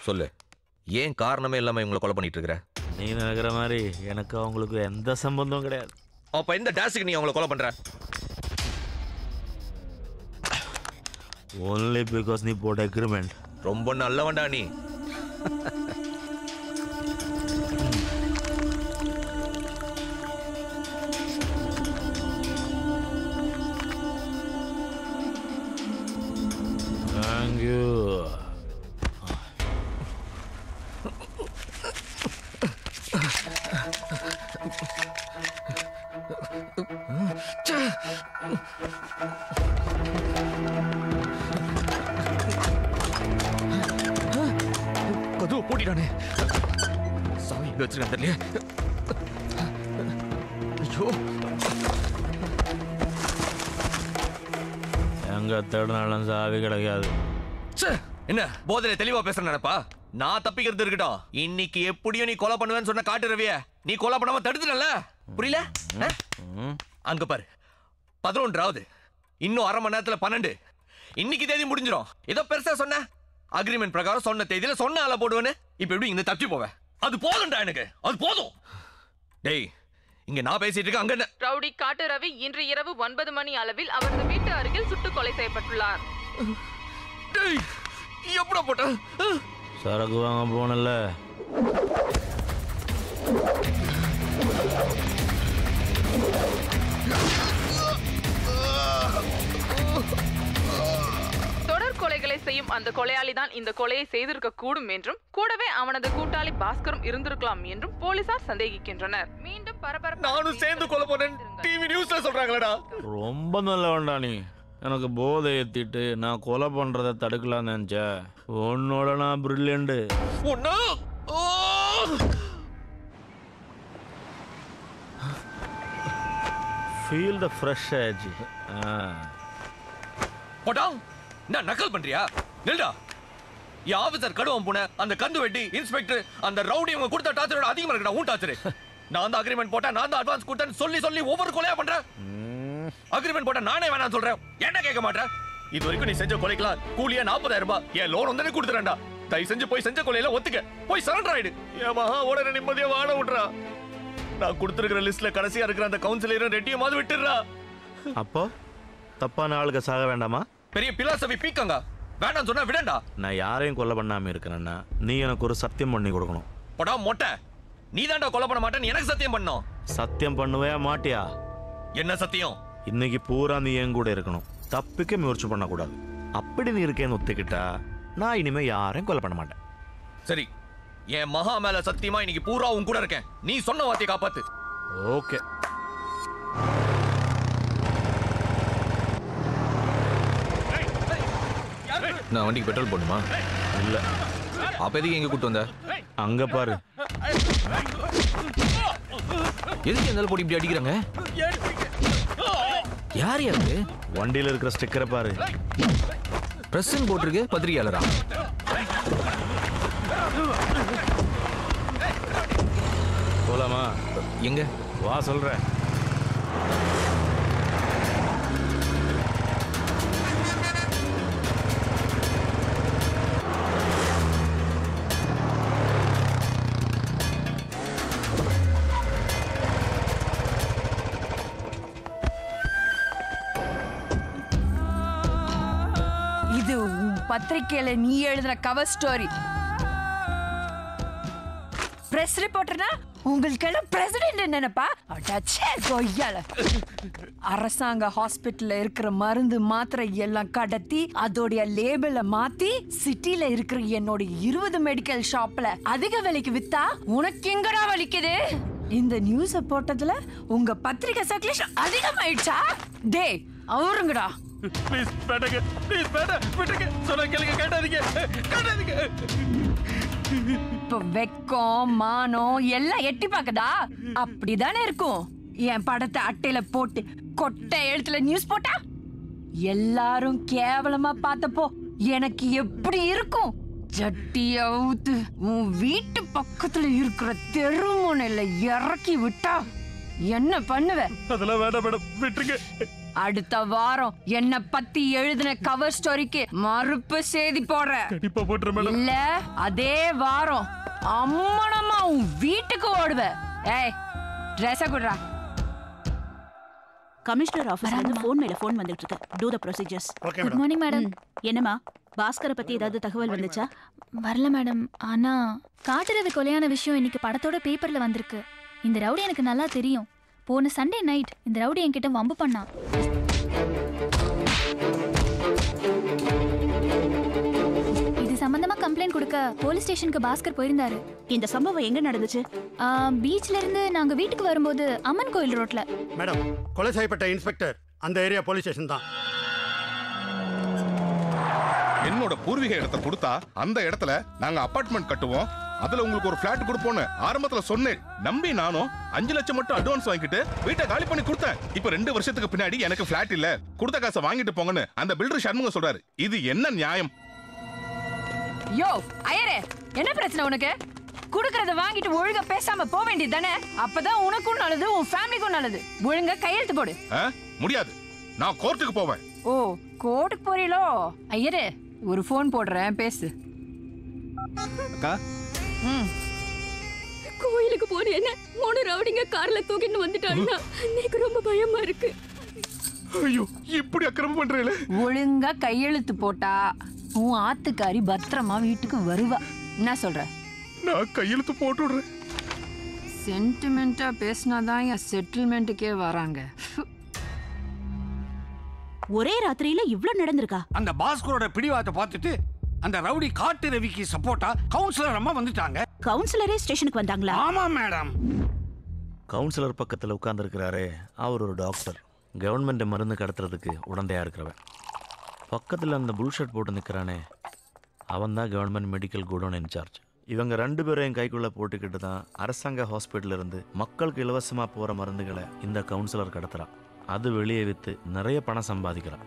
சொல்லு ஏன் காரணமே இல்லாம இவங்களை கொலை பண்ணிட்டு இருக்கிற நீ நினைக்கிற மாதிரி எனக்கு அவங்களுக்கு எந்த சம்பந்தம் கிடையாது. அப்ப இந்த டேஸுக்கு நீ அவங்கள கொலை பண்ற? ஓன்லி பிகாஸ் நீ போட்ட அக்ரிமெண்ட் ரொம்ப நல்லவன்டா நீ. போதையில தெளிவா பேசுற நினைப்பா? நான் தப்பிக்கிறது இருக்கட்டும். இன்னைக்கு எப்படியும் நீ கொலை பண்ணுவேன்னு சொன்ன காட்டு ரவிய நீ கொலை பண்ணாம தடுத்துடல புரியல? அங்க பாரு. பதினொன்றாவது. இன்னும் அரை மணி நேரத்துல பன்னெண்டு. இன்னைக்கு தேதி முடிஞ்சிடும் ஏதோ பெருசா சொன்ன? அக்ரிமெண்ட் பிரகாரம் சொன்ன தேதியில சொன்ன ஆள போடுவேன்னு. இப்ப எப்படி இந்த தப்பி போவேன் அது போதும்டா எனக்கு. அது போதும். டேய் இங்க நான் பேசிட்டு இருக்கேன் அங்க ரவுடி காட்டு ரவி இன்று இரவு ஒன்பது மணி அளவில் அவரது வீட்டு அருகில் சுட்டுக் கொலை செய்யப்பட்டுள்ளார். டேய் எப்படா போட்ட? சரக்கு வாங்க போனல தொடர் கொலைகளை செய்யும் அந்த கொலையாளி தான் இந்த கொலையை செய்திருக்க கூடும் என்றும் கூடவே அவனது கூட்டாளி பாஸ்கரும் இருந்திருக்கலாம் என்றும் போலீசார் சந்தேகிக்கின்றனர். மீண்டும் பரபரப்பு நானும் சேர்ந்து கொலை பண்ணேன் டிவி நியூஸ்ல சொல்றாங்களடா. ரொம்ப நல்லவன்டா நீ. எனக்கு போதை ஏத்திட்டு நான் கொலை பண்றதை தடுக்கலாம்னு நினைச்சேன் உன்னோட நான் brilliant feel the fresh age போட்டா என்ன நக்கல் பண்றியா? நில்டா. என் ஆபீசர் கடுவம் போன அந்த கந்து வெட்டி இன்ஸ்பெக்டர் அந்த ரவுடி அவங்க கொடுத்த டார்ச்சரோட அதிகமா இருக்கடா உன் டார்ச்சர் நான் தான் அக்ரிமெண்ட் போட்டேன் நான் தான் அட்வான்ஸ் கொடுத்தேன்னு சொல்லி சொல்லி ஒவ்வொரு கொலையா பண்றேன் அக்ரிமெண்ட் போட்ட நானே வேணாம் சொல்றேன். என்ன கேட்க மாட்டேன் இது வரைக்கும் நீ செஞ்ச கொலைக்கலாம் கூலியா நாற்பதாயிரம் ரூபாய். என் லோன் வந்து கொடுத்துறேன்டா. தயவு செஞ்சு போய் செஞ்ச கொலையில ஒத்துக்க. போய் சரண்டர் ஆயிடு. என் மகா ஓட நிம்மதியா வாழ விடுறா. நான் கொடுத்துருக்கிற லிஸ்ட்ல கடைசியா இருக்கிற அந்த கவுன்சிலரும் ரெட்டியும் மாதிரி விட்டுடுறா அப்போ தப்பான ஆளுக்கு சாக வேண்டாமா? பெரிய பிலாசபி பீக்கங்க. வேண்டாம் சொன்னா விடண்டா. நான் யாரையும் கொலை பண்ணாம இருக்கிறேன்னா நீ எனக்கு ஒரு சத்தியம் பண்ணி கொடுக்கணும். போடா மொட்டை. நீ தான்டா கொலை பண்ண மாட்டேன்னு எனக்கு சத்தியம் பண்ணோம். சத்தியம் பண்ணுவே மாட்டியா? என்ன சத்தியம்? இன்னைக்கு பூரா நீ என் கூட இருக்கணும். தப்பிக்க முயற்சி பண்ணக்கூடாது. அப்படி நீ இருக்கேன்னு ஒத்துக்கிட்டா நான் இனிமே யாரையும் கொலை பண்ண மாட்டேன். சரி என் மகா மேல சத்தியமா இன்னைக்கு பூரா உன் கூட இருக்கேன். நீ சொன்ன வார்த்தையை காப்பாத்து. ஓகே. நான் வண்டிக்கு பெட்ரோல் போடணுமா? இல்ல. அப்ப எதுக்கு எங்க கூட்டு வந்த? அங்க பாரு. எதுக்கு எந்தாலும் போட்டு இப்படி அடிக்கிறாங்க? யார் யாரு வண்டியில இருக்கிற ஸ்டிக்கரை பாரு. பிரசன் போட்டிருக்கு பத்திரிகையாளரா? போலாமா? எங்க? வா சொல்றேன். பத்திரிக்கையில நீ எழுதின கவர் ஸ்டோரி பிரஸ் ரிப்போர்ட்டர்னா உங்களுக்கெல்லாம் பிரசிடென்ட் நினைப்பா? அடச்சே கொய்யால. அரசாங்க ஹாஸ்பிட்டல்ல இருக்கிற மருந்து மாத்திரை எல்லாம் கடத்தி அதோடைய லேபிள மாத்தி சிட்டில இருக்கிற என்னோட இருபது மெடிக்கல் ஷாப்ல அதிக விலைக்கு வித்தா உனக்கு எங்கடா வலிக்குது? இந்த நியூஸ போட்டதுல உங்க பத்திரிகை சர்க்குலேஷன் அதிகமாயிடுச்சா? டே அவருங்கடா. ப்ளீஸ் வேண்டாங்க. ப்ளீஸ் வேண்டாம். விட்டுருங்க. சொன்ன கேளுங்க. கேட்டாதீங்க கேட்டாதீங்க இப்ப வெக்கம் மானம் எல்லாம் எட்டி பாக்கதா அப்படிதானே இருக்கும். என் படத்தை அட்டையில போட்டு கொட்டை எழுத்துல நியூஸ் போட்டா? எல்லாரும் கேவலமா பார்த்தப்போ எனக்கு எப்படி இருக்கும்? ஜட்டிய அவுத்து உன் வீட்டு பக்கத்துல இருக்கிற தெருமுனையில இறக்கி விட்டா என்ன பண்ணுவ? அதெல்லாம் வேண்டாம் மேடம். விட்டுருங்க. அடுத்த வாரம் என்ன பத்தி எழுதின கவர் ஸ்டோரிக்கு மறுப்பு செய்தி போடுற. கண்டிப்பா போட்டுற மேடம். இல்ல அதே வாரம் அம்மனமா உன் வீட்டுக்கு ஓடுவ. ஏய் ட்ரெஸ்ஸ குடுறா. கமிஷனர் ஆபீஸ்ல இருந்து ஃபோன் மேல ஃபோன் வந்துட்டு இருக்கு. Do the procedures Good madam. morning, madam. என்னமா பாஸ்கரை பத்தி ஏதாவது தகவல் வந்துச்சா? வரல மேடம் ஆனா காட்டுறது கொலையான விஷயம் இன்னைக்கு படத்தோட பேப்பர்ல வந்திருக்கு. இந்த ரவுடி எனக்கு நல்லா தெரியும். போன சண்டே நைட் இந்த ரவுடி என்கிட்ட வம்பு பண்ணான் இது சம்பந்தமா கம்ப்ளைண்ட் கொடுக்க போலீஸ் ஸ்டேஷனுக்கு பாஸ்கர் போயிருந்தாரு. இந்த சம்பவம் எங்க நடந்துச்சு? பீச்ல இருந்து நாங்க வீட்டுக்கு வரும்போது அம்மன் கோயில் ரோட்ல. மேடம் கொலை செய்யப்பட்ட இன்ஸ்பெக்டர் அந்த ஏரியா போலீஸ் ஸ்டேஷன் தான். என்னோட பூர்வீக இடத்தை கொடுத்தா அந்த இடத்துல நாங்க அபார்ட்மெண்ட் கட்டுவோம் அதுல உங்களுக்கு ஒரு பிளாட் கொடுப்போம்னு ஆரம்பத்துல சொன்னேன். நம்பி நானும் அஞ்சு லட்சம் மட்டும் அட்வான்ஸ் வாங்கிட்டு வீட்டை காலி பண்ணி கொடுத்தேன். இப்ப ரெண்டு வருஷத்துக்கு பின்னாடி எனக்கு பிளாட் இல்ல. கொடுத்த காசை வாங்கிட்டு போங்கன்னு அந்த பில்டர் சண்முகம் சொல்றாரு. இது என்ன நியாயம்? யோ ஐயரே என்ன பிரச்சனை உனக்கு? குடுக்கறத வாங்கிட்டு ஒழுங்கா பேசாம போக வேண்டியது தானே? அப்பதான் உனக்கும் நல்லது உன் ஃபேமிலிக்கும் நல்லது. ஒழுங்கா கையெழுத்து போடு? முடியாது. நான் கோர்ட்டுக்கு போவேன். ஓ கோர்ட்டுக்கு போறீங்களோ ஐயரே ஒரு ஃபோன் போடுறேன் பேசு. அக்கா கோயிலுக்கு போன என்ன மூணு ரவுடிங்க கார்ல தூக்கிட்டு வந்துட்டாங்கன்னா எனக்கு ரொம்ப பயமா இருக்கு. ஐயோ இப்படி அக்கிரமம் பண்றீங்களே? ஒழுங்கா கையெழுத்து போட்டா உன் ஆத்துக்காரி பத்திரமா வீட்டுக்கு வருவா. என்ன சொல்ற? நான் கையெழுத்து போட்டு விடுறேன் சென்டிமெண்டா பேசினாதான் என் செட்டில்மெண்ட்டுக்கே வராங்க. ஒரே ராத்திரியில இவ்ளோ நடந்திருக்கா? அந்த பாஸ்கரோட பிடிவாத்தை பார்த்துட்டு அந்த ரவுடி காட்டு ரவிக்கு சப்போர்ட்டா கவுன்சிலர் அம்மா வந்துட்டாங்க. கவுன்சிலரே ஸ்டேஷனுக்கு வந்தாங்களா? ஆமா மேடம். கவுன்சிலர் பக்கத்தில் உட்காந்துருக்கிறாரே அவர் ஒரு டாக்டர் கவர்மெண்ட் மருந்து கடத்துறதுக்கு உடந்தையாக இருக்கிறவன். பக்கத்தில் அந்த புல்ஷர்ட் போட்டு நிற்கிறானே அவன் தான் கவர்மெண்ட் மெடிக்கல் குடோன் இன்சார்ஜ் இவங்க ரெண்டு பேரும் என் கைக்குள்ளே போட்டுக்கிட்டு தான் அரசாங்க ஹாஸ்பிட்டல் இருந்து மக்களுக்கு இலவசமாக போகிற மருந்துகளை இந்த கவுன்சிலர் கடத்துறான். அது வெளியே விற்று நிறைய பணம் சம்பாதிக்கிறான்.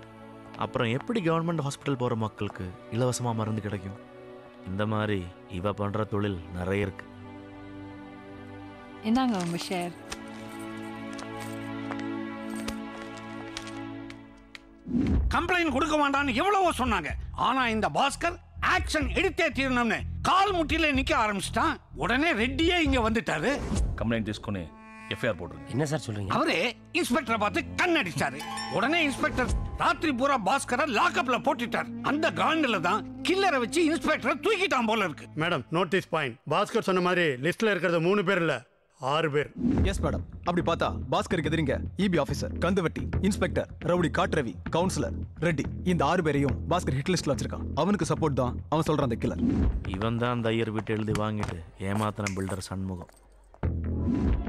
அப்புறம் எப்படி கவர்மெண்ட் ஹாஸ்பிட்டல் போகிற மக்களுக்கு இலவசமாக மருந்து கிடைக்கும் இந்த மாதிரி இவ பண்ணுற தொழில் நிறைய இருக்கு என்னங்க உங்க ஷேர் கம்ப்ளைண்ட் கொடுக்க வேண்டாம்னு எவ்வளவோ சொன்னாங்க ஆனா இந்த பாஸ்கர் ஆக்ஷன் எடுத்தே தீரணும்னு கால் முட்டியில நிக்க ஆரம்பிச்சிட்டான் உடனே ரெட்டியே இங்க வந்துட்டாரு కంప్లైంట్ తీసుకొని எஃப்ஐஆர் போட்டுருங்க. என்ன சார் சொல்றீங்க? அவரே இன்ஸ்பெக்டரை பார்த்து கண் அடிச்சாரு. உடனே இன்ஸ்பெக்டர் ராத்திரி பூரா பாஸ்கரை லாக்அப்ல போட்டுட்டார். அந்த காண்டில தான் கில்லரை வச்சு இன்ஸ்பெக்டர் தூக்கிட்டான் போல இருக்கு. மேடம் நோட்டீஸ் பாயிண்ட் பாஸ்கர் சொன்ன மாதிரி லிஸ்ட்ல இருக்கிறது மூணு பேர் இல்ல ஆறு பேர். எஸ் மேடம் அப்படி பார்த்தா பாஸ்கருக்கு எதிரிங்க இபி ஆபீசர் கந்துவட்டி இன்ஸ்பெக்டர் ரவுடி காட்ரவி கவுன்சிலர் ரெட்டி. இந்த ஆறு பேரையும் பாஸ்கர் ஹிட் லிஸ்ட்ல வச்சிருக்கான். அவனுக்கு சப்போர்ட் தான் அவன் சொல்றான் அந்த கில்லர் இவன் தான் அந்த ஐயர் வீட்டு எழுதி வாங்கிட்டு ஏமாத்தன பில்டர் சண்முகம்.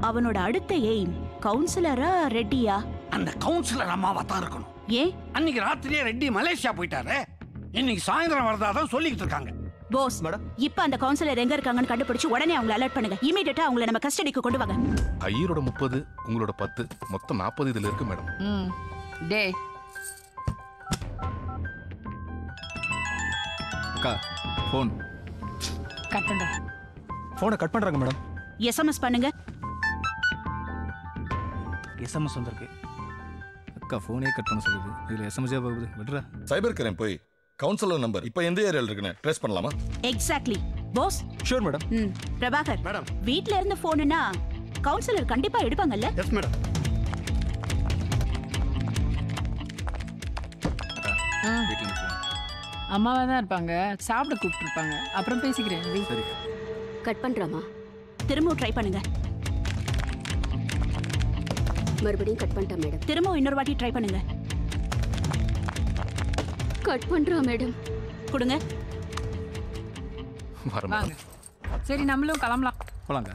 அவனோட அடுத்த எய்ம் கவுன்சிலரா ரெட்டியா? அந்த கவுன்சிலர் அம்மாவா தான் இருக்கணும். ஏன்? அன்னைக்கு ராத்திரியே ரெட்டி மலேசியா போயிட்டாரு. இன்னைக்கு சாயந்தரம் வரதாதான் சொல்லிக்கிட்டு இருக்காங்க. போஸ் இப்ப அந்த கவுன்சிலர் எங்க இருக்காங்கன்னு கண்டுபிடிச்சு உடனே அவங்களை அலர்ட் பண்ணுங்க. இமீடியட்டா அவங்கள நம்ம கஸ்டடிக்கு கொண்டு வாங்க. ஐயரோட முப்பது உங்களோட பத்து மொத்தம் நாற்பது இதுல இருக்கு மேடம் ம். டே. அக்கா ஃபோன் கட் பண்ற ஃபோனை கட் பண்றாங்க மேடம் எஸ்எம்எஸ் பண்ணுங்க. எஸ்எம்எஸ் வந்திருக்கு. அக்கா ஃபோனே கட் பண்ண சொல்லுது. இதுல எஸ்எம்எஸ்ஸே போகுது. விடுறா. சைபர் கிரைம் போய் கவுன்சிலர் நம்பர் இப்போ எந்த ஏரியால இருக்குன்னு ட்ரேஸ் பண்ணலாமா? எக்ஸாக்ட்லி போஸ் ஷூர் மேடம் ம் பிரபாகர். மேடம் வீட்ல இருந்து போனுனா கவுன்சிலர் கண்டிப்பா எடுப்பாங்கல்ல? Yes madam. அம்மாவா தான் இருப்பாங்க. சாப்பிட கூப்பிட்டுருப்பாங்க. அப்புறம் பேசிக்கிறேன். சரி கட் பண்றாமா? திரும்பவும் ட்ரை பண்ணுங்க. மறுபடியும் கட் பண்ணிட்டேன் மேடம் திரும்பவும் இன்னொரு வாட்டி ட்ரை பண்ணுங்க. கட் பண்றா மேடம் கொடுங்க. வாங்க. சரி நம்மளும் கிளம்பலாம். போலாங்க.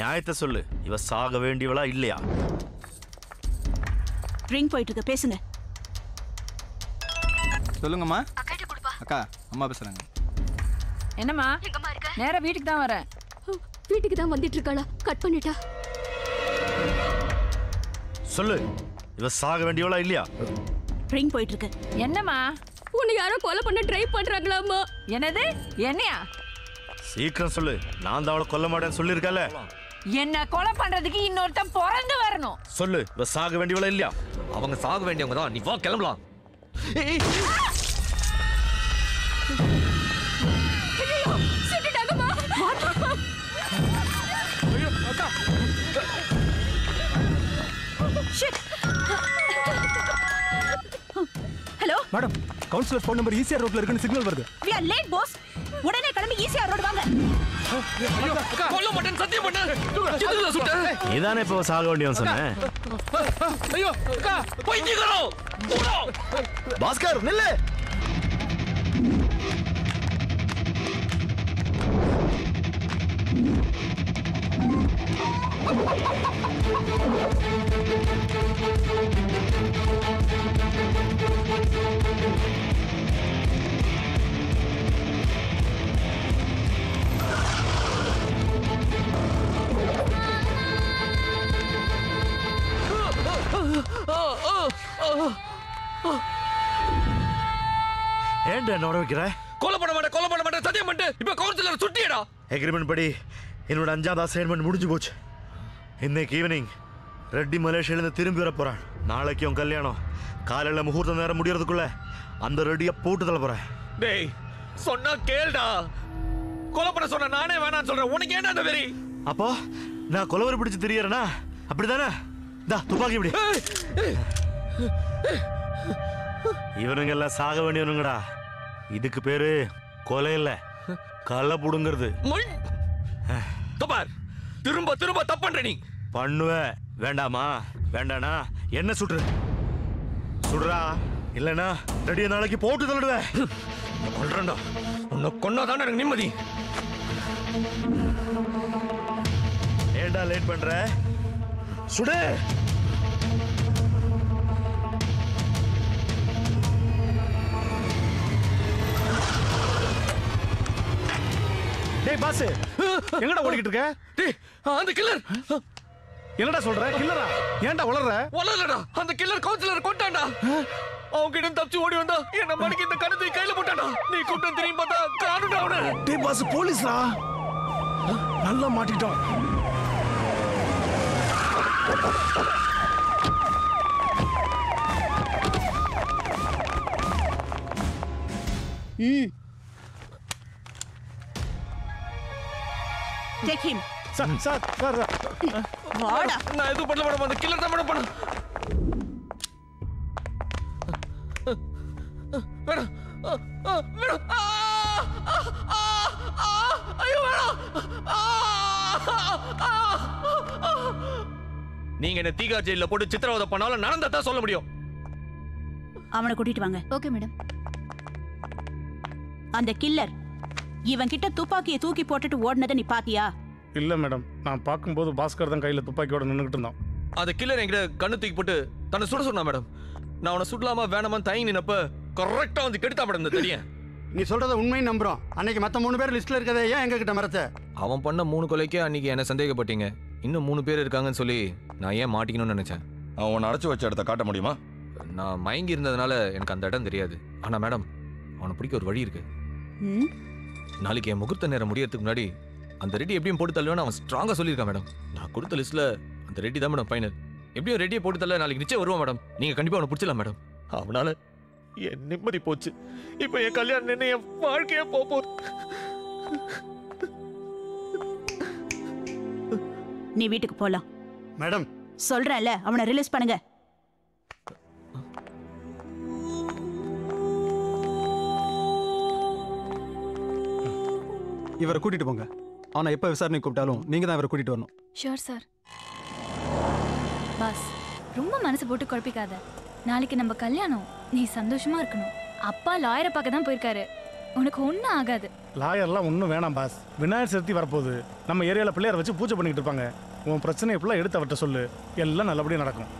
நியாயத்தை சொல்லு. இவ சாக வேண்டியவளா இல்லையா? ட்ரிங்க் போயிட்டு இருக்கு பேசுங்க. சொல்லுங்கம்மா. அக்கா அம்மா பேசுறாங்க. என்னம்மா? நேரா வீட்டுக்கு தான் வரேன். வீட்டுக்கு தான் வந்துட்டு இருக்காளா கட் பண்ணிட்டா? சொல்லு. இவ சாக வேண்டியவளா இல்லையா? ட்ரிங்க் போயிட்டு இருக்கு என்னம்மா? உன்னை யாரோ கொலை பண்ண ட்ரை பண்றாங்களாமா என்னது? என்னையா? சீக்கிரம் சொல்லு. நான் தான் அவளை கொல்ல மாட்டேன்னு சொல்லியிருக்கல என்ன கொலை பண்றதுக்கு இன்னொருத்தன் பிறந்து வரணும். சொல்லு. இவ சாக வேண்டியவள இல்லையா? அவங்க சாக வேண்டியவங்க தான். நீ வா கிளம்பலாம். மேடம் கவுன்சிலர் ஃபோன் நம்பர் ஈஸியா ரோட்ல இருக்குன்னு சிக்னல் வருது. வி ஆர் லேட் பாஸ் உடனே கிளம்பி ஈஸியா ரோடு வாங்க. கொல்ல மாட்டேன் சத்தியம் பண்ணு. எதுல சுட்ட. நீதானே இப்போ சாக வேண்டியவன் சொன்னேன். ஐயோ அக்கா பைத்தியக்காரோ போடா. பாஸ்கர் நில்லு. ஏன்டா என்னோட வைக்கிற? கொல்ல பண்ண மாட்டேன் கொல்ல பண்ண மாட்டேன் சத்தியம் பண்ணிட்டு இப்ப கவுன்சிலர் சுட்டியடா. எக்ரிமெண்ட் படி என்னோட அஞ்சாவது அசைன்மெண்ட் முடிஞ்சு போச்சு. இன்னைக்கு ஈவினிங் ரெட்டி மலேசியிலேருந்து திரும்பி வர நாளைக்கு உன் கல்யாணம். காலையில் முகூர்த்த நேரம் முடியறதுக்குள்ள அந்த ரெட்டியை போட்டு தள்ள போறேன். டேய் சொன்னா கேளுடா. கொலை பண்ண சொன்ன நானே வேணாம்னு சொல்றேன். உனக்கு ஏன்டா அந்த வெறி? அப்போ நான் கொலவரி பிடிச்சு தெரியறேனா? அப்படிதானே? தா துப்பாக்கி இப்படி இவனுங்க எல்லாம் சாக வேண்டியவனுங்கடா. இதுக்கு பேரு கொலை இல்ல. களை புடுங்கிறது. தப்பார் திரும்ப திரும்ப தப்பு பண்ற நீ. பண்ணுவ. வேண்டாமா? வேண்டானா? என்ன சுடுற? சுடுறா? இல்லனா ரெடிய நாளைக்கு போட்டு தள்ளிடுவேன் கொல்றேன்டா உன்னை கொன்னாதானே எனக்கு நிம்மதி. ஏன்டா லேட் பண்ற? சுடு. டேய் பாஸ் எங்கடா ஓடிக்கிட்டு இருக்க? டேய் அந்த கில்லர் என்னடா சொல்ற? கில்லரா ஏன்டா உளற வளரடா அந்த கில்லர் கவுன்சிலர் கொண்டாண்டா அவங்க கிட்ட தப்பிச்சு ஓடி வந்தா என்ன மணிக்கு இந்த கணத்தை கையில போட்டாடா நீ கூட்டம் திரும்பி பார்த்தா காணுடா அவனை. டேய் பாஸ் போலீஸ்ரா? நல்லா மாட்டிட்டோம் ம். Take him sir sir sir வாடா. நான் எதுவும் பண்ணல மேடம் அந்த கில்லர் தான் மேடம் பண்ண மேடம் மேடம் ஆ, ஆ, ஆ, ஆ, ஐயோ மேடம். நீங்க என்ன தீகா ஜெயில போட்டு சித்திரவதை பண்ணாலும் நடந்ததா சொல்ல முடியும். அவனை கூட்டிட்டு வாங்க. Okay madam. அந்த கில்லர் இவன் கிட்ட துப்பாக்கியை தூக்கி போட்டுட்டு ஓடுனதை நீ பாத்தியா? இல்ல மேடம். நான் பார்க்கும்போது பாஸ்கர் தான் கையில துப்பாக்கியோட நின்னுகிட்டு இருந்தான். அந்த கில்லர் என்கிட்ட கண்ணு தூக்கி போட்டு தன்னை சுட சொன்னா மேடம். நான் அவனை சுடலாமா வேணாமான்னு தயங்கி நின்னப்ப கரெக்டா வந்து கெடுத்தா மேடம் இந்த தெரியும் நீ சொல்றத உண்மையும் நம்புறோம். அன்னைக்கு மத்த மூணு பேர் லிஸ்ட்ல இருக்கதே ஏன் எங்க கிட்ட மறத்த அவன் பண்ண மூணு கொலைக்கே அன்னைக்கு என்ன சந்தேகப்பட்டீங்க. இன்னும் மூணு பேர் இருக்காங்கன்னு சொல்லி நான் ஏன் மாட்டிக்கணும்னு நினைச்சேன்? அவன் உன்னை அடைச்சு வச்ச இடத்த காட்ட முடியுமா? நான் மயங்கி இருந்ததுனால எனக்கு அந்த இடம் தெரியாது. ஆனா மேடம் அவனை பிடிக்க ஒரு வழி இருக்கு. ம்? நாளைக்கு என் முகூர்த்த நேரம் முடியறதுக்கு முன்னாடி அந்த ரெடி எப்படியும் போட்டு தள்ளுவேன்னு அவன் ஸ்ட்ராங்கா சொல்லியிருக்கான் மேடம். நான் கொடுத்த லிஸ்ட்ல அந்த ரெடி தான் மேடம் ஃபைனல் எப்படியும் ரெடியை போட்டு தள்ள நாளைக்கு நிச்சயம் வருவான் மேடம். நீங்க கண்டிப்பா அவனை பிடிச்சலாம் மேடம். அவனால என் நிம்மதி போச்சு. இப்போ என் கல்யாணம் நின்று என் வாழ்க்கையே போக போகுது நீ வீட்டுக்கு போலாம். மேடம். சொல்றேன்ல அவனை ரிலீஸ் பண்ணுங்க. இவரை கூட்டிட்டு போங்க. ஆனா எப்ப விசாரணை கூப்பிட்டாலும் நீங்க தான் இவரை கூட்டிட்டு வரணும். ஷோர் சார் பாஸ் ரொம்ப மனசு போட்டு குழப்பிக்காத. நாளைக்கு நம்ம கல்யாணம். நீ சந்தோஷமா இருக்கணும். அப்பா லாயரை பார்க்க தான் போயிருக்காரு. உனக்கு ஒன்றும் ஆகாது. லாயர்லாம் ஒன்றும் வேணாம் பாஸ். விநாயகர் சதுர்த்தி வரப்போகுது. நம்ம ஏரியாவில் பிள்ளையார் வச்சு பூஜை பண்ணிக்கிட்டு இருப்பாங்க. உன் பிரச்சனையை ஃபுல்லாக எடுத்து அவர்கிட்ட சொல்லு. எல்லாம் நல்லபடியாக நடக்கும்.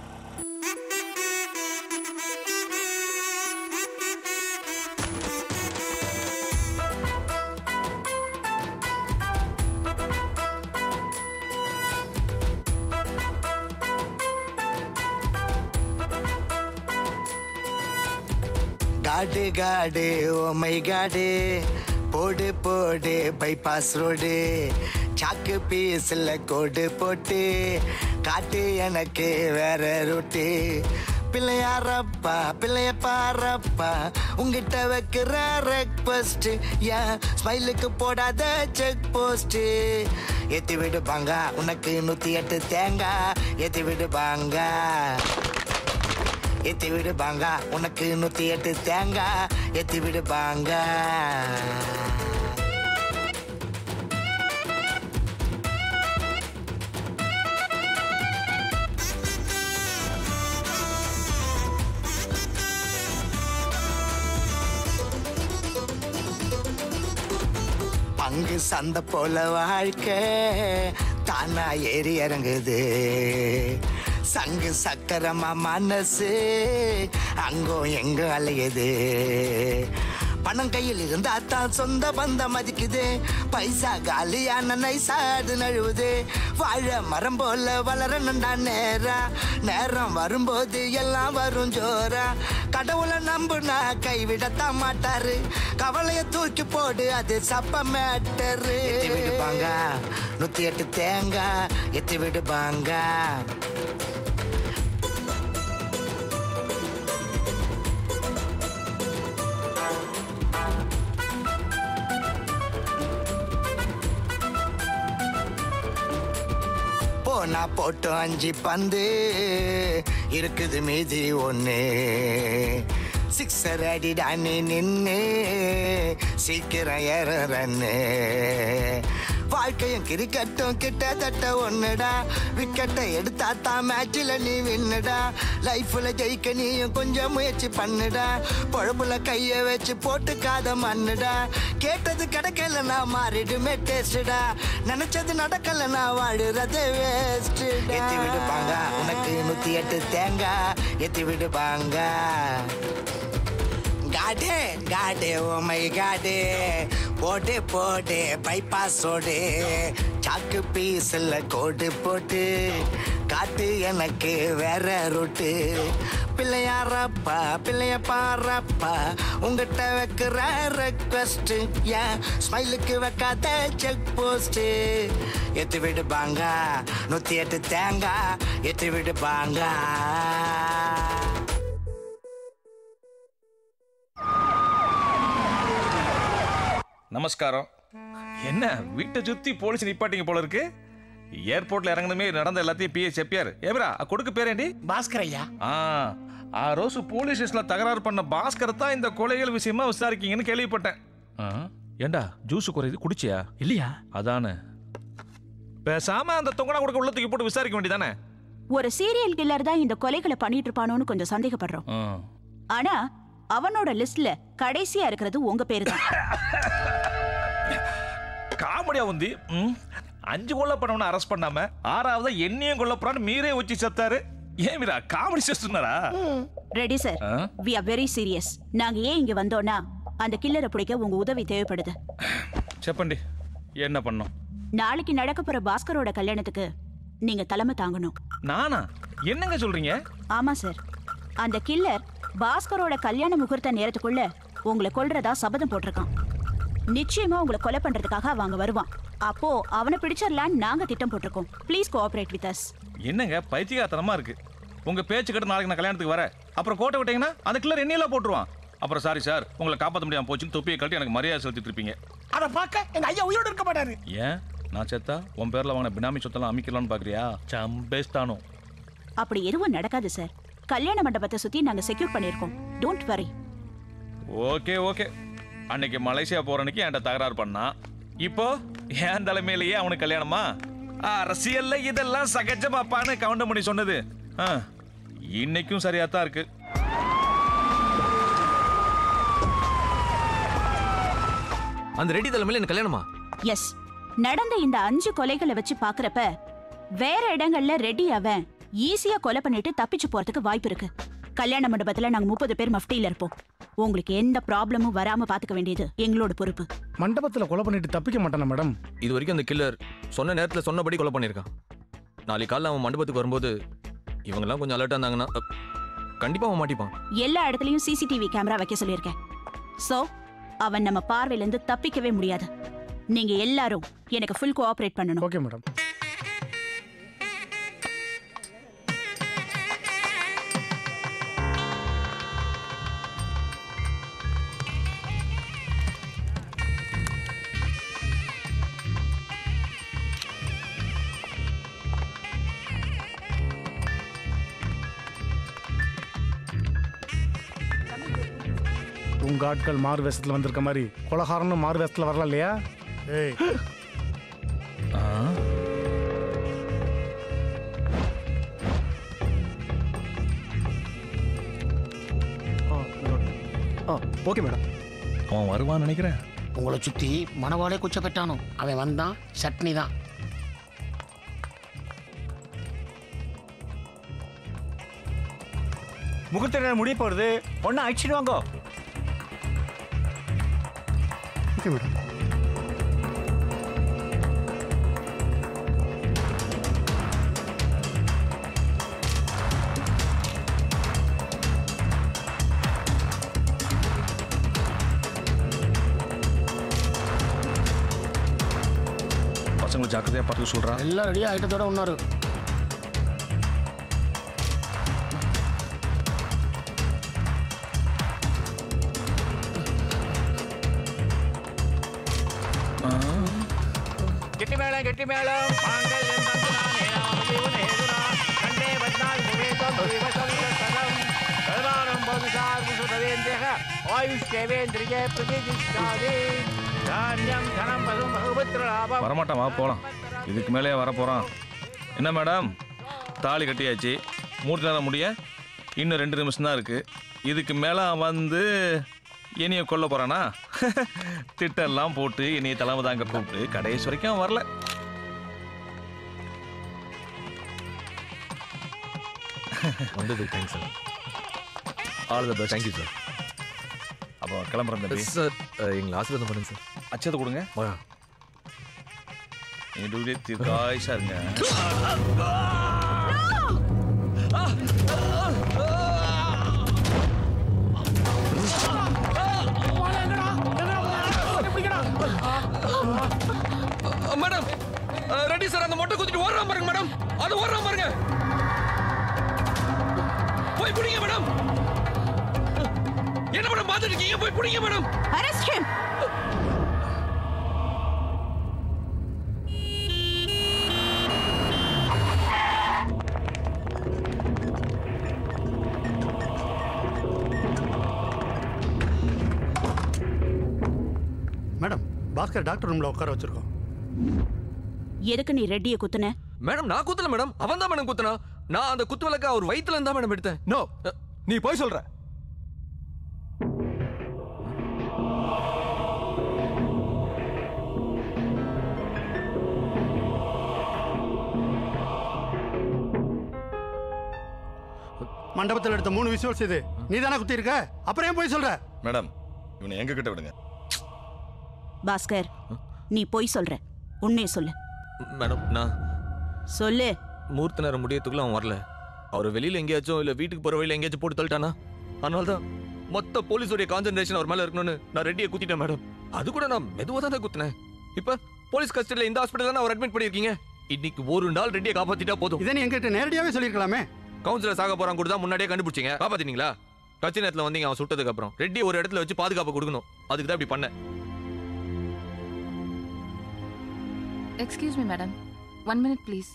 காடு ஓமை காடு. போடு போடு பைபாஸ் ரோடு சாக்கு பீஸில் கோடு போட்டு காட்டு எனக்கு வேற ரொட்டி பிள்ளையாரப்பா பிள்ளைய பாரப்பா உங்கிட்ட வைக்கிற ரெக்வஸ்ட் ஏன் ஸ்மைலுக்கு போடாத செக் போஸ்ட் ஏத்தி விடுப்பாங்க உனக்கு நூத்தி எட்டு தேங்காய் ஏத்தி விடுப்பாங்க எத்தி விடுபாங்க உனக்கு நூத்தி எட்டு தேங்காய் எத்தி விடுபாங்க பங்கு சந்தை போல வாழ்க்கை தானா ஏறி இறங்குது. சங்கு சக்கரமா மனசு. அங்கோ எங்க அலையுது. பணம் கையில் இருந்தா தான் சொந்த பந்தம் மதிக்குது. பைசா காலியான நைசாடு நழுவுது. வாழ மரம் போல வளரணும்டா நேரா. நேரம் வரும்போது எல்லாம் வரும் ஜோரா. கடவுளை நம்புனா கைவிடத்தான் மாட்டாரு. கவலைய தூக்கி போடு அது சப்ப மேட்டரு. எத்தி விடுப்பாங்க நூத்தி எட்டு தேங்காய் எத்தி விடுப்பாங்க போனா போட்டோம் அஞ்சு பந்து. இருக்குது மீதி ஒன்று சிக்ஸர் அடிடானே நின்று சீக்கிரம் ஏற ரன்னு வாழ்க்கையும் கிரிக்கெட்டும் கிட்டத்தட்ட ஒண்ணுடா. விக்கெட்டை எடுத்தா தான் மேட்சில் நீ வின்னுடா. லைஃப்ல ஜெயிக்க நீயும் கொஞ்சம் முயற்சி பண்ணுடா. பொழப்புல கைய வச்சு போட்டுக்காத மண்ணுடா. கேட்டது கிடைக்கலனா மாறிடுமே டேஸ்டா நினைச்சது நடக்கலனா வாழுறது வேஸ்ட் எத்தி விடுப்பாங்க உனக்கு நூத்தி எட்டு தேங்காய் எத்தி விடுப்பாங்க காடு காடு ஓமை காடு போட்டு போட்டு பைபாஸ் ரோடு சாக்கு பீஸில் கோடு போட்டு. காட்டு எனக்கு வேற ரூட்டு பிள்ளையாரப்பா பிள்ளைய பாரப்பா உங்ககிட்ட வைக்கிற ரெக்வஸ்ட் ஏன்? ஸ்மைலுக்கு வைக்காத செக் போஸ்ட் எத்து விடுப்பாங்க நூத்தி எட்டு தேங்காய் எத்து விடுப்பாங்க நமஸ்காரம். என்ன வீட்டை சுத்தி போலீஸ் நிப்பாட்டிங்க போல இருக்கு? ஏர்போர்ட்ல இறங்குனமே நடந்த எல்லாத்தையும் பிஏ செப்பியார். ஏப்ரா கொடுக்க பேரேண்டி பாஸ்கர் ஐயா. ஆ ஆ ரோசு போலீஸ் ஸ்டேஷன்ல தகராறு பண்ண பாஸ்கர் தான் இந்த கொலைகள் விஷயமா விசாரிக்கீங்கன்னு கேள்விப்பட்டேன். ஆ, ஏண்டா ஜூஸ் குறையுது குடிச்சியா? இல்லையா? அதானே. பேசாம அந்த தொங்கனா கொடுக்க உள்ள தூக்கி போட்டு விசாரிக்க வேண்டியதானே? ஒரு சீரியல் கில்லர் தான் இந்த கொலைகளை பண்ணிட்டு இருப்பானோன்னு கொஞ்சம் சந்தேகப்படுறோம். ஆனா அவனோட லிஸ்ட்ல கடைசியா இருக்கிறது உங்க பேரு தான் காமெடியா வந்து அஞ்சு கொள்ள பண்ணவன அரெஸ்ட் பண்ணாம ஆறாவது என்னையும் கொள்ள போறான்னு மீரே வச்சு செத்தாரு. ஏன் Meera comedy செஸ்டுனாரா ready sir we are very serious நாங்க ஏன் இங்க வந்தோம்னா அந்த கில்லரை பிடிக்க உங்க உதவி தேவைப்படுது. செப்பண்டி என்ன பண்ணோம் நாளைக்கு நடக்க போற பாஸ்கரோட கல்யாணத்துக்கு நீங்க தலைமை தாங்கணும். நானா? என்னங்க சொல்றீங்க? ஆமா சார் அந்த கில்லர் பாஸ்கரோட கல்யாண முகூர்த்த நேரத்துக்குள்ள உங்களை கொல்றதா சபதம் போட்டிருக்கான். நிச்சயமா உங்களை கொலை பண்றதுக்காக அவன் அங்க வருவான். அப்போ அவனை பிடிச்சிடலான்னு நாங்க திட்டம் போட்டிருக்கோம். ப்ளீஸ் கோஆபரேட் வித் அஸ் என்னங்க? பைத்தியகாரத்தனமா இருக்கு. உங்க பேச்சு கேட்டு நாளைக்கு நான் கல்யாணத்துக்கு வரேன். அப்புறம் கோட்டை விட்டீங்கன்னா அந்த கில்லர் என்னையெல்லாம் போட்டுருவான். அப்புறம் சாரி சார் உங்களை காப்பாற்ற முடியாம போச்சுன்னு தொப்பியை கழட்டி எனக்கு மரியாதை செலுத்திட்டு இருப்பீங்க. அத பார்க்க எங்க ஐயா உயிரோட இருக்க மாட்டாரு. ஏன்? நான் செத்தா உன் பேர்ல வாங்கின பினாமி சொத்தெல்லாம் அமைக்கலாம்னு பாக்குறியா? சம்பேஸ்தானோ. அப்படி எதுவும் நடக்காது சார் கல்யாண மண்டபத்தை சுத்தி நாங்க செக்யூர் பண்ணியிருக்கோம். டோன்ட் வரி ஓகே ஓகே அன்னைக்கு மலேசியா போற அன்னைக்கு என்கிட்ட தகராறு பண்ணான் இப்போ என் தலைமையிலேயே அவனுக்கு கல்யாணமா? அரசியல்ல இதெல்லாம் சகஜமாப்பான்னு கவுண்டமணி சொன்னது. ஆ, இன்னைக்கும் சரியா தான் இருக்கு. அந்த ரெடி தலைமையில எனக்கு கல்யாணமா? எஸ் நடந்த இந்த அஞ்சு கொலைகளை வச்சு பாக்குறப்ப வேற இடங்கள்ல ரெடி அவன். ஈஸியா கொலை பண்ணிட்டு தப்பிச்சு போறதுக்கு வாய்ப்பு இருக்கு. கல்யாண மண்டபத்துல நாங்க முப்பது பேர் மஃப்டியில இருப்போம். உங்களுக்கு எந்த ப்ராப்ளமும் வராம பாத்துக்க வேண்டியது எங்களோட பொறுப்பு. மண்டபத்துல கொலை பண்ணிட்டு தப்பிக்க மாட்டானா மேடம்? இது வரைக்கும் அந்த கில்லர் சொன்ன நேரத்துல சொன்னபடி கொலை பண்ணியிருக்கான். நாளைக்கு காலைல அவன் மண்டபத்துக்கு வரும்போது இவங்கெல்லாம் கொஞ்சம் அலர்ட்டா இருந்தாங்கன்னா கண்டிப்பா அவன் மாட்டிப்பான். எல்லா இடத்துலயும் சிசிடிவி கேமரா வைக்க சொல்லியிருக்கேன். சோ அவன் நம்ம பார்வையில இருந்து தப்பிக்கவே முடியாது. நீங்க எல்லாரும் எனக்கு ஃபுல் கோஆபரேட் பண்ணணும். ஓகே மேடம் உங்க ஆட்கள் மாறு வேஷத்துல வந்திருக்க மாதிரி கொலகாரனும் மாறு வேஷத்துல வரலாம் இல்லையா? ஏய். Okay madam. அவன் வருவான்னு நினைக்கிறேன். உங்களை சுத்தி மணவாளே குச்ச பெட்டானோ அவன் வந்தான் சட்னி தான். முகூர்த்த நேரம் முடிய போறது. ஒன்னா அழிச்சிட்டு மேடம் பசங்களை ஜாக்கிரதையா பார்த்து சொல்றான் எல்லாம் ரெடியா ஐட்டத்தோட ஒன்னாரு கண்டே வத்னால் முவேதம் வா போலாம். இதுக்கு மேலேயே வர என்ன மேடம்? தாலி கட்டியாச்சு. மூர்த்தி நேரம் முடிய. இன்னும் ரெண்டு நிமிஷம் தான் இருக்கு. இதுக்கு மேலே வந்து என்னையை கொல்ல போறானா? திட்டெல்லாம் போட்டு என்னையை தலைமை தாங்க கூப்பிட்டு கடைசி வரைக்கும் அவன் வரல. வந்தது thanks sir all the best thank you sir அப்போ கிளம்புறேன் தம்பி. சார் எங்களை ஆசீர்வாதம் பண்ணுங்க சார் அச்சத்தை கொடுங்க. வா. நெடுவிலே தீர்க்காயுஷா இருங்க மேடம் ரெடி சார் அந்த மொட்டை குத்திட்டு ஓடுறான் பாருங்க மேடம் அது ஓடுறான் பாருங்க. போய் பிடிங்க மேடம். என்ன மேடம் பார்த்துட்டு இருக்கீங்க? போய் பிடிங்க madam. Arrest him! Madam Bhaskar doctor ரூம்ல உட்கார வச்சிருக்கோம். எதுக்கு நீ ரெட்டியை குத்துன? மேடம் நான் குத்தல மேடம். அவன் தான் மேடம் குத்துனா? நான் அந்த குத்து விளக்க அவர் வயித்துல இருந்தா மேடம் எடுத்தேன். நோ நீ போய் சொல்ற. மண்டபத்தில் எடுத்த மூணு விஷுவல்ஸ் இது. நீ தானே குத்தி இருக்க அப்புறம் ஏன் போய் சொல்ற? மேடம் இவனை எங்க கிட்ட விடுங்க. பாஸ்கர் நீ போய் சொல்ற. உண்மையை சொல்லு. மேடம் நான் சொல்லு. மூர்த்த நேரம் முடியத்துக்குள்ள அவன் வரல. அவர் வெளியில எங்கேயாச்சும் இல்ல வீட்டுக்கு போற வழியில எங்கேயாச்சும் போட்டு தள்ளிட்டானா? அதனால தான் மொத்த போலீஸோடைய கான்சென்ட்ரேஷன் அவர் மேல இருக்கணும்னு நான் ரெட்டியை குத்திட்டேன் மேடம் அது கூட நான் மெதுவா தான் குத்தினேன். இப்ப போலீஸ் கஸ்டடியில இந்த ஹாஸ்பிட்டல் தானே அவர் அட்மிட் பண்ணிருக்கீங்க இன்னைக்கு ஒரு நாள் ரெட்டியை காப்பாத்திட்டா போதும். இதை எங்கிட்ட நேரடியாவே சொல்லிருக்கலாமே கவுன்சிலர் சாக போறான் கூட தான் முன்னாடியே கண்டுபிடிச்சீங்க. காப்பாத்தினீங்களா கட்சி நேரத்துல வந்தீங்க அவன் சுட்டதுக்கு அப்புறம். ரெட்டி ஒரு இடத்துல வச்சு பாதுகாப்பு கொடுக்கணும். அதுக்கு தான் இப்படி பண்ணேன். Excuse me madam one minute please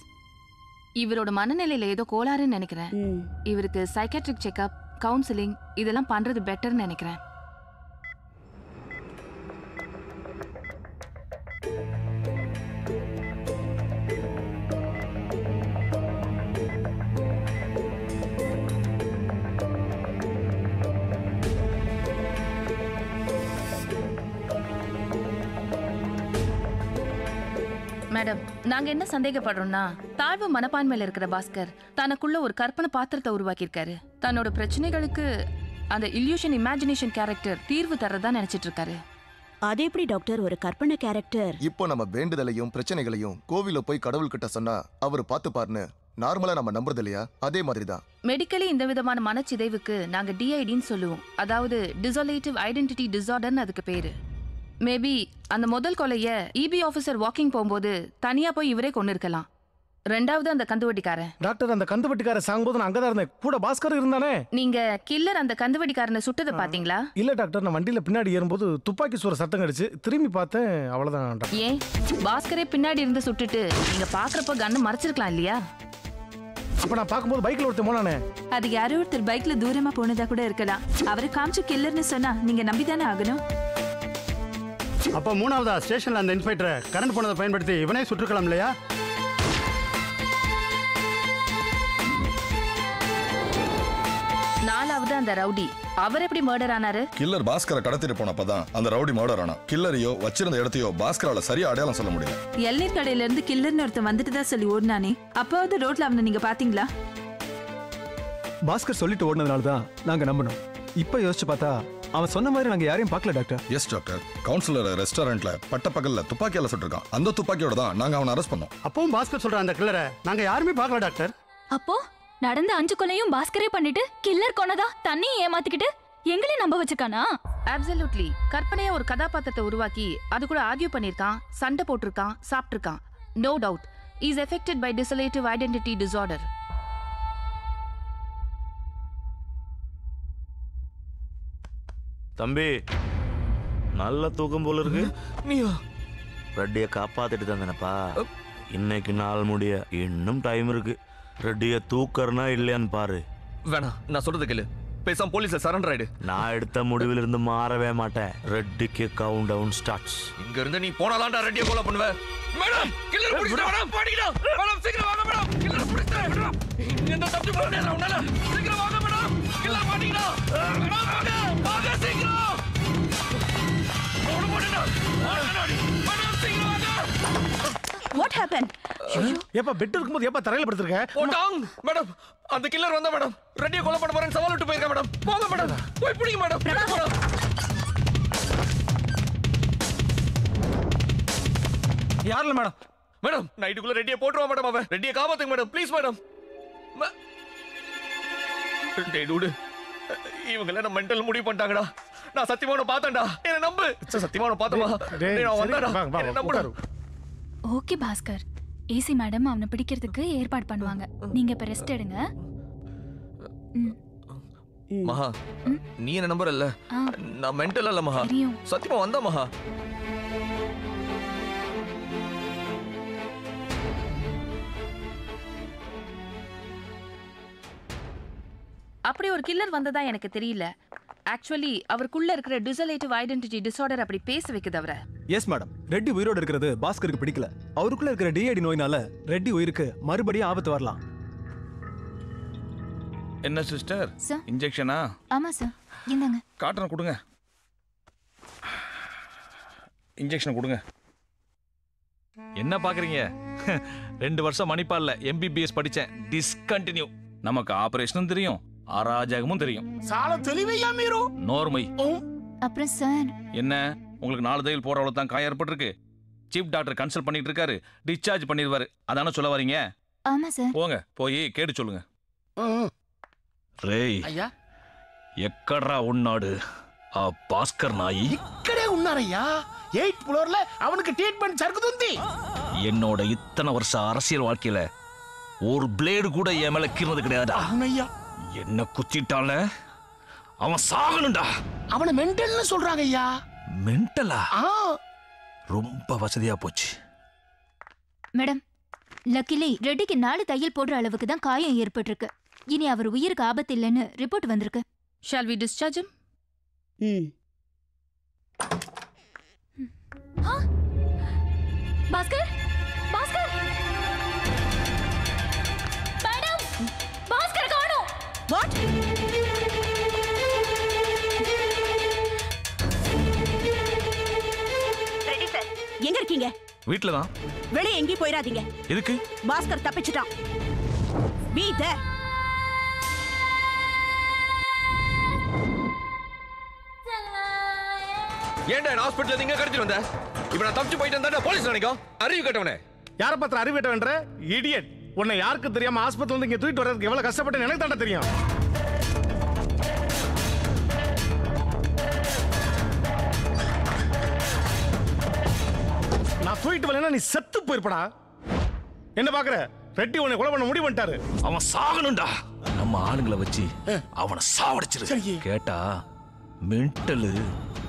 இவரோட மனநிலையில ஏதோ கோளாறுன்னு நினைக்கிறேன். இவருக்கு சைக்காட்ரிக் செக்அப் கவுன்சிலிங் இதெல்லாம் பண்றது பெட்டர்னு நினைக்கிறேன். மேடம் நாங்க என்ன சந்தேகப்படுறோம்னா தாழ்வு மனப்பான்மையில இருக்கிற பாஸ்கர் தனக்குள்ள ஒரு கற்பனை பாத்திரத்தை உருவாக்கியிருக்காரு. தன்னோட பிரச்சனைகளுக்கு அந்த இல்யூஷன் இமேஜினேஷன் கேரக்டர் தீர்வு தர்றதா நினைச்சிட்டு இருக்காரு அது எப்படி டாக்டர்? ஒரு கற்பனை கேரக்டர் இப்போ நம்ம வேண்டுதலையும் பிரச்சனைகளையும் கோவில போய் கடவுள்கிட்ட சொன்னா அவர் பார்த்துப்பாருன்னு நார்மலா நம்ம நம்புறது இல்லையா? அதே மாதிரி தான் மெடிக்கலி இந்த விதமான மனச்சிதைவுக்கு நாங்க டிஐடின்னு சொல்லுவோம். அதாவது டிசோலேட்டிவ் ஐடென்டிட்டி டிசார்டர்னு அதுக்கு பேரு. மேபி அந்த முதல் கொலைய இபி ஆஃபீஸர் வாக்கிங் போகும்போது தனியா போய் இவரே கொண்டு இருக்கலாம் ரெண்டாவது அந்த கந்துவட்டிக்காரன். டாக்டர் அந்த கந்துவட்டிக்கார சாகும்போது நான் அங்கதான் இருந்தேன். கூட பாஸ்கர் இருந்தானே. நீங்க கில்லர் அந்த கந்துவட்டிக்காரனை சுட்டதை பாத்தீங்களா இல்ல டாக்டர் நான் வண்டியில பின்னாடி ஏறும்போது துப்பாக்கி சூற சத்தம் கடிச்சு திரும்பி பார்த்தேன். அவ்வளவுதான் ஏன்? பாஸ்கரே பின்னாடி இருந்து சுட்டுட்டு நீங்க பாக்குறப்ப கண்ணு மறைச்சிருக்கலாம் இல்லையா? அப்ப நான் பார்க்கும்போது பைக்ல ஒருத்தன் போனானே. அது யாரோ ஒருத்தர் பைக்ல தூரமா போனதா கூட இருக்கலாம். அவரை காமிச்சு கில்லர்னு சொன்னா நீங்க நம்பிதானே ஆகணும்? அப்போ மூணாவதா? ஸ்டேஷன்ல அந்த இன்ஸ்பெக்டரை கரண்ட் போனதை பயன்படுத்தி இவனே சுற்றுக்கலாம் இல்லையா? நாலாவது அந்த ரவுடி. அவர் எப்படி மர்டர் ஆனாரு? கில்லர் பாஸ்கரை கடத்திட்டு போனப்பதான் அந்த ரவுடி மர்டர் ஆனா கில்லரையோ வச்சிருந்த இடத்தையோ பாஸ்கரால சரியா அடையாளம் சொல்ல முடியல. எல்லை கடையில இருந்து கில்லர்னு ஒருத்தன் வந்துட்டு தான் சொல்லி ஓடினானே. அப்பாவது ரோட்ல அவனை நீங்க பாத்தீங்களா? பாஸ்கர் சொல்லிட்டு ஓடினதுனால தான் நாங்க நம்பினோம். இப்போ யோசிச்சு பார்த்தா அவன் சொன்ன மாதிரி நாங்க யாரையும் பார்க்கல டாக்டர். Yes doctor. கவுன்சிலர் ரெஸ்டாரண்ட்ல பட்ட பகல்ல துப்பாக்கியால சுட்டிருக்கான் அந்த துப்பாக்கியோட தான் நாங்க அவனை அரெஸ்ட் பண்ணோம். அப்பவும் பாஸ்கர் சொல்ற அந்த கில்லரை நாங்க யாருமே பார்க்கல டாக்டர். அப்போ நடந்த அஞ்சு கொலையும் பாஸ்கரே பண்ணிட்டு கில்லர் கொனதா தண்ணியை ஏமாத்திக்கிட்டு எங்களையும் நம்ப வச்சிருக்கானா அப்சல்யூட்லி கற்பனையா ஒரு கதாபாத்திரத்தை உருவாக்கி அது கூட ஆர்கியூ பண்ணிருக்கான் சண்டை போட்டிருக்கான் சாப்பிட்டிருக்கான். No doubt is affected by dissociative identity disorder தம்பி நல்ல தூக்கம் போல இருக்கு. நீயா? ரெட்டியை காப்பாத்திட்டு தந்தனப்பா இன்னைக்கு நாள் முடிய இன்னும் டைம் இருக்கு. ரெட்டியை தூக்கறனா இல்லையான்னு பாரு. வேணாம் நான் சொல்றது கேளு. பேசாம போலீஸ்ல சரண்டர் ஆயிடு. நான் எடுத்த முடிவில் இருந்து மாறவே மாட்டேன். ரெட்டிக்கு கவுண்ட் டவுன் ஸ்டார்ட்ஸ் இங்க இருந்து நீ போனாதான்டா ரெட்டியை கொலை பண்ணுவ. மேடம் கில்லர் புடிச்சிட்டு மேடம் பாடிடா மேடம் சீக்கிரம் வாங்க மேடம். கில்லர் புடிச்சிட்டு. மேடம் இங்க இருந்து தப்பி போக முடியாது உன்னால. சீக்கிரம் வாங்க வாட் ஹேப்பன் ஏப்பா பெட் இருக்கும்போது ஏப்பா தரையில படுத்திருக்க? போட்டாங் மேடம் அந்த கில்லர் வந்தா மேடம். ரெட்டியை கொலை பண்ண போறேன்னு சவால் விட்டு போயிருக்கேன் மேடம். போங்க மேடம். போய் பிடிங்க மேடம். மேடம். யாருல மேடம்? மேடம் நைட்டுக்குள்ள ரெட்டியை போட்டுருவா மேடம் அவன். ரெட்டியை காப்பாத்துங்க மேடம். Please madam. டேய் டூடு. இவங்க எல்லாம் மென்டல் முடிவு பண்ணிட்டாங்கடா. நான் சத்தியமா உன்னை பார்த்தேன்டா. என்ன நம்பு. சத்தியமா உன்னை பார்த்தமா? டேய், நான் வந்தாடா என்ன நம்புடா ஓகே பாஸ்கர். ஏசி மேடம் அவனை பிடிக்கிறதுக்கு ஏற்பாடு பண்ணுவாங்க. நீங்க இப்ப ரெஸ்ட் எடுங்க. மகா நீ என்ன நம்பர் இல்ல. நான் மென்டல் இல்ல மகா. சத்தியமா வந்தா மகா? அப்படி ஒரு கில்லர் வந்ததா எனக்கு தெரியல. ஆக்சுவலி அவருக்குள்ள இருக்கிற டிசலேட்டிவ் ஐடென்டிட்டி டிசார்டர் அப்படி பேச வைக்குது அவரை. எஸ் மேடம் ரெட்டி உயிரோட இருக்கிறது பாஸ்கருக்கு பிடிக்கல. அவருக்குள்ள இருக்கிற டிஐடி நோயினால ரெட்டி உயிருக்கு மறுபடியும் ஆபத்து வரலாம். என்ன சிஸ்டர் சார். இன்ஜெக்ஷனா ஆமா சார் இந்தாங்க. காட்டுறேன் கொடுங்க. இன்ஜெக்ஷன் கொடுங்க. என்ன பாக்குறீங்க ரெண்டு வருஷம் மணிப்பால்ல எம்பிபிஎஸ் படிச்சேன். டிஸ்கண்டினியூ நமக்கு ஆபரேஷனும் தெரியும். அராஜகமும் தெரியும். சால தெளிவையா மீரு? நோர்மை. அப்புறம் சார். என்ன? உங்களுக்கு நாலு தையல் போற அவ்வளவு தான் காயம் ஏற்பட்டிருக்கு. சீஃப் டாக்டர் கன்சல்ட் பண்ணிட்டு இருக்காரு. டிஸ்சார்ஜ் பண்ணிடுவாரு. அதான சொல்ல வரீங்க? ஆமா சார். போங்க. போய் கேட்டு சொல்லுங்க. ரேய். ஐயா. எக்கடா உன்னாடு ஆ பாஸ்கர் நாய். இக்கடே உன்னாரையா எயிட் ஃப்ளோர்ல அவனுக்கு ட்ரீட்மெண்ட் சறுக்குதுந்தி என்னோட இத்தனை வருஷம் அரசியல் வாழ்க்கையில ஒரு பிளேடு கூட என் மேல கீர்னது கிடையாது ஐயா என்ன குத்திட்டால அவன் சாகணும்டா. அவனை மென்டல்னு சொல்றாங்க ஐயா. மென்டலா ஆ. ரொம்ப வசதியா போச்சு. மேடம் லக்கிலி ரெட்டிக்கு நாலு தையல் போடுற அளவுக்கு தான் காயம் ஏற்பட்டிருக்கு. இனி அவர் உயிருக்கு ஆபத்து இல்லைன்னு ரிப்போர்ட் வந்திருக்கு ஷால் வி டிஸ்சார்ஜ் ம். பாஸ்கர்? பாஸ்கர்? எங்க இருக்கீங்க? வீட்டுல தான் வெளியே எங்கேயும் போயிடாதீங்க எதுக்கு? பாஸ்கர் தப்பிச்சிட்டான். பி தேர் ஏன்டா என்ன ஹாஸ்பிட்டல் நீங்க கடத்திட்டு வந்த? இப்ப நான் தப்பிச்சு போயிட்டு வந்தா போலீஸ் நினைக்கும். அறிவு கட்டவனே. யார பத்திர அறிவிட்டவன்ற இடியட் உன்னை யாருக்கு தெரியாம ஆஸ்பத்திரி வந்து இங்க தூக்கிட்டு வர்றதுக்கு எவ்வளவு கஷ்டப்பட்டு எனக்கு தாண்டா தெரியும். நான் தூக்கிட்டு வரலன்னா நீ செத்து போயிருப்படா. என்ன பாக்குற? ரெட்டி உன்னை கொலை பண்ண முடிவு பண்ணிட்டாரு. அவன் சாகணும்டா. நம்ம ஆளுங்களை வச்சு அவனை சாவடிச்சிரு. கேட்டா மென்டலு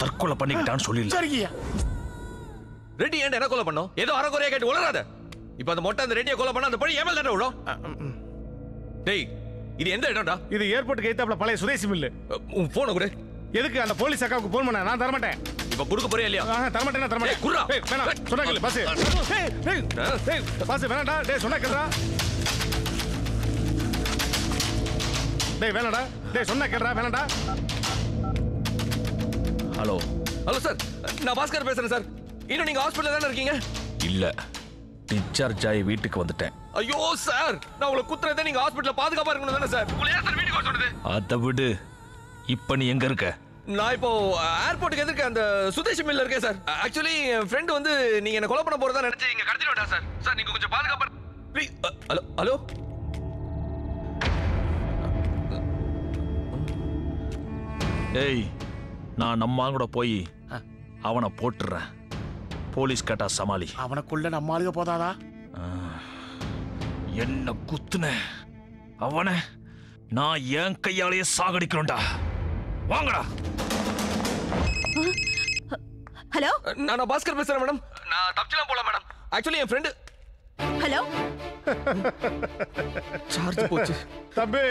தற்கொலை பண்ணிக்கிட்டான்னு சொல்லிடல சரிங்கய்யா. ரெட்டி ஏன்டா என்ன கொலை பண்ணோம்? ஏதோ அறகுறையா கேட்டு உளராத இப்போ அந்த மொட்டை அந்த ரெட்டியை கொலை பண்ண அந்த பழி ஏமல் தானே விடும் டேய் இது எந்த இடம்டா? இது ஏர்போர்ட்டுக்கு எய்த்தாப்புல பழைய சுதேசி மில்லு. உன் போனை கொடு. எதுக்கு அந்த போலீஸ் அக்காவுக்கு போன் பண்ண? நான் தரமாட்டேன். இப்ப கொடுக்க போறியா இல்லையா? தரமாட்டேன் தரமாட்டேன் குர்ரா. ஏய், வேணாம். சொன்னா கேளு பஸ் ஏய் ஏய் ஏய் பஸ் வேணாம்டா. டேய் சொன்னா கேளுடா. டேய் வேணாம்டா. டேய் சொன்னா கேளுடா வேணாம்டா. ஹலோ. Hello sir. நான் பாஸ்கர் பேசுறேன் சார். இன்னும் நீங்க ஹாஸ்பிட்டல் தானே இருக்கீங்க? இல்ல. டிஸ்சார்ஜ் ஆகி வீட்டுக்கு வந்துட்டேன். ஐயோ சார். நான் உங்களை குத்துறதே நீங்க ஹாஸ்பிட்டல்ல பாதுகாப்பா இருக்கணும் தானே சார். உங்களை ஏன் சார் வீட்டுக்கு வர சொன்னது அதை விடு. இப்ப நீ எங்க இருக்க? நான் இப்போ ஏர்போர்ட்டுக்கு எதிர்க்க அந்த சுதேஷ் மில்ல இருக்கேன் சார் ஆக்சுவலி என் ஃப்ரெண்ட் வந்து நீங்க என்ன கொலை பண்ண போறதா நினைச்சு இங்க கடத்திட்டு விட்டா சார் சார் நீங்க கொஞ்சம் பாதுகாப்பா ப்ளீஸ் ஹலோ ஹலோ? ஏய் நான் நம்ம கூட போய் அவனை போட்டுறேன். போலீஸ் கேட்டா சமாளி. அவனுக்குள்ள நம்ம ஆளுக போதாதா? என்ன குத்துன? அவனை நான் என் கையாலேயே சாகடிக்கணும்டா வாங்கடா. ஹலோ? நான் பாஸ்கர் பேசுறேன் மேடம். நான் தப்பிச்சலாம் போல மேடம். ஆக்சுவலி என் ஃப்ரெண்டு ஹலோ? சார்ஜ் போச்சு. தம்பி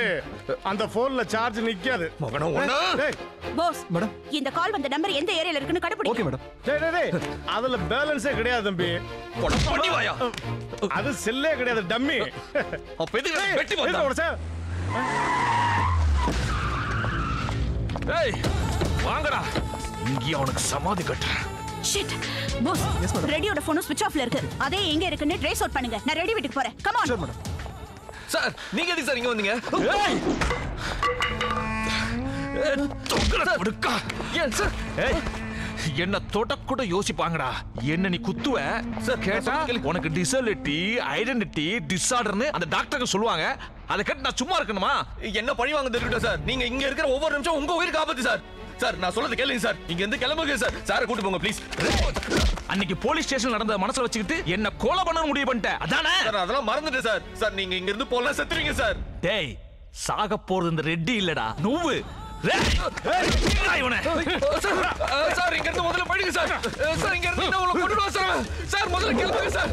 அந்த போன்ல சார்ஜ் நிக்காது. மகனோ ஒண்ணு டேய் போஸ் மேடம். இந்த கால் வந்த நம்பர் எந்த ஏரியால இருக்குன்னு கண்டுபிடி. மேடம். டேய் டேய் அதுல பேலன்ஸே கிடையாது தம்பி. பண்ணி வாயா? அது செல்லே கிடையாது டம்மி. அப்ப எதுக்கு வெட்டி வந்தா? ஏய் வாங்கடா. இங்கே அவனுக்கு சமாதி கட்டுறேன். ஷிட் போஸ் ரெடியோட போனும் ஸ்விட்ச் ஆஃப்ல இருக்கு. அதே எங்க இருக்குன்னு ட்ரேஸ் அவுட் பண்ணுங்க. நான் ரெடி வீட்டுக்கு போறேன். கம் ஆன் மேடம் சார் நீங்க எதுக்கு சார் இங்க வந்தீங்க? கொடுக்கா ஏன் சார்? ஏய் என்ன தொடக்கூட யோசிப்பாங்கடா. என்ன நீ குத்துவ? சார் கேட்டா? உனக்கு டிசபிலிட்டி ஐடென்டிட்டி டிஸார்டர்னு அந்த டாக்டருக்கு சொல்லுவாங்க. அதை கேட்டு நான் சும்மா இருக்கணுமா? என்ன பழி வாங்க தெரிவிட்டா சார்? நீங்க இங்க இருக்கிற ஒவ்வொரு நிமிஷம் உங்க உயிருக்கு ஆபத்து சார். சார் நான் சொல்றது கேளுங்க சார். இங்க இருந்து கிளம்புங்க சார். சாரை கூட்டு போங்க ப்ளீஸ் அன்னைக்கு போலீஸ் ஸ்டேஷன் நடந்த மனசுல வச்சுக்கிட்டு என்ன கொலை பண்ண முடிவு பண்ணிட்ட அதானே? சார் அதெல்லாம் மறந்துட்டேன் சார். சார் நீங்க இங்க இருந்து போலாம் செத்துறீங்க சார். டேய் சாக போறது இந்த ரெட்டி இல்லடா. இவனை? சார் இங்க இருந்து முதல்ல போயிடுங்க சார். சார் இங்க இருந்து கொண்டு சார். சார் முதல்ல கிளம்புங்க சார்.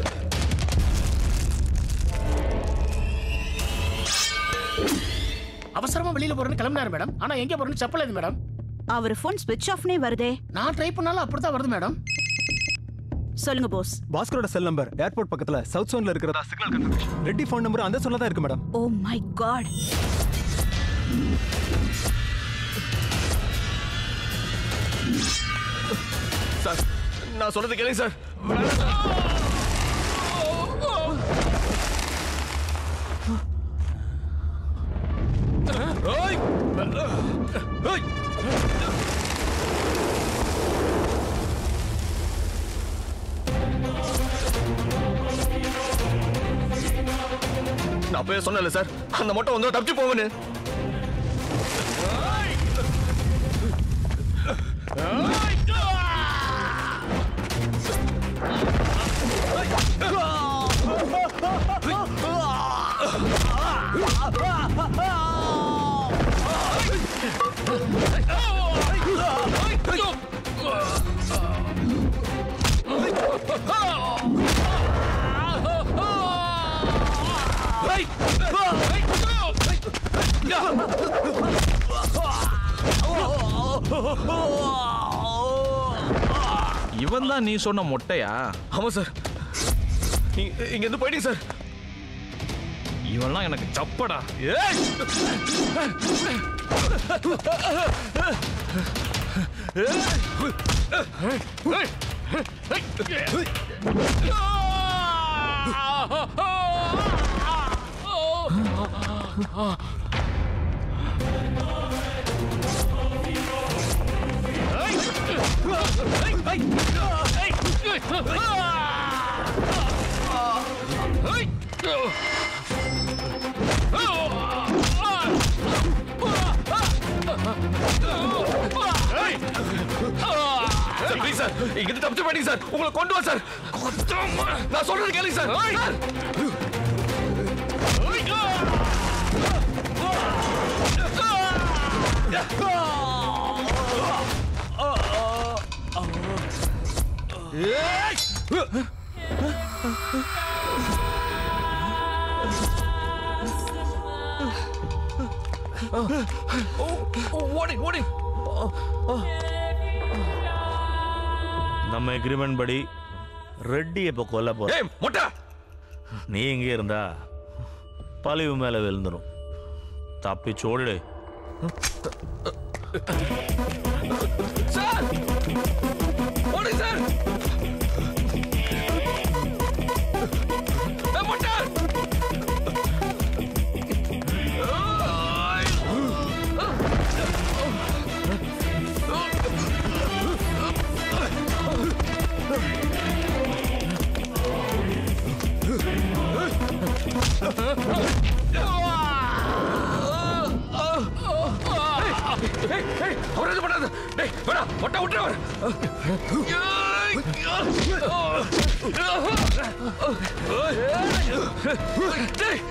அவசரமா வெளியில போறேன்னு கிளம்பினாரு மேடம். ஆனா எங்க போறேன்னு செப்பல இது மேடம்? அவர் போன் ஸ்விட்ச் ஆஃப்னே வருதே. நான் ட்ரை பண்ணாலும் அப்படித்தான் வருது மேடம். சொல்லுங்க போஸ் பாஸ்கரோட செல் நம்பர் ஏர்போர்ட் பக்கத்துல சவுத் சோன்ல இருக்கிறதா signal confirmation Reddy phone number அந்த சொல்ல தான் இருக்கு madam. Oh my God sir நான் சொல்றது கேளுங்க சார். நான் அப்பவே சொன்னேன்ல சார் அந்த மொட்டை வந்து தப்பிச்சு போவனு இவன் தான் நீ சொன்ன மொட்டையா? ஆமா சார். இங்க இருந்து போயிட்டீங்க சார். இவன்லாம் எனக்கு சப்படா. Oh! சார் இங்க இருந்து தப்பிச்சு போயிட்டீங்க சார். உங்களை கொண்டு வா சார். நான் சொல்றது கேளுங்க சார். சார். ஓடி ஓடி நம்ம எக்ரிமெண்ட் படி ரெட்டி இப்போ கொல்ல போற ஏய் முட்டா! நீ இங்கே இருந்தா பழிவு மேல விழுந்துரும். தப்பிச்சு ஓடிடு சார்! சார்! அவர் எதுவும் பண்ணாது. டேய், வேணா, மொட்டை விட்டுரு அவர். டேய்.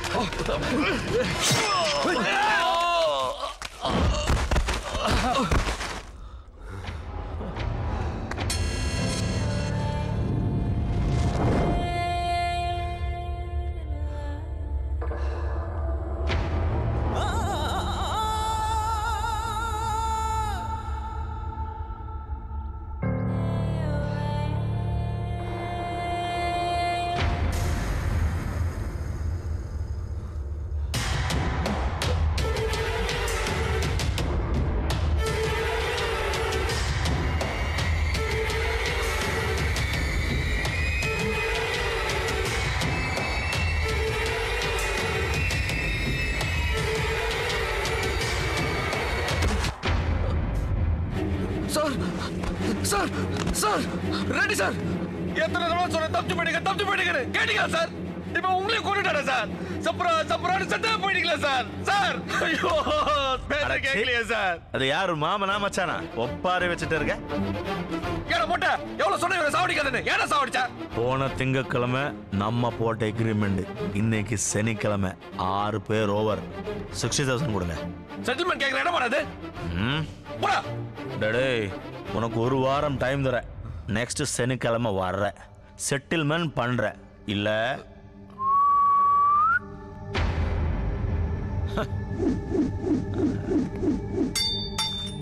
சார் சார் ஐயோ பேச கேட்கலையே சார். அது யாரு மாமனா மச்சானா? ஒப்பாரி வச்சுட்டு இருக்க. ஏடா மொட்டை எவ்வளவு சொன்ன இவரை சாவடிக்காதுன்னு ஏடா சாவடிச்சா? போன திங்கக்கிழமை நம்ம போட்ட எக்ரிமெண்ட் இன்னைக்கு சனிக்கிழமை ஆறு பேர் ஓவர் சிக்ஸ்டி தௌசண்ட் கொடுங்க. செட்டில்மெண்ட் கேட்கற இடம் வராது. ம். போடா. டேய் உனக்கு ஒரு வாரம் டைம் தரேன். நெக்ஸ்ட் சனிக்கிழமை வர்ற செட்டில்மெண்ட் பண்ற இல்ல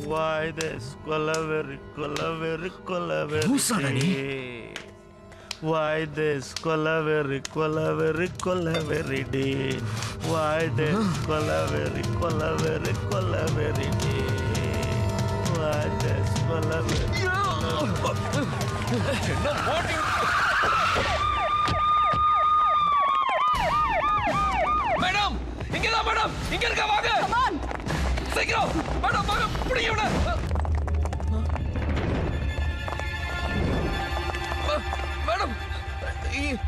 Why this லூசாடா நீ? கொலவெறி Why this கொலவெறி கொலவெறி கொலவெறி day Why this கொலவெறி கொலவெறி கொலவெறி day Why this கொலவெறி என்ன மேடம் இங்கதான் மேடம். இங்க இருக்க வாங்க. சீக்கிரம். மேடம் வாங்க. பிடிங்க ம- மேடம். இ-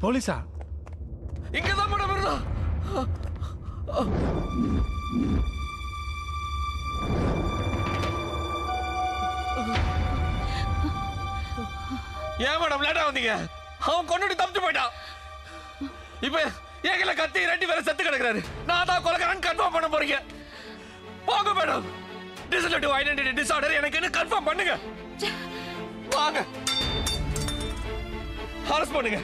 போலீஸா? இங்கதான் மேடம் இருந்தா. ஏன் மேடம் லேட்டா வந்தீங்க? அவன் கொண்டுட்டு தப்பிச்சு போயிட்டான். இப்ப ஏகல கத்தி ரெண்டு பேரும் செத்து கிடக்குறாரு. நான் தான் கொலைக்காரன் கன்ஃபார்ம் பண்ண போறீங்க. போங்க மேடம். டிசலட்டிவ் ஐடென்டிட்டி டிசார்டர் எனக்கு கன்ஃபார்ம் பண்ணுங்க. வாங்க. அரெஸ்ட் பண்ணுங்க.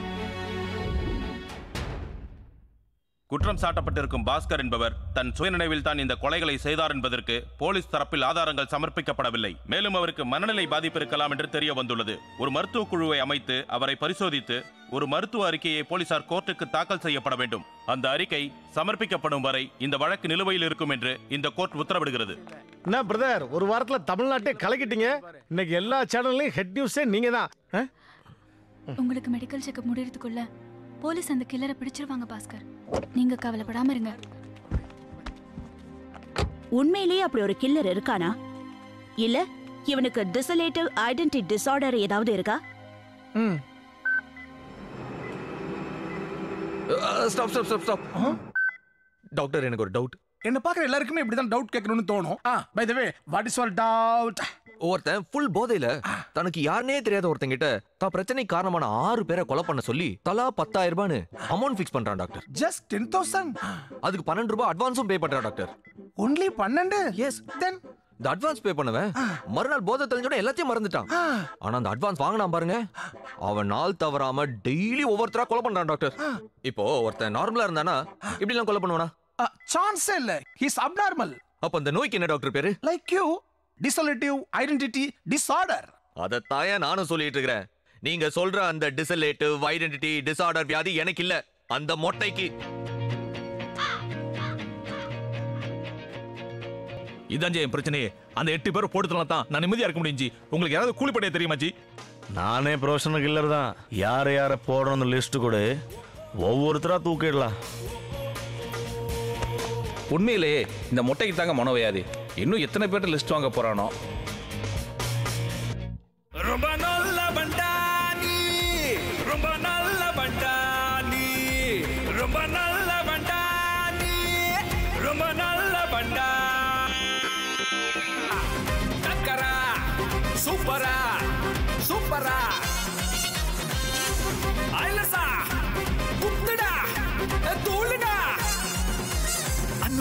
குற்றம் சாட்டப்பட்டிருக்கும் பாஸ்கர் என்பவர் தன் சுயநினைவில் தான் இந்த கொலைகளை செய்தார் என்பதற்கு போலீஸ் தரப்பில் ஆதாரங்கள் சமர்ப்பிக்கப்படவில்லை. மேலும் அவருக்கு மனநிலை பாதிப்பு இருக்கலாம் என்று தெரிய வந்துள்ளது ஒரு மருத்துவ குழுவை அமைத்து அவரை பரிசோதித்து ஒரு மருத்துவ அறிக்கையை போலீசார் கோர்ட்டுக்கு தாக்கல் செய்யப்பட வேண்டும். அந்த அறிக்கை சமர்ப்பிக்கப்படும் வரை இந்த வழக்கு நிலுவையில் இருக்கும் என்று இந்த கோர்ட் உத்தரவிடுகிறது. என்ன பிரதர் ஒரு வாரத்துல தமிழ்நாட்டே கலக்கிட்டீங்க? இன்னைக்கு எல்லா சேனல்லையும் ஹெட் நியூஸே நீங்க தான் உங்களுக்கு மெடிக்கல் செக்கப் முடியறதுக்குள்ள போலீஸ் அந்த கில்லரை பிடிச்சிருவாங்க பாஸ்கர். நீங்க கவலைப்படாம இருங்க. உண்மையிலேயே அப்படி ஒரு கில்லர் இருக்கானா? இல்ல இவனுக்கு டிசலேட்டிவ் ஐடென்டி டிசார்டர் ஏதாவது இருக்கா? Stop stop stop stop doctor எனக்கு ஒரு டவுட் என்ன பார்க்குற எல்லாருக்குமே இப்படி தான் டவுட் கேட்கணும்னு தோணும். ஆ by the way what is your doubt ஒருத்தன் ஃபுல் போதையில தனக்கு யாருனே தெரியாத ஒருத்தங்கிட்ட தான் பிரச்சனை காரணமான ஆறு பேரை கொலை பண்ண சொல்லி தலா பத்தாயிரம் ரூபான்னு அமௌண்ட் ஃபிக்ஸ் பண்றான் டாக்டர் ஜஸ்ட் டென் தௌசண்ட் அதுக்கு பன்னெண்டு ரூபாய் அட்வான்ஸும் பே பண்றான் டாக்டர் ஒன்லி பன்னெண்டு? எஸ் தென் இந்த அட்வான்ஸ் பே பண்ணுவேன். மறுநாள் போதை தெளிஞ்சோட எல்லாத்தையும் மறந்துட்டான். ஆனா அந்த அட்வான்ஸ் வாங்கினான் பாருங்க. அவன் நாள் தவறாம டெய்லி ஒவ்வொருத்தரா கொலை பண்றான் டாக்டர் இப்போ ஒருத்தன் நார்மலா இருந்தானா இப்படி எல்லாம் கொலை பண்ணுவானா? சான்ஸே இல்ல. ஹிஸ் அப்நார்மல் அப்ப அந்த நோய்க்கு என்ன டாக்டர் பேரு? Like you dissociative identity disorder அதை தாயா நானும் சொல்லிட்டு இருக்கிறேன். நீங்க சொல்ற அந்த டிசலேட்டிவ் ஐடென்டிட்டி டிசார்டர் வியாதி எனக்கு இல்ல. அந்த மொட்டைக்கு. இதான் என் பிரச்சனையே. அந்த எட்டு பேரை போட்டுலாம் தான் நான் நிம்மதியா இருக்க முடிஞ்சு உங்களுக்கு யாராவது கூலிப்படைய தெரியுமா ஜி? நானே ப்ரொஃபஷனல் கில்லர் தான். யாரை யாரை போடணும்னு லிஸ்ட் கொடு. ஒவ்வொருத்தரா தூக்கிடலாம். உண்மையிலேயே இந்த மொட்டைக்கு தாங்க மனோவியாதி. இன்னும் எத்தனை பேர்ட்ட லிஸ்ட் வாங்க போறானோ? ரொம்ப நல்ல பண்டானி ரொம்ப நல்ல பண்டானி ரொம்ப நல்ல பண்டானி ரொம்ப நல்ல பண்டா டக்கரா சூப்பரா சூப்பரா.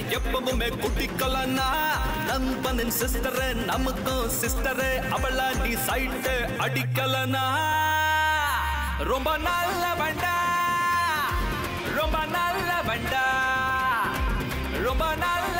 எப்பவுமே குட்டிக்கலனா. நண்பனின் சிஸ்டரு நமக்கும் சிஸ்டரு அவள நீ சைட்டு அடிக்கலனா. ரொம்ப நல்ல வண்டா. ரொம்ப நல்ல வண்டா. ரொம்ப நல்ல